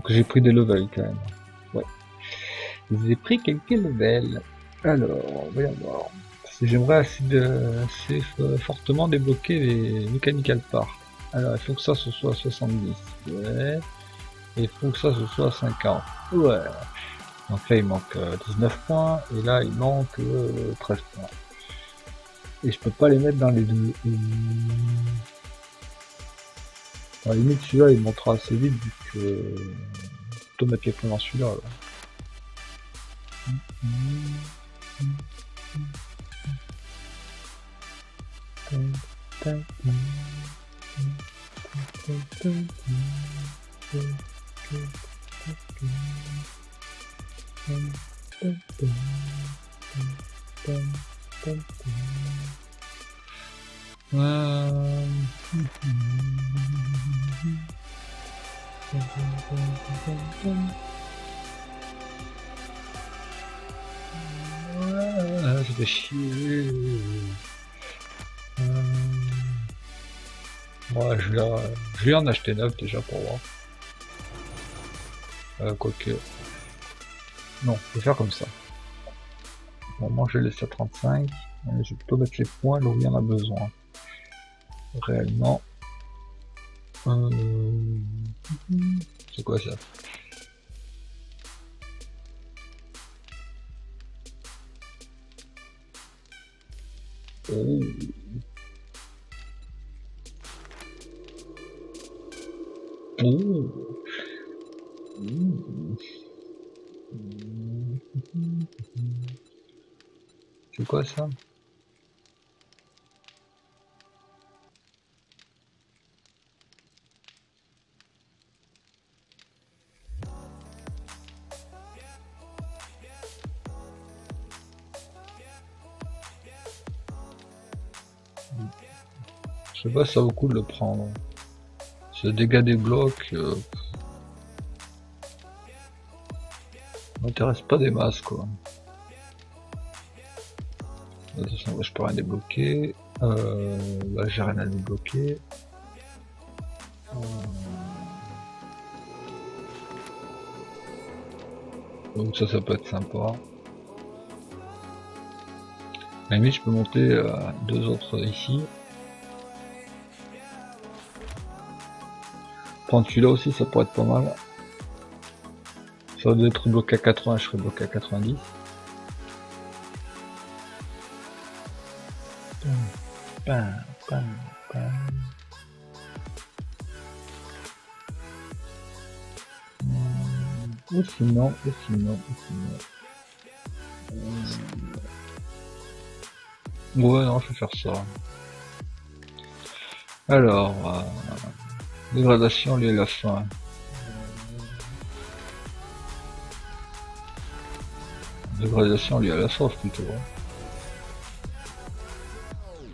J'ai pris des levels quand même. Ouais. J'ai pris quelques levels. Alors, voyons voir. J'aimerais assez, assez euh, fortement débloquer les mechanical parts. Alors, il faut que ça ce soit à 70. Ouais. Et il faut que ça ce soit à 50. Ouais. Donc là, il manque euh, 19 points. Et là, il manque euh, 13 points. Et je peux pas les mettre dans les deux. La limite, celui-là, il montera assez vite vu que euh, plutôt chier. Euh, je vais, je vais en acheter neuf déjà pour voir. Euh, quoique. Non, je vais faire comme ça. Moi je laisse à 35. mais Je vais plutôt mettre les points là où il y en a besoin. Réellement. Euh, C'est quoi ça? Oh. Oh. Mmh. C'est quoi ça? Ça vaut le coup de le prendre. Ce dégât des blocs euh, m'intéresse pas des masses quoi. De toute façon, je peux rien débloquer. Euh, là, j'ai rien à débloquer. Euh, Donc ça, ça peut être sympa. À la limite, je peux monter deux autres ici. Prendre celui-là aussi, ça pourrait être pas mal. Ça doit être bloqué à 80, je serais bloqué à 90. Pam, pam, pam. Hmm, Ou sinon, ou sinon, ou sinon. Ouais, non, je vais faire ça. Alors, euh, dégradation liée à la fin. Dégradation liée à la sauce plutôt. hein.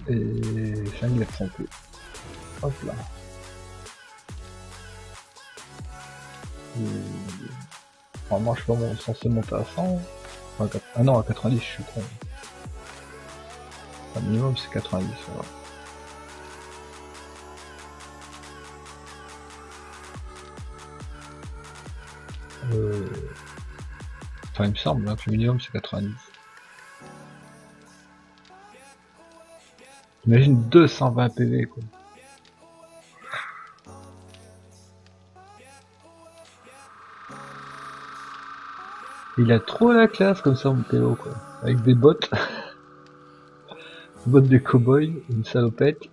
Et 5 mètres trompé. Hop là. Et... Normalement, je suis mon- censé monter à 100. Enfin, quat- Ah non, à 90, je suis con. Le minimum, c'est 90, voilà. Me semble hein, que le minimum, c'est 90. Imagine 220 PV, quoi. Il a trop la classe comme ça, mon pélo, quoi. Avec des bottes. bottes de cow-boy, une salopette.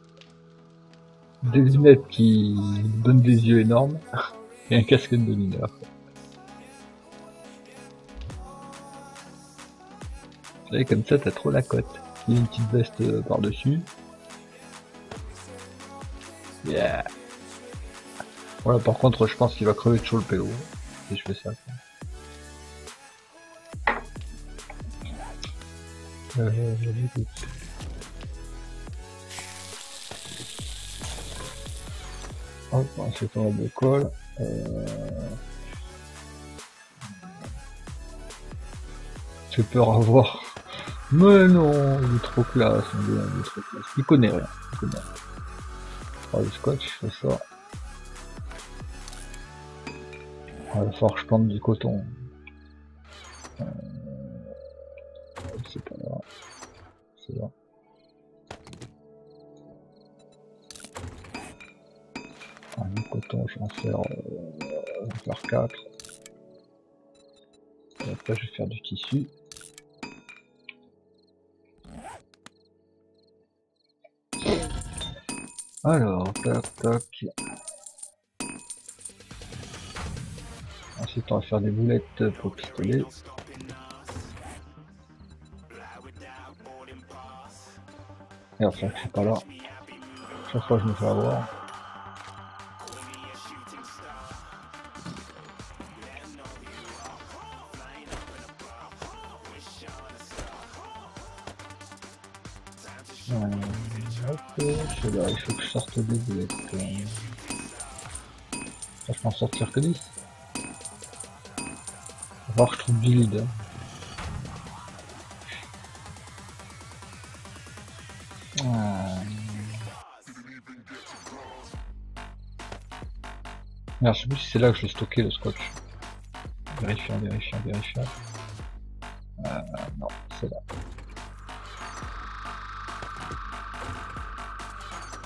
Des lunettes qui donnent des yeux énormes. Et un casque de mineur. Comme ça, t'as trop la cote. A une petite veste euh, par-dessus. Voilà, par contre, je pense qu'il va crever de chaud le pélo. Si je fais ça. Euh. Hop, on se tourne de colle. Euh... J'ai peur à voir. Mais non, il est trop classe, il est trop classe. Il connaît rien, il connaît rien. Oh, le scotch, ça. Il va falloir que je plante du coton. Euh... C'est pas là. C'est là. Ah, le coton, je vais en faire, euh, je faire 4. Et après, je vais faire du tissu. Alors, tac, tac. Ensuite, on va faire des boulettes pour pistolet. Et enfin, je pas là. Chaque fois, je me fais avoir. Sorte euh. Ça, je peux en sortir que 10. Va voir je trouve du lead. hein. Ah. Alors, je sais plus si c'est là que je l'ai stocké le scotch. Vérifiant, vérifiant, vérifiant.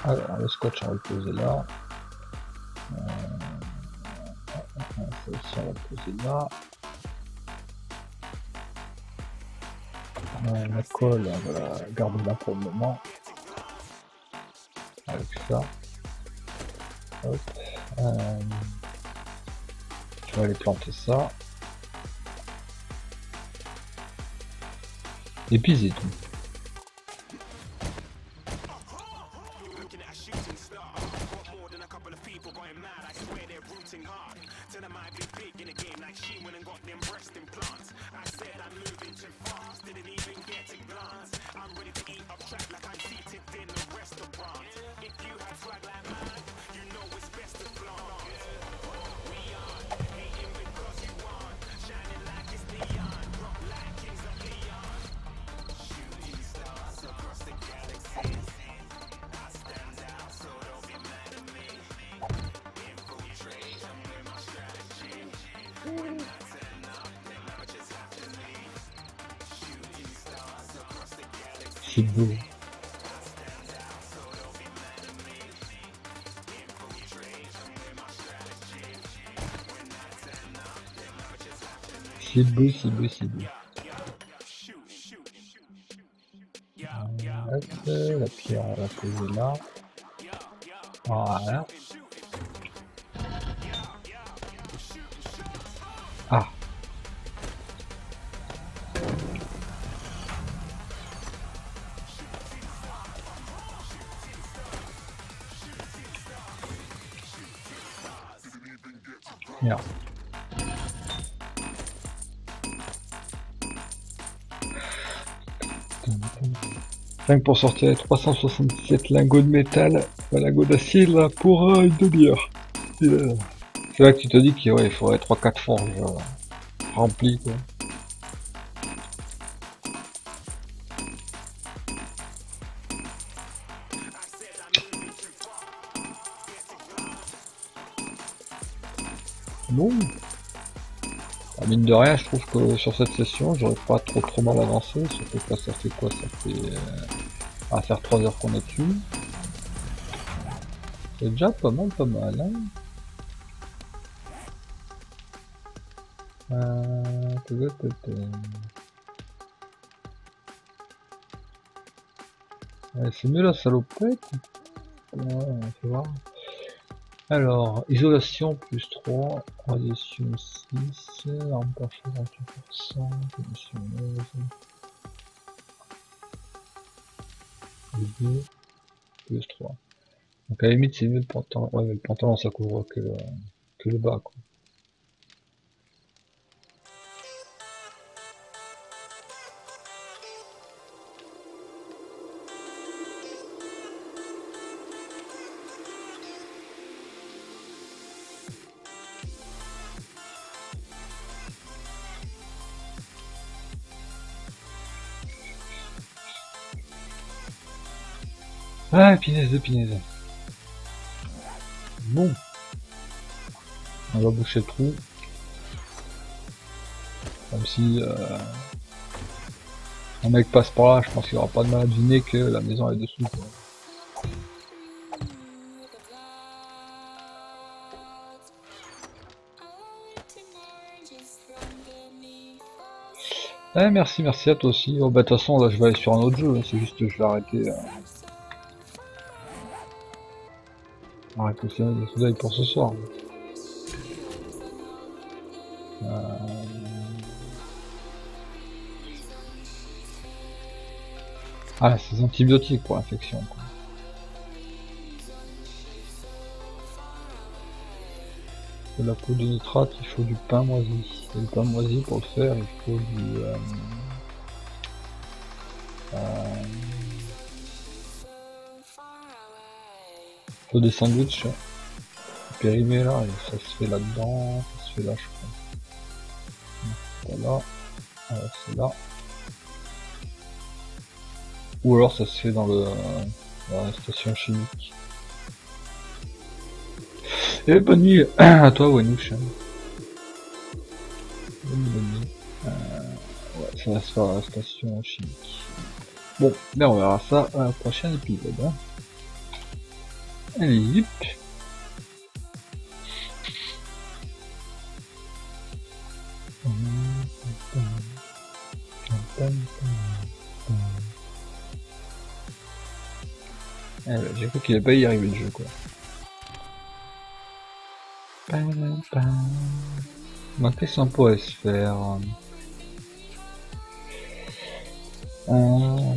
Alors, le scotch, on va le poser là. Euh, aussi, on va le poser là. Euh, la colle, on va la garder là pour le moment. Avec ça. Hop. Euh, je vais aller planter ça. Et puis c'est tout. C'est beau, c'est beau. Hop, la pierre, on va poser là. Voilà. Rien pour sortir les 377 lingots de métal, un lingot d'acier là pour euh, une demi-heure. Euh, C'est là que tu te dis qu'il faudrait 3-4 forges euh, remplies quoi. Mine de rien, je trouve que sur cette session, j'aurais pas trop trop mal avancé. Surtout que ça fait quoi? Ça fait euh, à faire 3 heures qu'on est dessus. C'est déjà pas mal, pas mal. Hein euh... c'est mieux la salopette. Ouais, on voir. Alors, isolation plus 3, radiation 6, arme parfaite 28%, condition 11, 2, plus 3. Donc à la limite c'est mieux le pantalon, ouais mais le pantalon ça couvre que le, que le bas quoi. Ah, pinaise de pinaise. Bon. On va boucher le trou. Comme si euh, un mec passe par là, je pense qu'il aura pas de mal à deviner que la maison est dessous. quoi. Eh, merci, merci à toi aussi. Oh, bah, de toute façon, là, je vais aller sur un autre jeu. hein. C'est juste que je vais arrêter. Euh... Arrêter le le soleil pour ce soir. Euh... Ah, c'est des antibiotiques pour l'infection. De la poudre de nitrate, il faut du pain moisi. Et le pain moisi, pour le faire, il faut du... Euh, des sandwichs périmés là, et ça se fait là-dedans, ça se fait là, je crois. Voilà, c'est là. Ou alors ça se fait dans le la station chimique. Et bonne nuit à toi Wanouche. Bonne nuit. Euh, ouais, ça va se faire à la station chimique. Bon, ben on verra ça à la prochaine épisode. Hein. Allez, zip j'ai cru qu'il allait pas y arriver le jeu quoi. Bah, qu'est-ce qu'on pourrait se faire euh...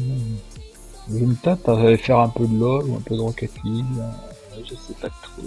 Je me tâte à faire un peu de LoL ou un peu de Rocket League. Je sais pas trop.